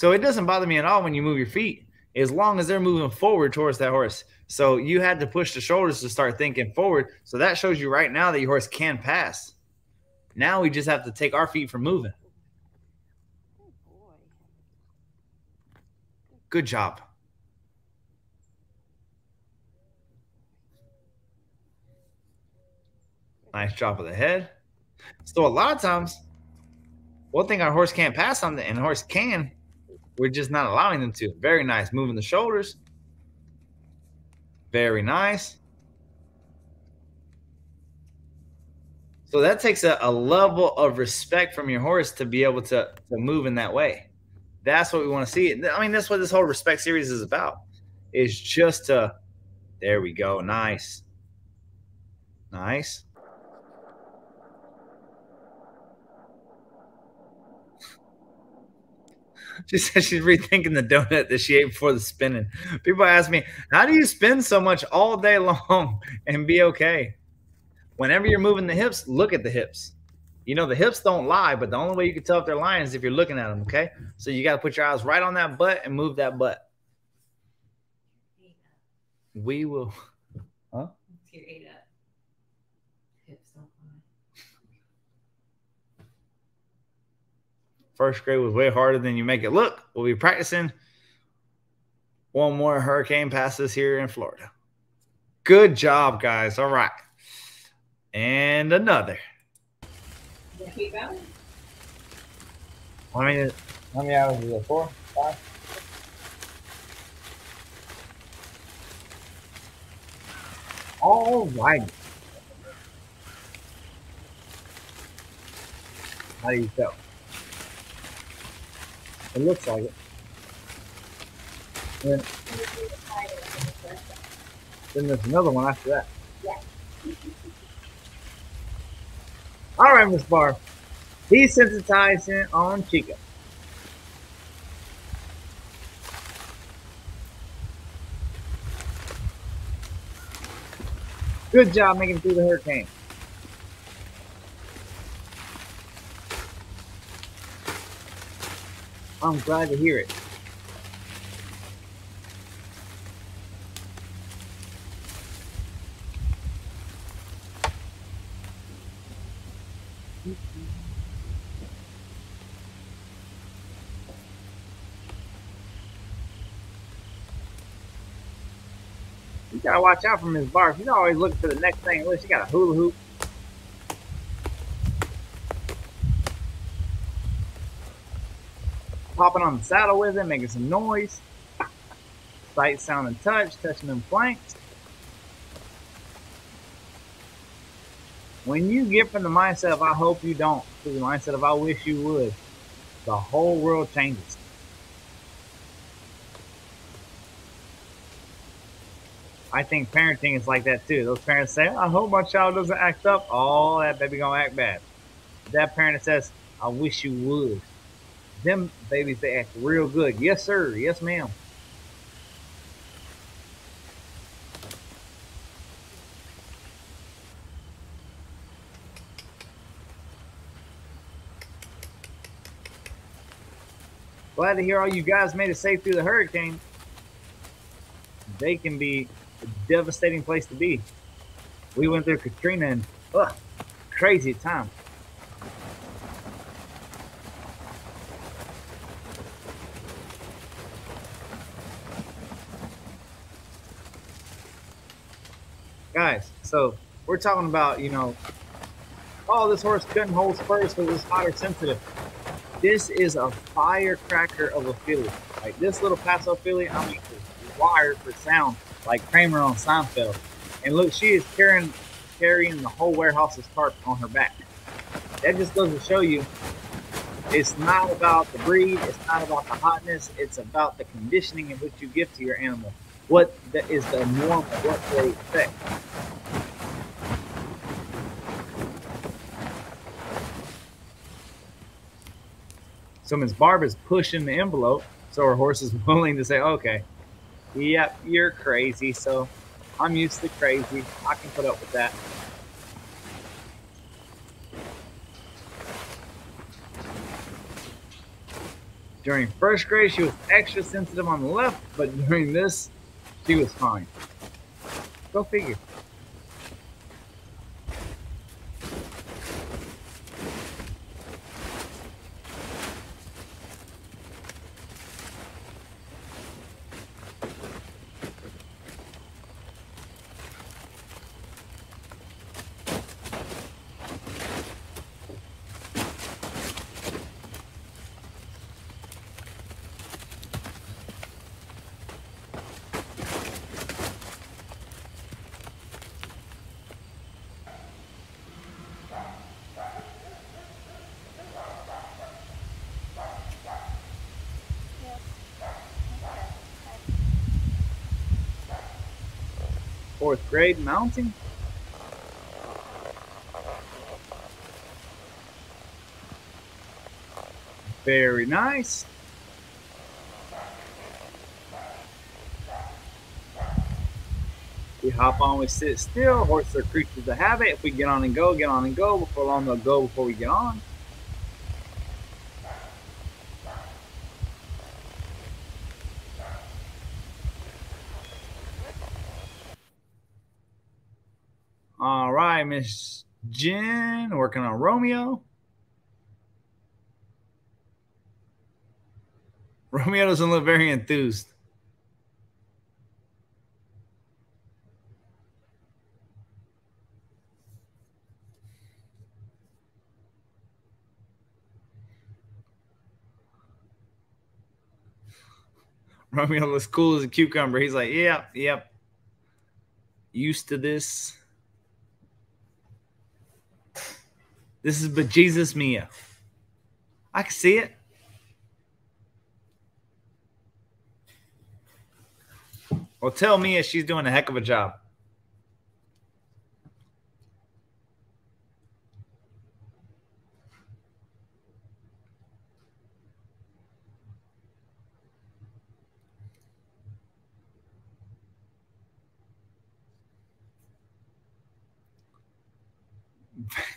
So it doesn't bother me at all when you move your feet, as long as they're moving forward towards that horse. So you had to push the shoulders to start thinking forward. So that shows you right now that your horse can pass. Now we just have to take our feet from moving. Good job. Nice drop of the head. So a lot of times, one thing our horse can't pass on, and the horse can, we're just not allowing them to. Very nice. Moving the shoulders. Very nice. So that takes a, a level of respect from your horse to be able to, to move in that way. That's what we want to see. I mean, that's what this whole respect series is about. Is just to there we go. Nice. Nice. She said she's rethinking the donut that she ate before the spinning. People ask me, how do you spin so much all day long and be okay? Whenever you're moving the hips, look at the hips. You know, the hips don't lie, but the only way you can tell if they're lying is if you're looking at them, okay? So you got to put your eyes right on that butt and move that butt. We will. Huh? Your eight up. Hips don't lie. First grade was way harder than you make it look. We'll be practicing one more hurricane passes here in Florida. Good job, guys. All right. And another. How many, how many hours is it? Four? Five? All right. How do you feel? It looks like it. Then, then there's another one after that. All right, Miss Barr. Desensitizing on Chica. Good job making it through the hurricane. I'm glad to hear it. You gotta watch out for Miss Barf. She's always looking for the next thing. Look, she got a hula hoop. Popping on the saddle with it, making some noise. Sight, sound, and touch, touching them flanks. When you get from the mindset of I hope you don't to the mindset of I wish you would, the whole world changes. I think parenting is like that too. Those parents say, I hope my child doesn't act up. Oh, that baby gonna act bad. That parent says, I wish you would. Them babies, they act real good. Yes, sir. Yes, ma'am. Glad to hear all you guys made it safe through the hurricane. They can be a devastating place to be. We went through Katrina and ugh, crazy time. Guys, so we're talking about, you know, oh, this horse couldn't hold spurs because it's hotter sensitive. This is a firecracker of a filly. Like this little Paso filly, I mean, wired for sound like Kramer on Seinfeld. And look, she is carrying carrying the whole warehouse's tarp on her back. That just goes to show you it's not about the breed, it's not about the hotness, it's about the conditioning in which you give to your animal. What is the norm of what they expect. So Miss Barbara's pushing the envelope, so her horse is willing to say, "Okay, yep, you're crazy." So I'm used to crazy. I can put up with that. During first grade, she was extra sensitive on the left, but during this, she was fine. Go figure. Fourth grade mounting. Very nice. We hop on, we sit still. Horses are creatures of habit. If we get on and go, get on and go. Before long, they'll go before we get on. All right, Miss Jen, working on Romeo. Romeo doesn't look very enthused. Romeo looks cool as a cucumber. He's like, yep, yep. Used to this. This is but Jesus Mia. I can see it. Well, tell Mia she's doing a heck of a job.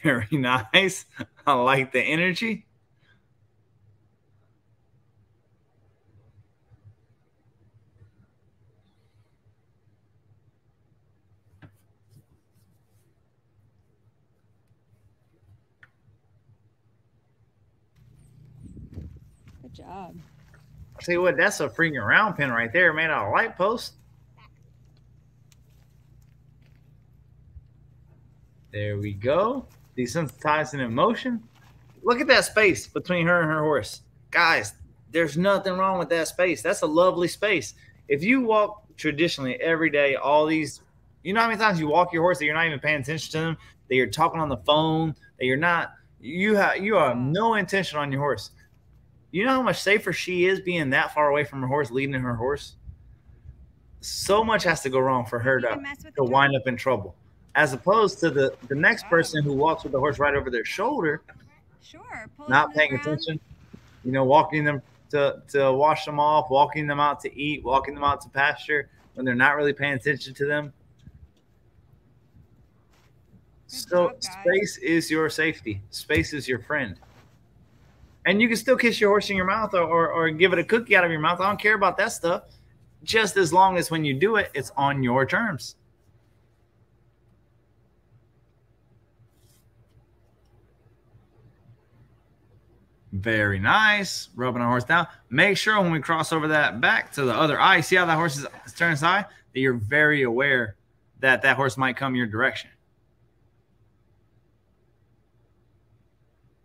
Very nice. I like the energy. Good job. Tell you what, that's a freaking round pen right there, made out of light post. There we go. Desensitizing in motion. Look at that space between her and her horse. Guys, there's nothing wrong with that space. That's a lovely space. If you walk traditionally every day, all these, you know how many times you walk your horse that you're not even paying attention to them, that you're talking on the phone, that you're not, you have, you have no intention on your horse. You know how much safer she is being that far away from her horse, leading her horse? So much has to go wrong for her to, to wind up in trouble as opposed to the the next person who walks with the horse right over their shoulder, Sure. not paying attention, you know, walking them to to wash them off, walking them out to eat, walking them out to pasture when they're not really paying attention to them. so space is your safety. Space is your friend. And you can still kiss your horse in your mouth or, or, or give it a cookie out of your mouth. I don't care about that stuff. Just as long as when you do it, it's on your terms. Very nice. Rubbing our horse down. Make sure when we cross over that back to the other eye, see how that horse is turning eye that you're very aware that that horse might come your direction.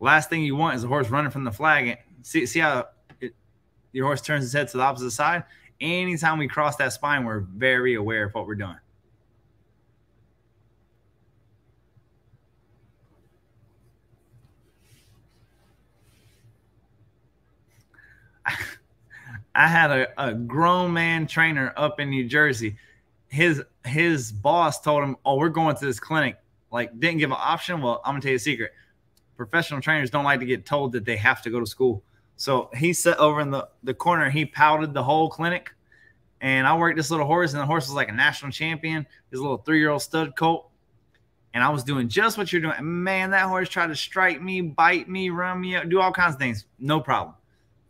Last thing you want is a horse running from the flag. See, see how it, your horse turns its head to the opposite side? Anytime we cross that spine, we're very aware of what we're doing. I had a, a grown man trainer up in New Jersey. His his boss told him, "Oh, we're going to this clinic." Like, didn't give an option. Well, I'm gonna tell you a secret. Professional trainers don't like to get told that they have to go to school. So he sat over in the the corner. He pouted the whole clinic, and I worked this little horse, and the horse was like a national champion. His little three year old stud colt, and I was doing just what you're doing. Man, that horse tried to strike me, bite me, run me, up, do all kinds of things. No problem.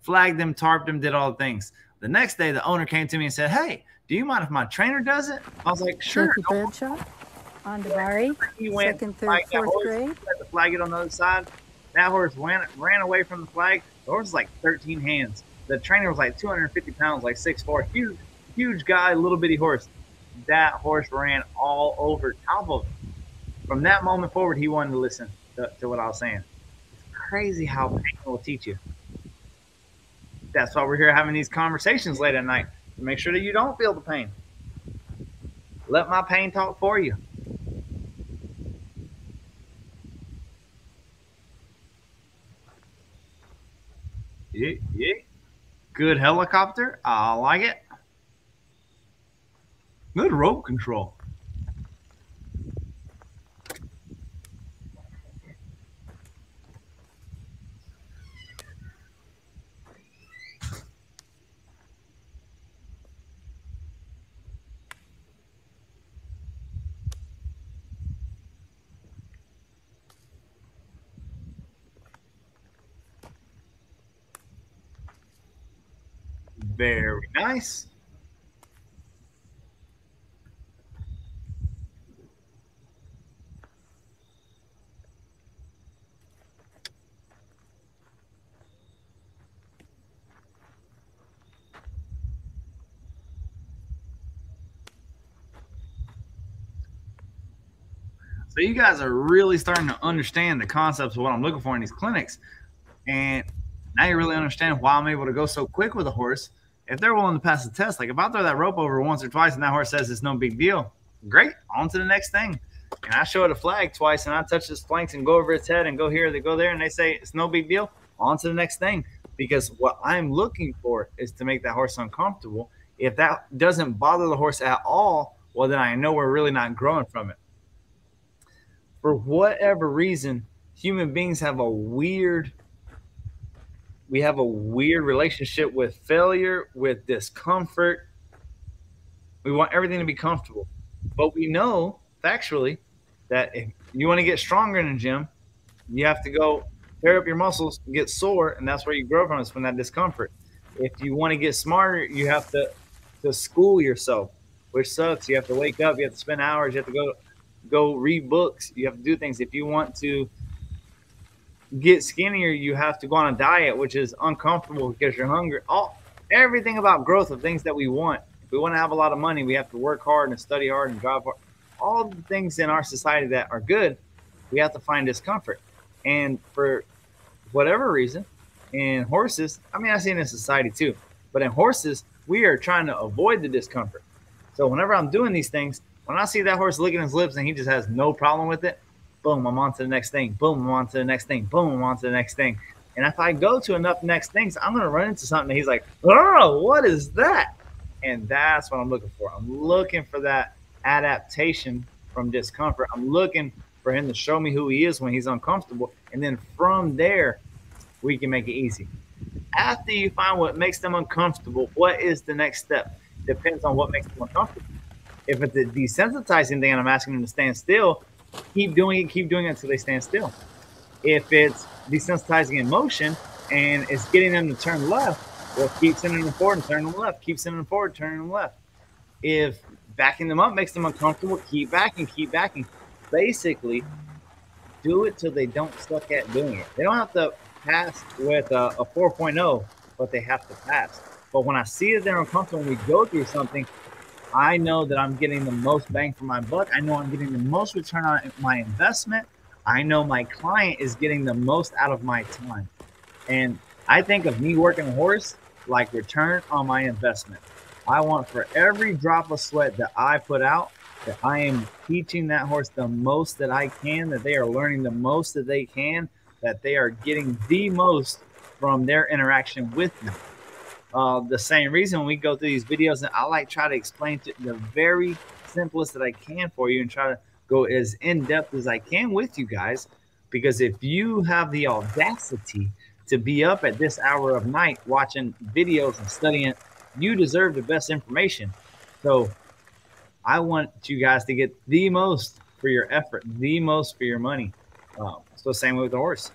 Flagged them, tarped them, did all the things. The next day, the owner came to me and said, "Hey, do you mind if my trainer does it?" I was like, "Sure." Jackie Bradshaw on Davari, He went second, third, fourth horse, grade. had to flag it on the other side. That horse ran ran away from the flag. The horse was like 13 hands. The trainer was like 250 pounds, like 6'4", huge, huge guy, little bitty horse. That horse ran all over top of him. From that moment forward, he wanted to listen to, to what I was saying. It's crazy how pain will teach you. That's why we're here having these conversations late at night to make sure that you don't feel the pain. Let my pain talk for you. Yeah, yeah. Good helicopter. I like it. Good rope control. Nice. So you guys are really starting to understand the concepts of what I'm looking for in these clinics. And now you really understand why I'm able to go so quick with a horse. If they're willing to pass the test, like if I throw that rope over once or twice and that horse says it's no big deal, great, on to the next thing. And I show it a flag twice and I touch its flanks and go over its head and go here, they go there, and they say it's no big deal, on to the next thing. Because what I'm looking for is to make that horse uncomfortable. If that doesn't bother the horse at all, well, then I know we're really not growing from it. For whatever reason, human beings have a weird we have a weird relationship with failure, with discomfort. We want everything to be comfortable. But we know factually that if you want to get stronger in the gym, you have to go tear up your muscles, get sore, and that's where you grow from is from that discomfort. If you want to get smarter, you have to to school yourself, which sucks. You have to wake up, you have to spend hours, you have to go go read books, you have to do things. If you want to get skinnier, you have to go on a diet, which is uncomfortable because you're hungry. All everything about growth of things that we want. If we want to have a lot of money, we have to work hard and study hard and drive hard. All the things in our society that are good, we have to find discomfort. And for whatever reason, in horses, I mean, I see it in society too, but in horses, we are trying to avoid the discomfort. So whenever I'm doing these things, when I see that horse licking his lips and he just has no problem with it, boom, I'm on to the next thing. Boom, I'm on to the next thing. Boom, I'm on to the next thing. And if I go to enough next things, I'm gonna run into something. he's like, oh, what is that? And that's what I'm looking for. I'm looking for that adaptation from discomfort. I'm looking for him to show me who he is when he's uncomfortable. And then from there, we can make it easy. After you find what makes them uncomfortable, what is the next step? Depends on what makes them uncomfortable. If it's a desensitizing thing and I'm asking them to stand still, keep doing it, keep doing it until they stand still. If it's desensitizing in motion and it's getting them to turn left, well, keep sending them forward and turn them left. Keep sending them forward, turning them left. If backing them up makes them uncomfortable, keep backing, keep backing. Basically, do it till they don't suck at doing it. They don't have to pass with a, a 4.0, but they have to pass. But when I see that they're uncomfortable when we go through something, I know that I'm getting the most bang for my buck. I know I'm getting the most return on my investment. I know my client is getting the most out of my time. And I think of me working a horse like return on my investment. I want for every drop of sweat that I put out, that I am teaching that horse the most that I can, that they are learning the most that they can, that they are getting the most from their interaction with me. Uh, the same reason we go through these videos, and I like try to explain to the very simplest that I can for you and try to go as in depth as I can with you guys. Because if you have the audacity to be up at this hour of night watching videos and studying, you deserve the best information. So I want you guys to get the most for your effort, the most for your money. Um, so same with the horse.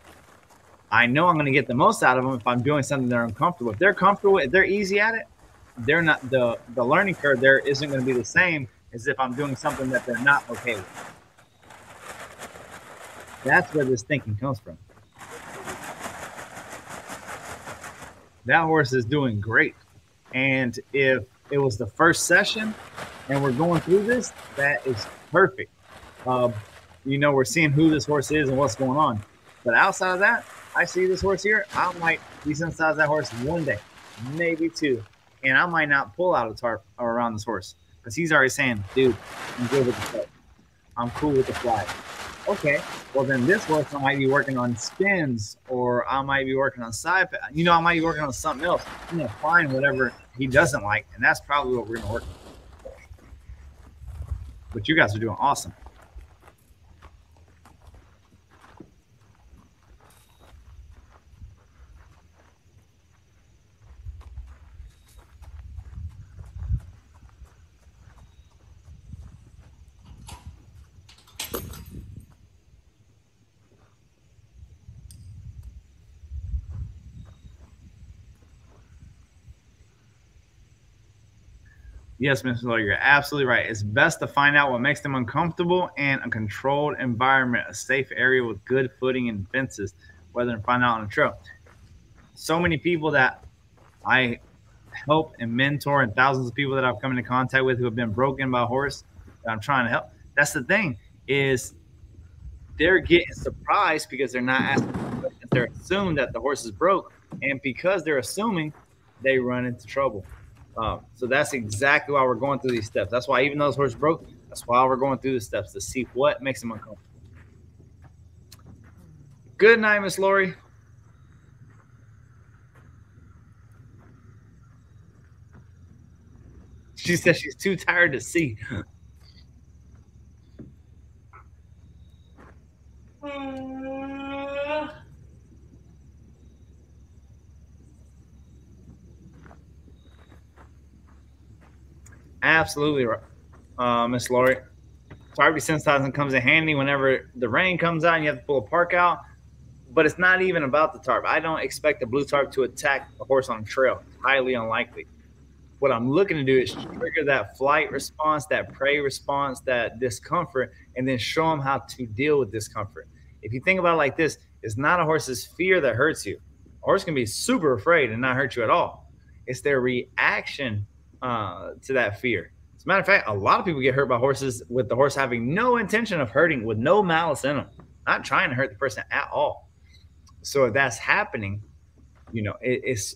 I know I'm going to get the most out of them if I'm doing something they're uncomfortable. If they're comfortable, if they're easy at it, they're not the the learning curve there isn't going to be the same as if I'm doing something that they're not okay with. That's where this thinking comes from. That horse is doing great. And if it was the first session and we're going through this, that is perfect. Uh, you know, we're seeing who this horse is and what's going on. But outside of that, I see this horse here. I might desensitize that horse one day, maybe two. And I might not pull out a tarp around this horse because he's already saying, dude, I'm good with the flag. I'm cool with the fly. Okay, well then this horse I might be working on spins or I might be working on side. You know, I might be working on something else. I'm gonna find whatever he doesn't like, and that's probably what we're gonna work. On. But you guys are doing awesome. Yes, Mr. Lowe, you're absolutely right. It's best to find out what makes them uncomfortable and a controlled environment, a safe area with good footing and fences, rather than find out on a trail. So many people that I help and mentor, and thousands of people that I've come into contact with who have been broken by a horse that I'm trying to help. That's the thing is they're getting surprised because they're not asking questions. They're assuming that the horse is broke, and because they're assuming, they run into trouble. Um, so that's exactly why we're going through these steps. That's why even though his horse broke, that's why we're going through the steps to see what makes him uncomfortable. Good night, Miss Lori. She says she's too tired to see. Absolutely right, uh, Miss Lori. Tarp desensitizing comes in handy whenever the rain comes out and you have to pull a park out. But it's not even about the tarp. I don't expect the blue tarp to attack a horse on a trail. It's highly unlikely. What I'm looking to do is trigger that flight response, that prey response, that discomfort, and then show them how to deal with discomfort. If you think about it like this, it's not a horse's fear that hurts you. A horse can be super afraid and not hurt you at all. It's their reaction uh, to that fear. As a matter of fact, a lot of people get hurt by horses with the horse having no intention of hurting, with no malice in them, not trying to hurt the person at all. So if that's happening, you know, it, it's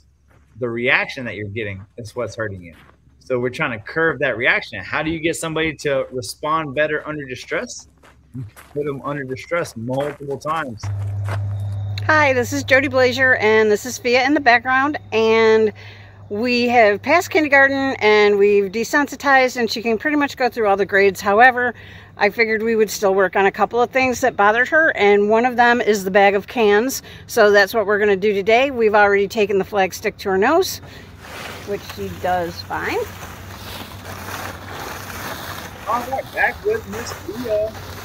the reaction that you're getting is what's hurting you. So we're trying to curve that reaction. How do you get somebody to respond better under distress? Put them under distress multiple times. Hi, this is Jody Blazer, and this is Fia in the background. And we have passed kindergarten and we've desensitized and she can pretty much go through all the grades. However, I figured we would still work on a couple of things that bothered her and one of them is the bag of cans. So that's what we're going to do today. We've already taken the flag stick to her nose, which she does fine. All right, back with Miss Leah.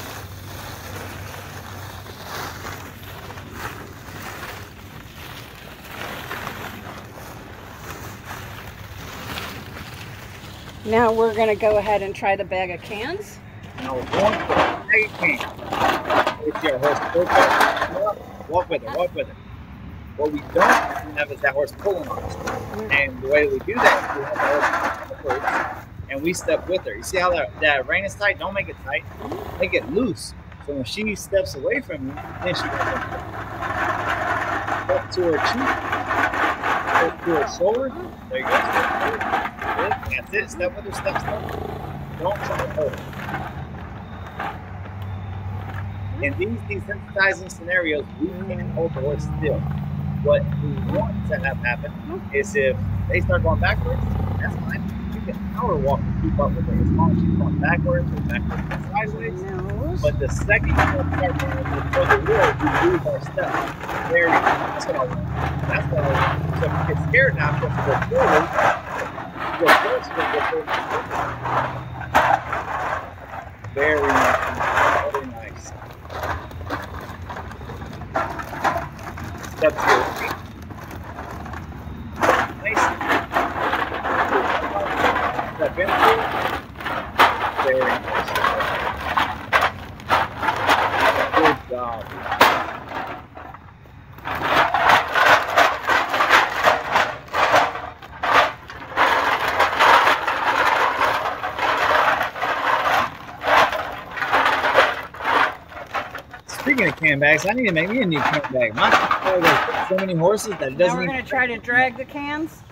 Now we're going to go ahead and try the bag of cans. Now one bag of cans. It's your horse Walk with it, walk with it. What we don't have is that horse pulling on us. And the way we do that, we have the horse and we step with her. You see how that, that rein is tight? Don't make it tight. Make it loose. So when she steps away from you, then she goes up to her cheek, up to her shoulder. There you go. That's it. Step with her, step, step. Don't try to hold In these desensitizing scenarios, we can hold horse still. What we want to have happen is if they start going backwards, that's fine. Can power walk and keep up with it as long as she's going backwards or backwards and sideways. But the second you start going a little further wheel, you lose our step. There, that's what I want. That's what I want. So if you get scared now, have to go forward. Go first, go forward. Very nice. Very nice. Step to your feet. Nice. Step into it. Very nice. Good job. Speaking of can bags, I need to make me a new can bag. My car has so many horses that doesn't Now we're going to try to drag the cans.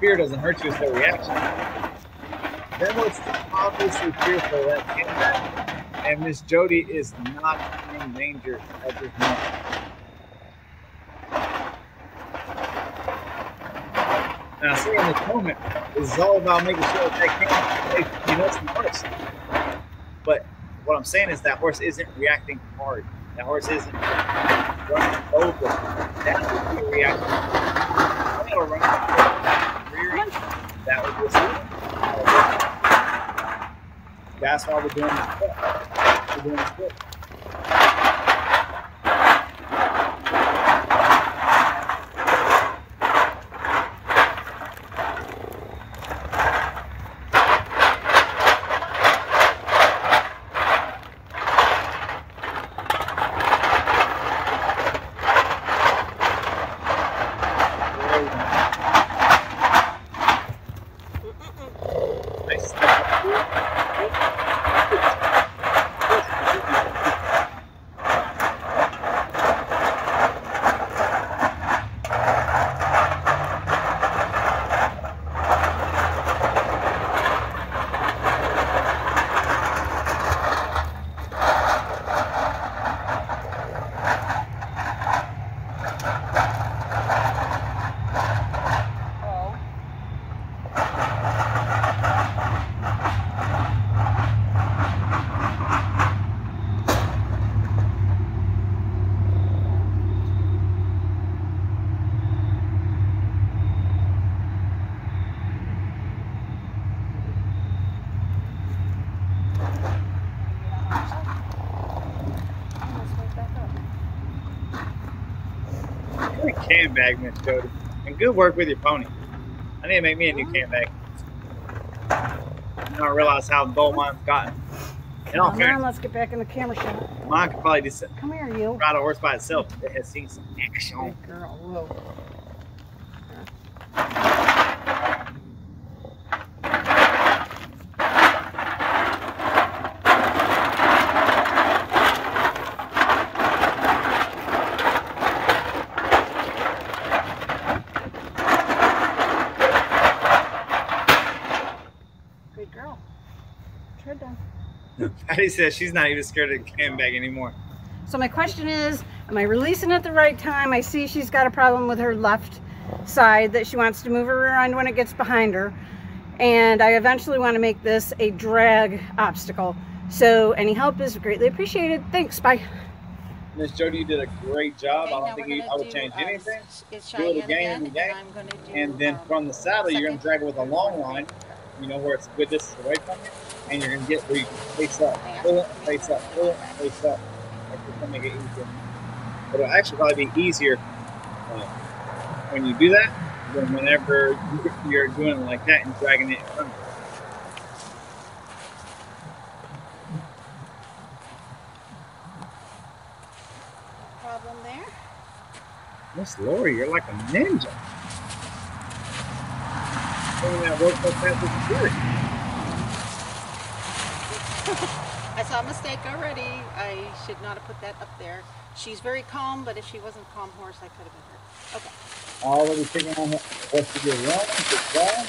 Fear doesn't hurt you, it's their reaction. Then what's obviously fearful that can bag, and Miss Jody is not in danger at this moment. Now, see, in this moment, it's all about making sure that that can't, you know, it's the horse. But what I'm saying is that horse isn't reacting hard. That horse isn't running over. That would be a reaction. Or running rearing. That would a That's why we're doing this. We're doing this. Nice step up here. Good can bag, Miss Jody. And good work with your pony. I need to make me a new can bag. don't realize how dull mine's gotten. In all Come on, fairness, let's get back in the camera shot. mine could probably just Come here, you. ride a horse by itself. It has seen some action. Good girl. Whoa. Good girl. Tread down. Patty says she's not even scared of the can bag anymore. So my question is, am I releasing at the right time? I see she's got a problem with her left side that she wants to move her around when it gets behind her. And I eventually want to make this a drag obstacle. So any help is greatly appreciated. Thanks, bye. Miss Jody, you did a great job. Okay, I don't think you, I would do, change uh, anything. It's Do it Cheyenne again and again, again. and do, And then um, from the saddle, you're going to drag it with a long line, you know, where it's a good distance away from you. And you're going to get where you can face up, pull it, face up, pull it, face up. That's just to make it easier. But it'll actually probably be easier uh, when you do that than whenever you- you're doing it like that and dragging it in front of you. problem there. Miss Lori, you're like a ninja. Doing that rope so fast with the saw a mistake already. I should not have put that up there. She's very calm, but if she wasn't calm horse, I could have been hurt. Okay. Already figuring out what to do. Wrong. get down.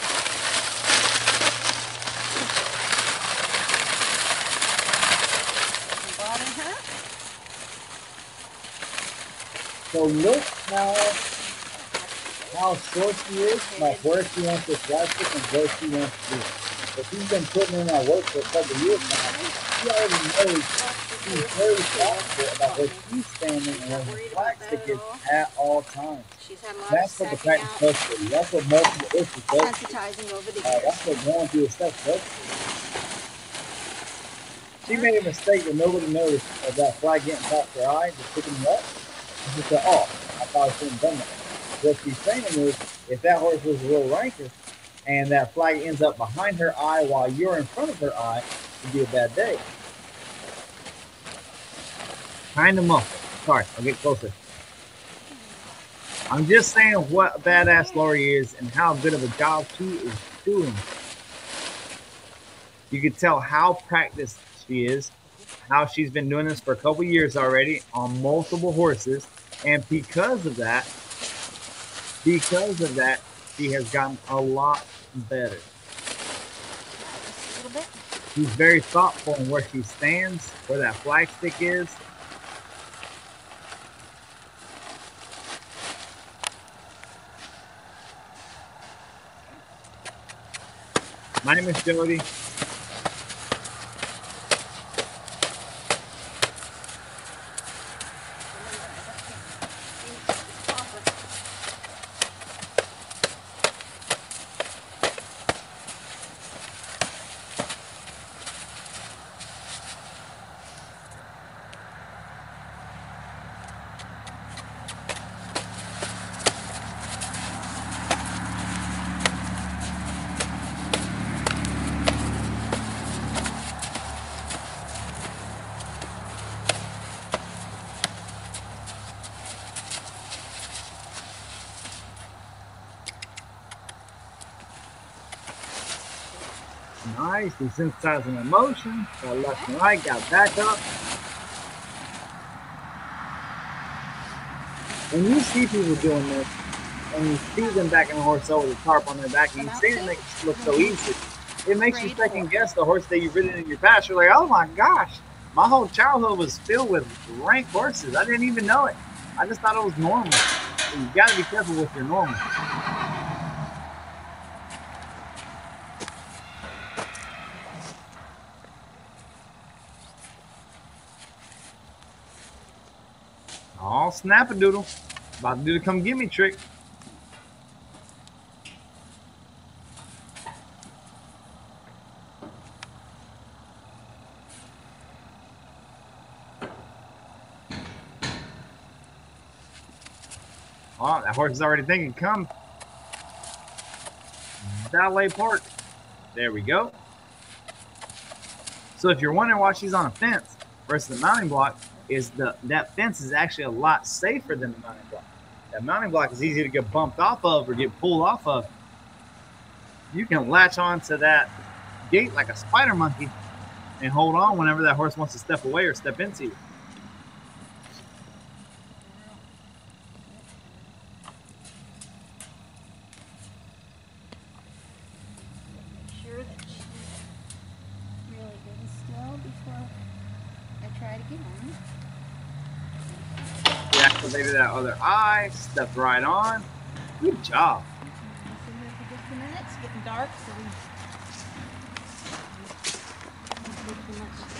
So look now how short she is, like where she wants to plastic and where she wants to do it. If she's been putting in that work for a couple years now, she already knows she's very thoughtful about where she's standing and where the flag stick is at all times. She's had a lot That's what the practice does for you. That's what multiple issues does. for you. sensitizing over the Uh, that's what going through the steps does. for you. She made a mistake that nobody noticed of that flag getting past her eye, just picking it up. She said, "Oh, I probably shouldn't have done that." What she's saying is, if that horse was a real ranker, and that flag ends up behind her eye while you're in front of her eye, it'd be a bad day. Kind of muffled. Sorry, I'll get closer. I'm just saying what a badass Lori is and how good of a job she is doing. You can tell how practiced she is, how she's been doing this for a couple years already on multiple horses, and because of that, because of that, she has gotten a lot better. She's very thoughtful in where she stands, where that flag stick is. My name is Jody. Nice, desensitizing emotion. Got left and right, got back up. When you see people doing this, and you see them backing a horse over the tarp on their back, and you see it make it look so easy, it makes you second guess the horse that you've ridden in your past. You're like, oh my gosh, my whole childhood was filled with rank horses. I didn't even know it. I just thought it was normal. So you got to be careful with your normal. Oh, snap a doodle. About to do the come get me trick. Oh, that horse is already thinking, come. Valet Park. There we go. So if you're wondering why she's on a fence versus the mounting block, is the that fence is actually a lot safer than the mounting block. That mounting block is easy to get bumped off of or get pulled off of. You can latch on to that gate like a spider monkey and hold on whenever that horse wants to step away or step into you. Sure that she's really good still before I try to get on. Deactivated that other eye, stepped right on. Good job. Dark, so we.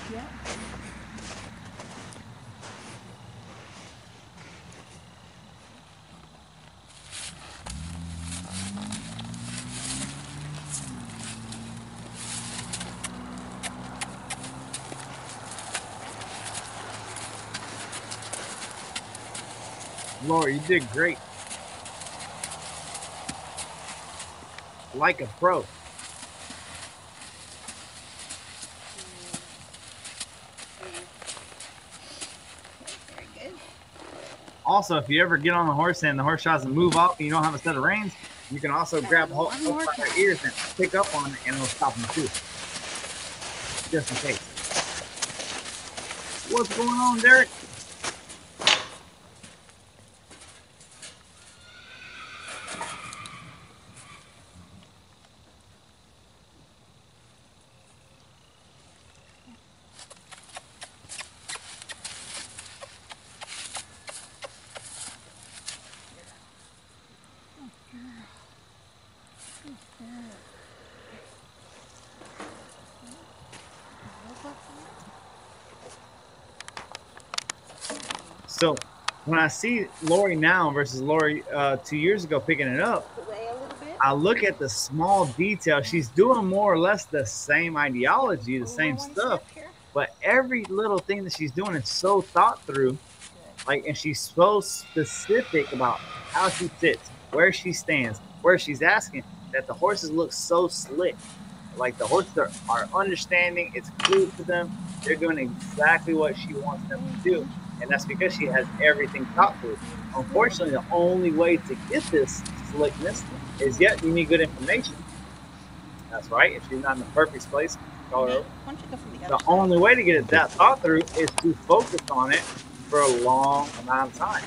Don't Laura, you did great. Like a pro. Also, if you ever get on the horse and the horse tries to move off and you don't have a set of reins, you can also grab hold hold their ears and pick up on it and it'll stop them too. Just in case. What's going on, Derek? So when I see Lori now versus Lori uh, two years ago picking it up, I look at the small detail. She's doing more or less the same ideology, the same stuff, but every little thing that she's doing is so thought through. Like, and she's so specific about how she sits, where she stands, where she's asking that the horses look so slick. Like the horses are, are understanding, it's clear to them. They're doing exactly what she wants them to do. And that's because she has everything thought through. Unfortunately, the only way to get this slickness is yet you need good information. That's right. If she's not in the perfect place, call her. Why don't you go from the The only way to get it that thought through is to focus on it for a long amount of time.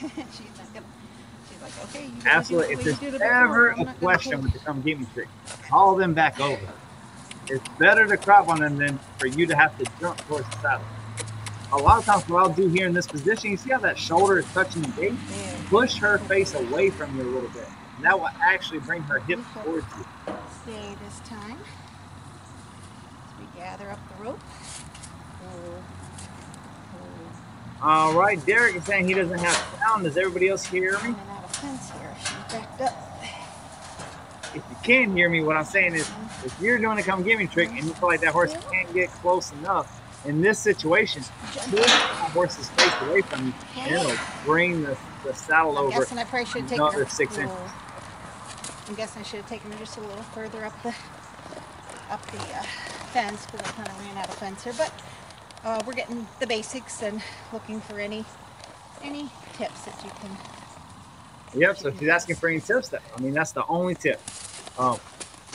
she's gonna. She's like, okay. You gotta do Absolutely. If the way you there's did it before. ever a question with the come get me trick, call them back over. It's better to crop on them than for you to have to jump towards the saddle. A lot of times, what I'll do here in this position, you see how that shoulder is touching the gate? Push her face away from you a little bit. And that will actually bring her hip towards you. Stay this time. As we gather up the rope. All right, Derek is saying he doesn't have sound. Does everybody else hear me? Out of fence here. She's backed up. If you can hear me, what I'm saying is, if you're doing a come get me trick and you feel like that horse can't get close enough, in this situation, push that horse's face away from you, and it'll bring the, the saddle I'm over guessing I probably should have taken another her. six inches. I'm guessing I should have taken her just a little further up the up the uh, fence because I kind of ran out of fence here. But uh, we're getting the basics and looking for any any tips that you can. Yep. So if she's asking for any tips, that I mean that's the only tip. Um,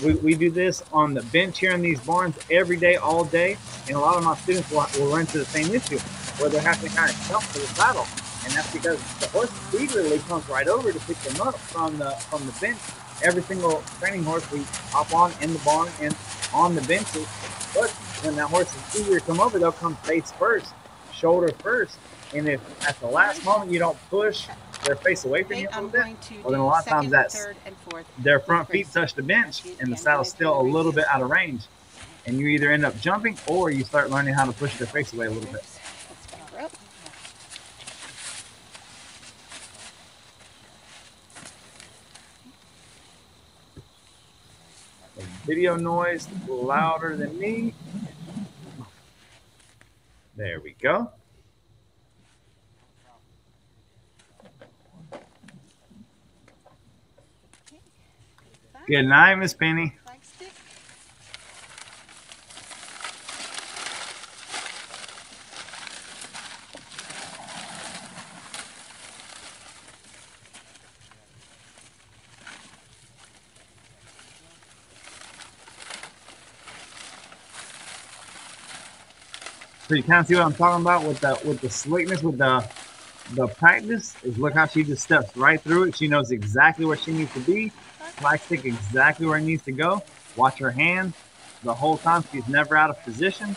we, we do this on the bench here in these barns every day, all day, and a lot of my students will, will run into the same issue where they're having to kind of jump to the saddle, and that's because the horse eagerly comes right over to pick them up from the from the bench. Every single training horse we hop on in the barn and on the benches, but when that horse is eager to come over, they'll come face first, shoulder first, and if at the last moment you don't push their face away from you a little bit, well then a lot of times that's third, and fourth. their front feet touch the bench and the saddle's still a little bit out of range. And you either end up jumping or you start learning how to push their face away a little bit. Video noise louder than me. There we go. Good night, Miss Penny. So you kind of see what I'm talking about with the with the slickness with the the practice is look how she just steps right through it. She knows exactly where she needs to be. Flag stick exactly where it needs to go. Watch her hand the whole time. She's never out of position.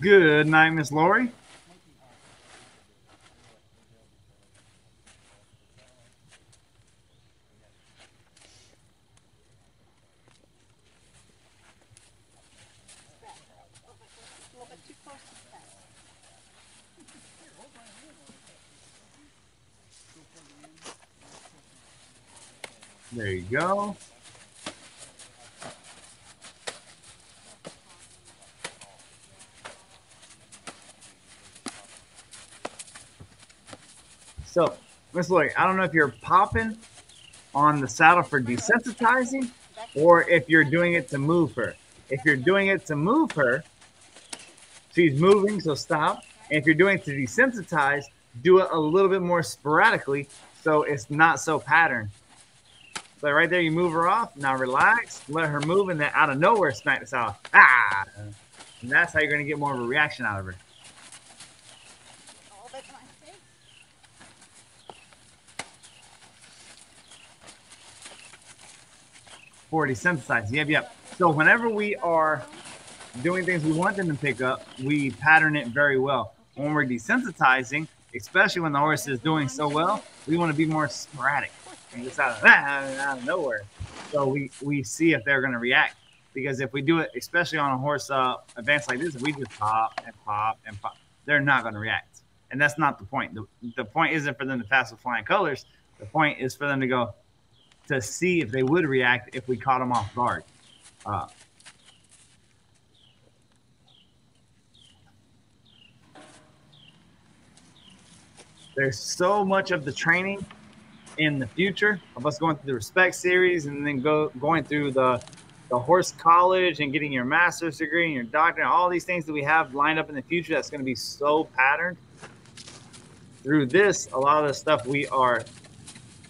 Good night, Miss Lori. Go. So, Miss Lori, I don't know if you're popping on the saddle for desensitizing or if you're doing it to move her. If you're doing it to move her, she's moving, so stop. And if you're doing it to desensitize, do it a little bit more sporadically so it's not so patterned. So right there, you move her off. Now relax, let her move, and then out of nowhere, smack this saddle. Ah! And that's how you're going to get more of a reaction out of her. For desensitized. Yep, yep. So whenever we are doing things we want them to pick up, we pattern it very well. When we're desensitizing, especially when the horse is doing so well, we want to be more sporadic and just out of, out of nowhere. So we, we see if they're going to react. Because if we do it, especially on a horse uh, advanced like this, if we just pop and pop and pop, they're not going to react. And that's not the point. The, the point isn't for them to pass with flying colors. The point is for them to go to see if they would react if we caught them off guard. Uh, there's so much of the training in the future of us going through the respect series and then go going through the the horse college and getting your master's degree and your doctorate, all these things that we have lined up in the future that's going to be so patterned. Through this, a lot of the stuff we are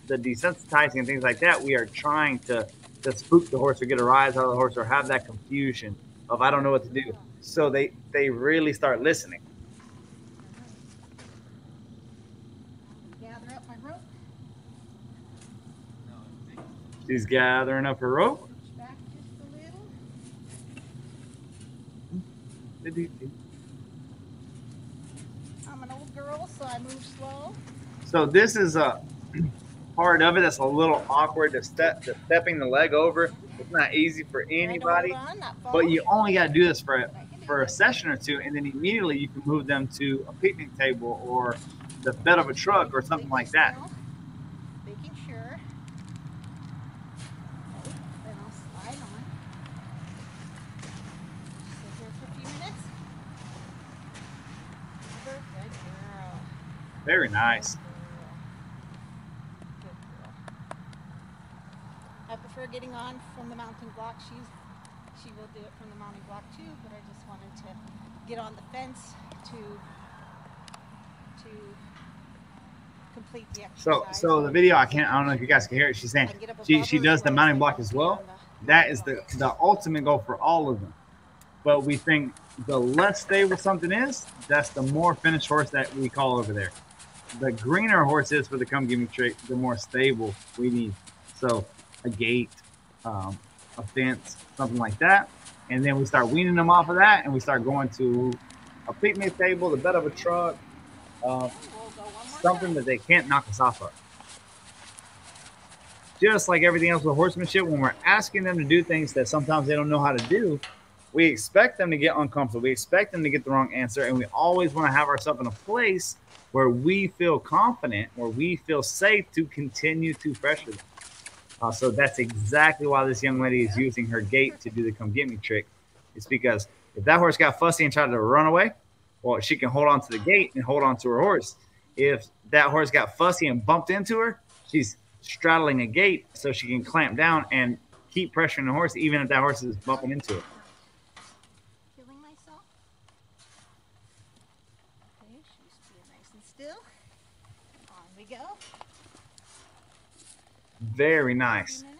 the desensitizing and things like that, we are trying to to spook the horse or get a rise out of the horse or have that confusion of I don't know what to do. So they they really start listening. Gather up my rope. She's gathering up her rope. Back just a little. I'm an old girl, so I move slow. So this is a part of it that's a little awkward to step to stepping the leg over. It's not easy for anybody, but you only got to do this for a, for a session or two, and then immediately you can move them to a picnic table or the bed of a truck or something like that. Making sure. Okay, then I'll slide on. Sit here for a few minutes. Another good girl. Very nice. I prefer getting on from the mounting block. She's she will do it from the mounting block too, but I just wanted to get on the fence to to complete the So exercise. so the video I can't I don't know if you guys can hear it. She's saying she she does the mounting block as well. That is the the ultimate goal for all of them. But we think the less stable something is, that's the more finished horse that we call over there. The greener horse is for the come give me trick, the more stable we need. So a gate, um, a fence, something like that. And then we start weaning them off of that and we start going to a picnic table, the bed of a truck, uh, something that they can't knock us off of. Just like everything else with horsemanship, when we're asking them to do things that sometimes they don't know how to do, we expect them to get uncomfortable. We expect them to get the wrong answer. And we always want to have ourselves in a place where we feel confident, where we feel safe to continue to pressure them. Uh, so that's exactly why this young lady is using her gate to do the come get me trick. It's because if that horse got fussy and tried to run away, well, she can hold on to the gate and hold on to her horse. If that horse got fussy and bumped into her, she's straddling a gate so she can clamp down and keep pressuring the horse, even if that horse is bumping into it. Feeling myself. Okay, she's being nice and still. On we go. Very nice. And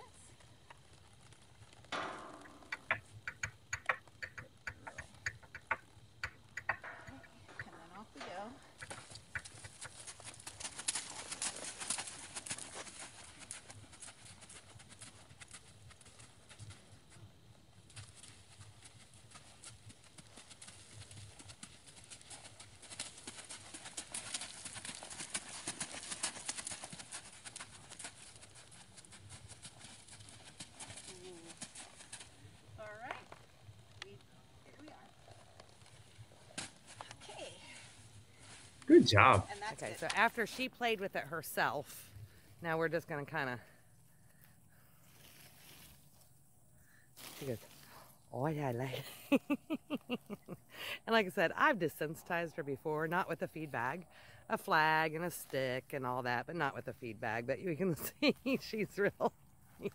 then off we go. All right. We, here we are. Okay. Good job. Okay, so after she played with it herself, now we're just going to kind of. She goes, Oh, yeah, like. and like I said, I've desensitized her before, not with a feed bag, a flag and a stick and all that, but not with a feed bag. But you can see she's real. Do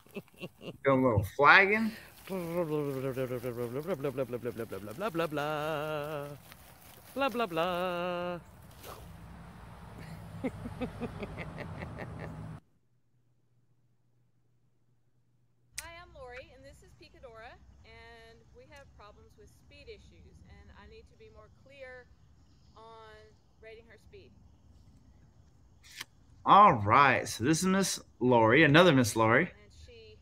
a little flagging. blah blah blah blah blah blah blah blah blah blah blah blah blah blah blah. Hi, I'm Lori, and this is Picadora, and we have problems with speed issues, and I need to be more clear on rating her speed. All right. So this is Miss Lori, another Miss Lori. And she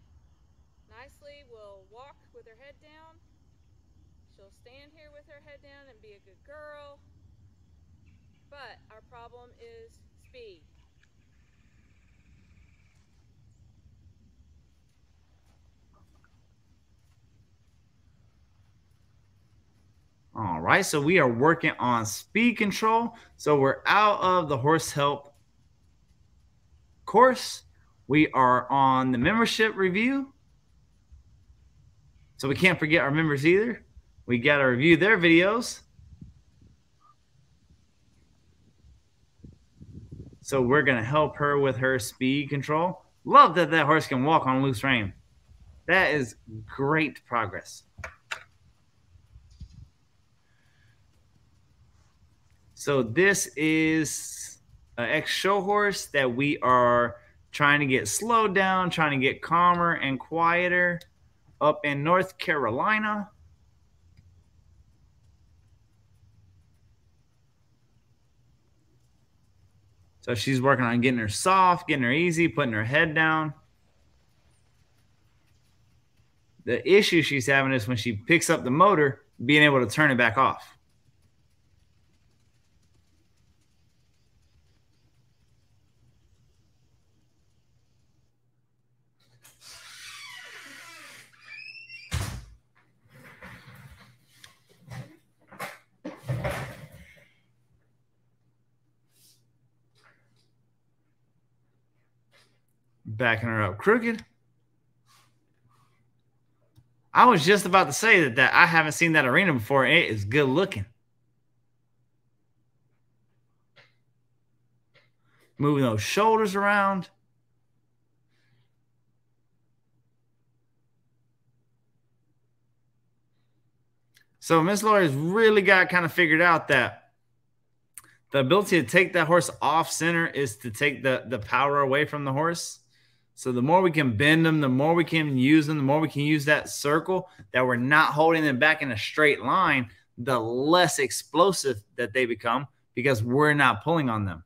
nicely will walk with her head down. She'll stand here with her head down and be a good girl. But our problem is speed. All right, so we are working on speed control. So we're out of the horse help course. We are on the membership review. So we can't forget our members either. We got to review their videos. So we're going to help her with her speed control. Love that that horse can walk on loose rein. That is great progress. So this is an ex show horse that we are trying to get slowed down, trying to get calmer and quieter up in North Carolina. So she's working on getting her soft, getting her easy, putting her head down. The issue she's having is when she picks up the motor, being able to turn it back off. Backing her up crooked. I was just about to say that, that I haven't seen that arena before. It is good looking. Moving those shoulders around. So Miss Laura's really got kind of figured out that the ability to take that horse off center is to take the, the power away from the horse. So the more we can bend them, the more we can use them, the more we can use that circle that we're not holding them back in a straight line, the less explosive that they become because we're not pulling on them.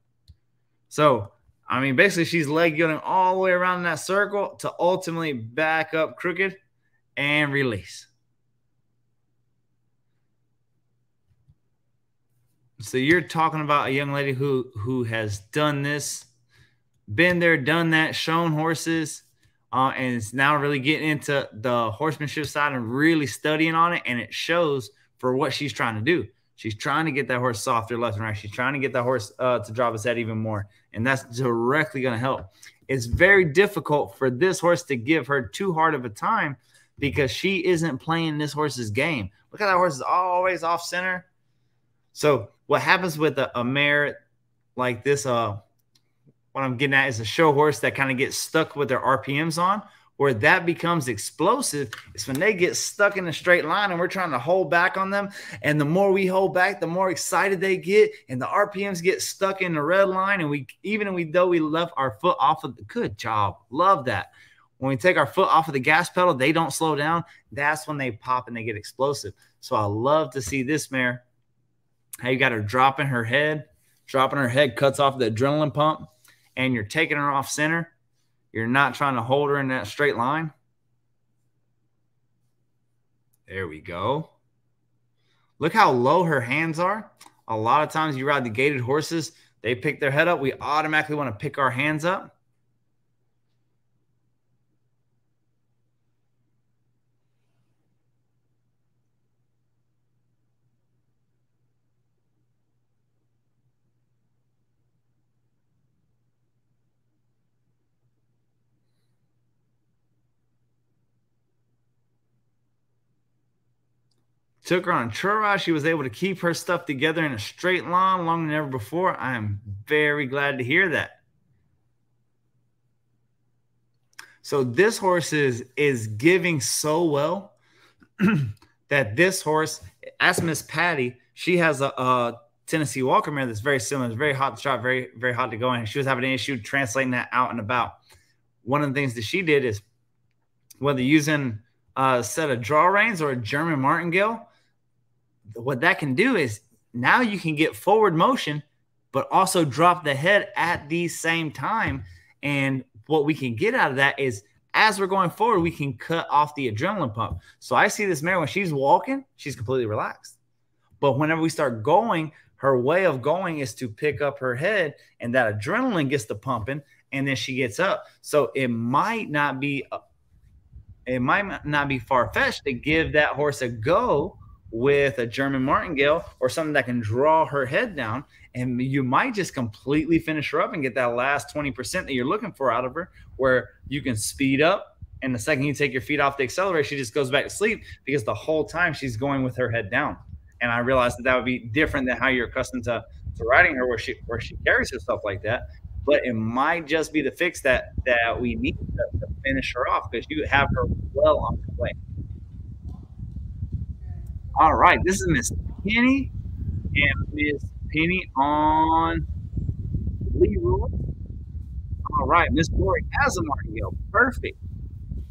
So, I mean, basically, she's leg going all the way around that circle to ultimately back up crooked and release. So you're talking about a young lady who who has done this been there, done that, shown horses, uh, and it's now really getting into the horsemanship side and really studying on it. And it shows for what she's trying to do. She's trying to get that horse softer left and right. She's trying to get that horse uh, to drop his head even more. And that's directly going to help. It's very difficult for this horse to give her too hard of a time because she isn't playing this horse's game. Look at that horse is always off center. So what happens with a, a mare like this, uh, what I'm getting at is a show horse that kind of gets stuck with their RPMs on. Where that becomes explosive is when they get stuck in a straight line and we're trying to hold back on them. And the more we hold back, the more excited they get, and the RPMs get stuck in the red line. And we, even we though we left our foot off of the good job, love that. When we take our foot off of the gas pedal, they don't slow down. That's when they pop and they get explosive. So I love to see this mare. How you got her dropping her head, dropping her head cuts off the adrenaline pump and you're taking her off center, you're not trying to hold her in that straight line. There we go. Look how low her hands are. A lot of times you ride the gaited horses, they pick their head up. We automatically want to pick our hands up. Took her on a trail ride. She was able to keep her stuff together in a straight line longer than ever before. I am very glad to hear that. So this horse is is giving so well that this horse, as Miss Patty, she has a, a, Tennessee Walker mare that's very similar. It's very hot to trot, very very hot to go in. She was having an issue translating that out and about. One of the things that she did is whether using uh, a set of draw reins or a German martingale, what that can do is now you can get forward motion, but also drop the head at the same time. And what we can get out of that is as we're going forward, we can cut off the adrenaline pump. So I see this mare when she's walking, she's completely relaxed. But whenever we start going, her way of going is to pick up her head, and that adrenaline gets the pumping, and then she gets up. So it might not be uh, it might not be far fetched to give that horse a go with a German martingale or something that can draw her head down. And you might just completely finish her up and get that last 20% that you're looking for out of her, where you can speed up. And the second you take your feet off the accelerator, she just goes back to sleep because the whole time she's going with her head down. And I realized that that would be different than how you're accustomed to, to riding her, where she where she carries herself like that but it might just be the fix that that we need to, to finish her off because you have her well on her way. All right, this is Miss Penny and Miss Penny on Leroy. All right, Miss Lori has a martingale. Perfect.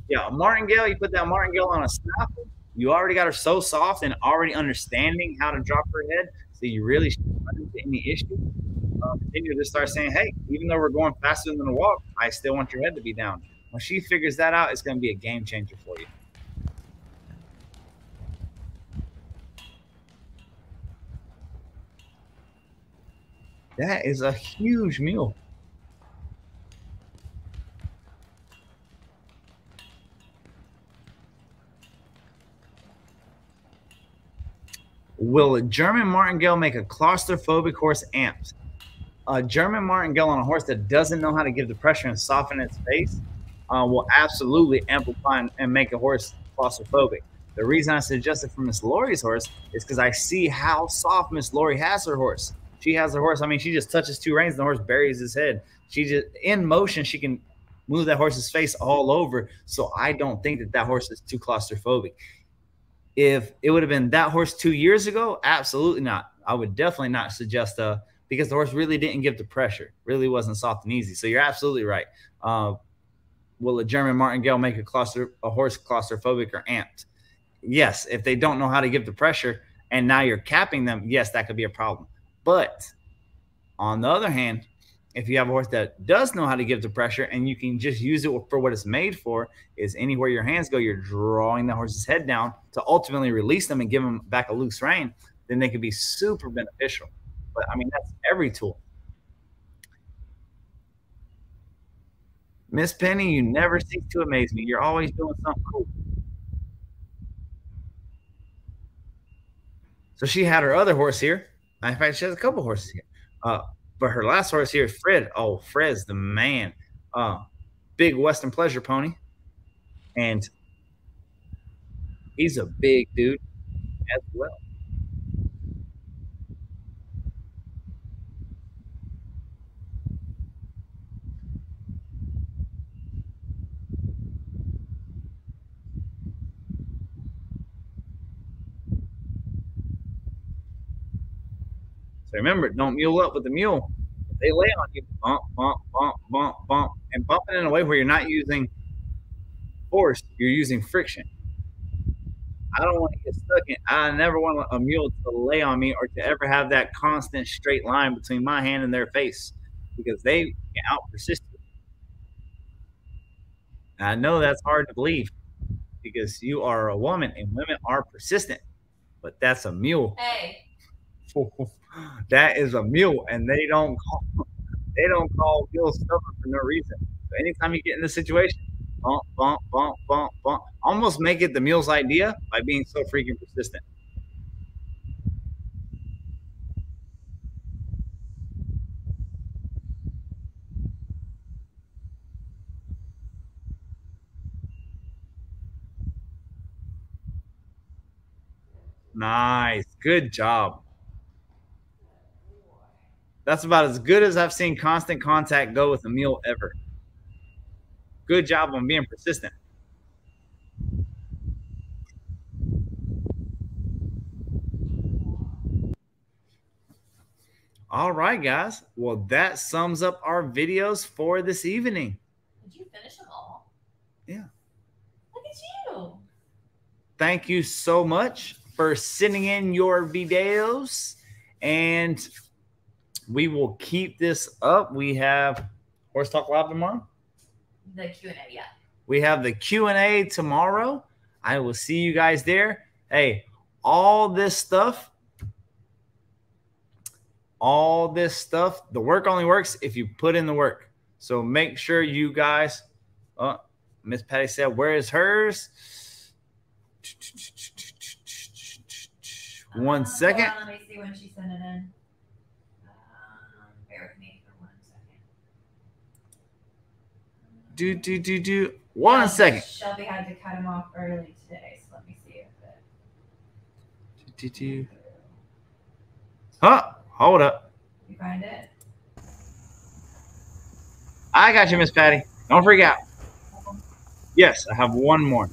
Yeah, a martingale. You put that martingale on a snaffle. You already got her so soft and already understanding how to drop her head, so you really shouldn't run into any issue uh, continue to start saying, hey, even though we're going faster than the walk, I still want your head to be down. When she figures that out, it's going to be a game changer for you. That is a huge mule. Will a German martingale make a claustrophobic horse amped? a German martingale on a horse that doesn't know how to give the pressure and soften its face uh, will absolutely amplify and make a horse claustrophobic. The reason I suggest it for Miss Lori's horse is because I see how soft Miss Lori has her horse. She has her horse. I mean, she just touches two reins and the horse buries his head. She just in motion, she can move that horse's face all over. So I don't think that that horse is too claustrophobic. If it would have been that horse two years ago, absolutely not. I would definitely not suggest a because the horse really didn't give the pressure, really wasn't soft and easy. So you're absolutely right. Uh, will a German martingale make a cluster a horse claustrophobic or amped? Yes, if they don't know how to give the pressure and now you're capping them, yes, that could be a problem. But on the other hand, if you have a horse that does know how to give the pressure and you can just use it for what it's made for, is anywhere your hands go, you're drawing the horse's head down to ultimately release them and give them back a loose rein, then they could be super beneficial. But I mean, that's every tool. Miss Penny, you never cease to amaze me. You're always doing something cool. So she had her other horse here. In fact, she has a couple horses here. Uh, but her last horse here, Fred. Oh, Fred's the man. Uh, big Western pleasure pony. And he's a big dude as well. So remember, don't mule up with the mule. If they lay on you, bump, bump, bump, bump, bump, and bump it in a way where you're not using force, you're using friction. I don't want to get stuck in. I never want a mule to lay on me or to ever have that constant straight line between my hand and their face because they get out persistent. I know that's hard to believe because you are a woman and women are persistent, but that's a mule. Hey. that is a mule, and they don't call they don't call mules stubborn for no reason. So anytime you get in this situation, bump, bump, bump, bump, bump, almost make it the mule's idea by being so freaking persistent. Nice. Good job. That's about as good as I've seen constant contact go with a meal ever. Good job on being persistent. All right, guys. Well, that sums up our videos for this evening. Did you finish them all? Yeah. Look at you. Thank you so much for sending in your videos. And we will keep this up. We have Horse Talk Live tomorrow. The Q and A, yeah. We We have the Q&A tomorrow. I will see you guys there. Hey, all this stuff all this stuff, the work only works if you put in the work. So make sure you guys. Oh, Miss Patty said, "Where is hers?" One second. Let me see when she sent it in. Um, bear with me for one second. Do do do do. One second. Shelby had to cut him off early today, so let me see if it. Do, do. do. Huh? Hold up. You find it? I got you, Miss Patty. Don't freak out. Yes, I have one more.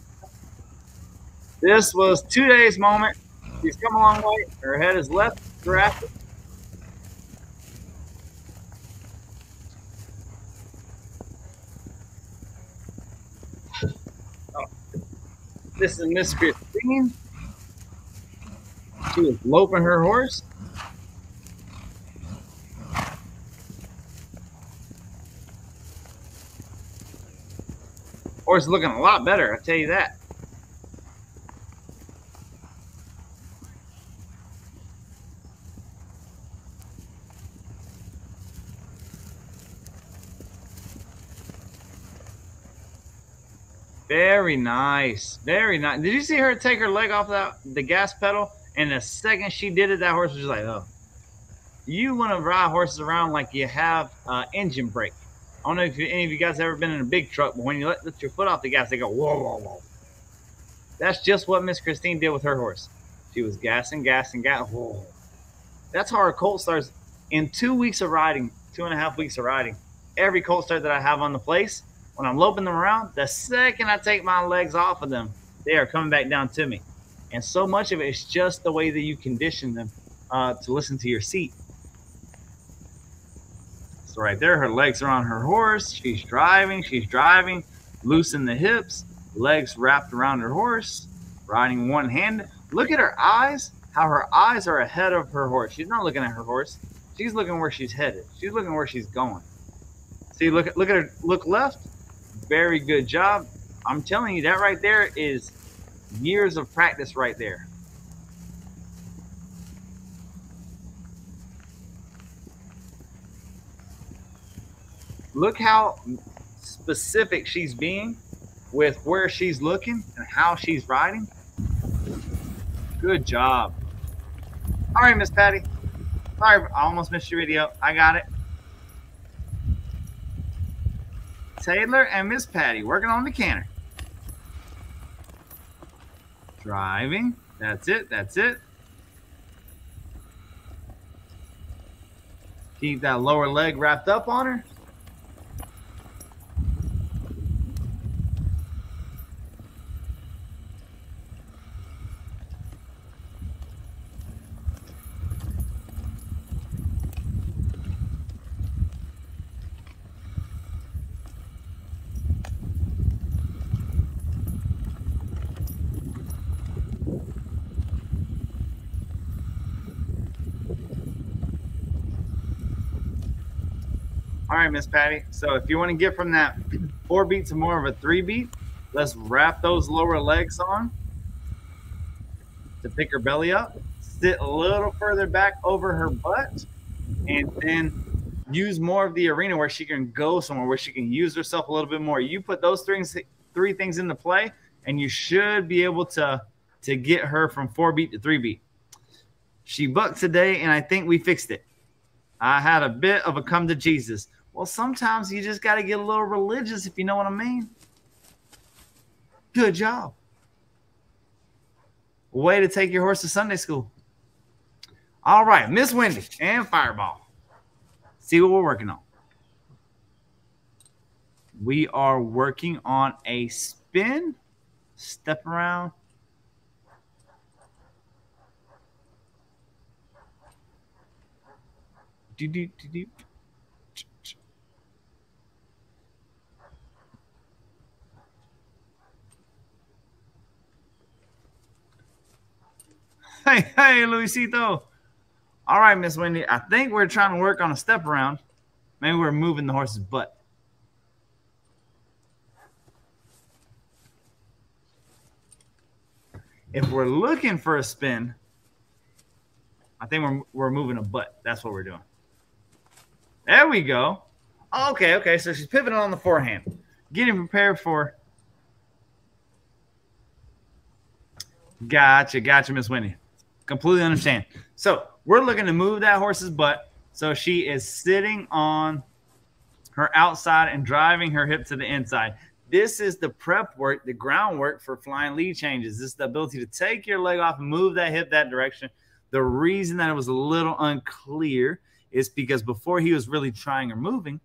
This was two days moment. She's come a long way. Her head is left grafted. This is Miss Christine. She loping her horse. Horse looking a lot better, I'll tell you that. Very nice. Very nice. Did you see her take her leg off that the gas pedal? And the second she did it, that horse was like, oh. You want to ride horses around like you have uh, engine brake. I don't know if you, any of you guys have ever been in a big truck, but when you let, let your foot off the gas, they go whoa, whoa, whoa. That's just what Miss Christine did with her horse. She was gassing, gassing, gas. Whoa. That's how our colt starts. In two weeks of riding, two and a half weeks of riding, every colt start that I have on the place, when I'm loping them around, the second I take my legs off of them, they are coming back down to me. And so much of it is just the way that you condition them uh, to listen to your seat. So right there, her legs are on her horse. She's driving. She's driving. Loosen the hips. Legs wrapped around her horse. Riding one hand. Look at her eyes. How her eyes are ahead of her horse. She's not looking at her horse. She's looking where she's headed. She's looking where she's going. See, look look at her. Look left. Very good job. I'm telling you, that right there is years of practice right there. Look how specific she's being with where she's looking and how she's riding. Good job. All right, Miss Patty. Sorry, I almost missed your video. I got it. Taylor and Miss Patty working on the canter. Driving. That's it. That's it. Keep that lower leg wrapped up on her. All right, Miss Patty. So if you want to get from that four beat to more of a three beat, let's wrap those lower legs on to pick her belly up. Sit a little further back over her butt, and then use more of the arena where she can go somewhere where she can use herself a little bit more. You put those things, three things into play, and you should be able to to get her from four beat to three beat. She bucked today, and I think we fixed it. I had a bit of a come to Jesus. Well, sometimes you just got to get a little religious, if you know what I mean. Good job. Way to take your horse to Sunday school. All right, Miss Wendy and Fireball. See what we're working on. We are working on a spin, step around. Do, do, do, do. Hey, hey, Luisito. All right, Miss Wendy. I think we're trying to work on a step around. Maybe we're moving the horse's butt. If we're looking for a spin, I think we're, we're moving a butt. That's what we're doing. There we go. Okay, okay. So she's pivoting on the forehand, getting prepared for. Gotcha, gotcha, Miss Winnie. Completely understand. So we're looking to move that horse's butt. So she is sitting on her outside and driving her hip to the inside. This is the prep work, the groundwork for flying lead changes. This is the ability to take your leg off and move that hip that direction. The reason that it was a little unclear is because before he was really trying or moving,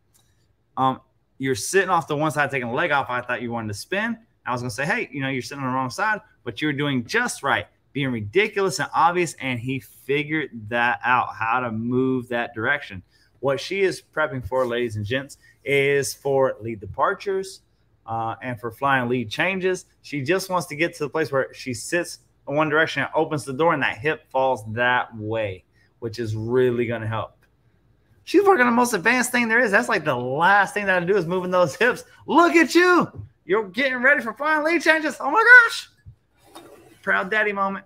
um, you're sitting off the one side, taking the leg off. I thought you wanted to spin. I was going to say, hey, you know, you're sitting on the wrong side, but you're doing just right, being ridiculous and obvious. And he figured that out, how to move that direction. What she is prepping for, ladies and gents, is for lead departures uh, and for flying lead changes. She just wants to get to the place where she sits in one direction and opens the door, and that hip falls that way, which is really going to help. She's working on the most advanced thing there is. That's like the last thing that I do is moving those hips. Look at you. You're getting ready for flying lead changes. Oh my gosh. Proud daddy moment.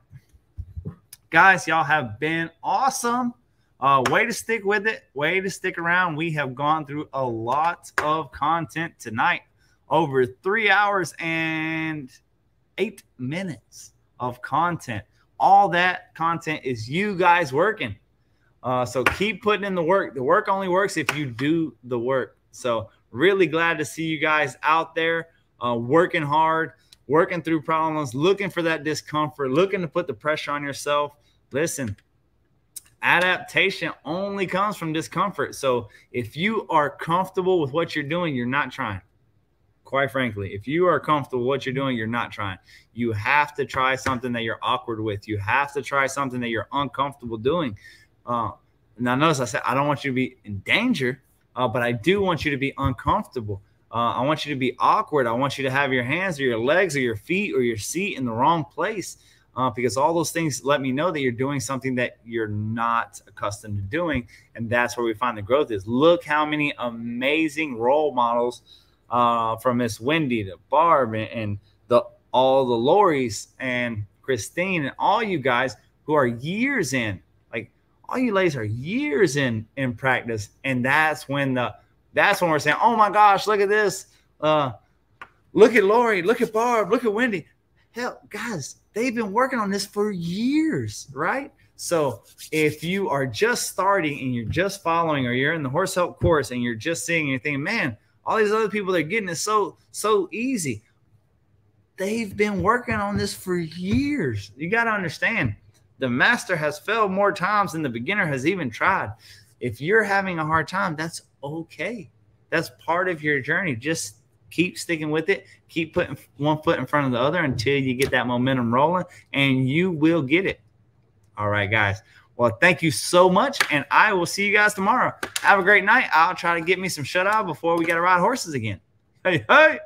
Guys, y'all have been awesome. Uh, way to stick with it. Way to stick around. We have gone through a lot of content tonight. Over three hours and eight minutes of content. All that content is you guys working. Uh, so keep putting in the work. The work only works if you do the work. So really glad to see you guys out there uh, working hard, working through problems, looking for that discomfort, looking to put the pressure on yourself. Listen, adaptation only comes from discomfort. So if you are comfortable with what you're doing, you're not trying. Quite frankly, if you are comfortable with what you're doing, you're not trying. You have to try something that you're awkward with. You have to try something that you're uncomfortable doing uh, now, notice I said I don't want you to be in danger, uh, but I do want you to be uncomfortable. Uh, I want you to be awkward. I want you to have your hands or your legs or your feet or your seat in the wrong place uh, because all those things let me know that you're doing something that you're not accustomed to doing. And that's where we find the growth is. Look how many amazing role models uh, from Miss Wendy to Barb and, and the all the Lori's and Christine and all you guys who are years in like all you ladies are years in in practice, and that's when the that's when we're saying, oh my gosh, look at this. Uh, look at Lori, look at Barb, look at Wendy. Hell, guys, they've been working on this for years, right? So if you are just starting and you're just following, or you're in the horse help course and you're just seeing you're thinking, man, all these other people they're getting is so so easy. They've been working on this for years. You got to understand the master has failed more times than the beginner has even tried. If you're having a hard time, that's okay. That's part of your journey. Just keep sticking with it. Keep putting one foot in front of the other until you get that momentum rolling, and you will get it. All right, guys. Well, thank you so much, and I will see you guys tomorrow. Have a great night. I'll try to get me some shut eye before we got to ride horses again. Hey, hey.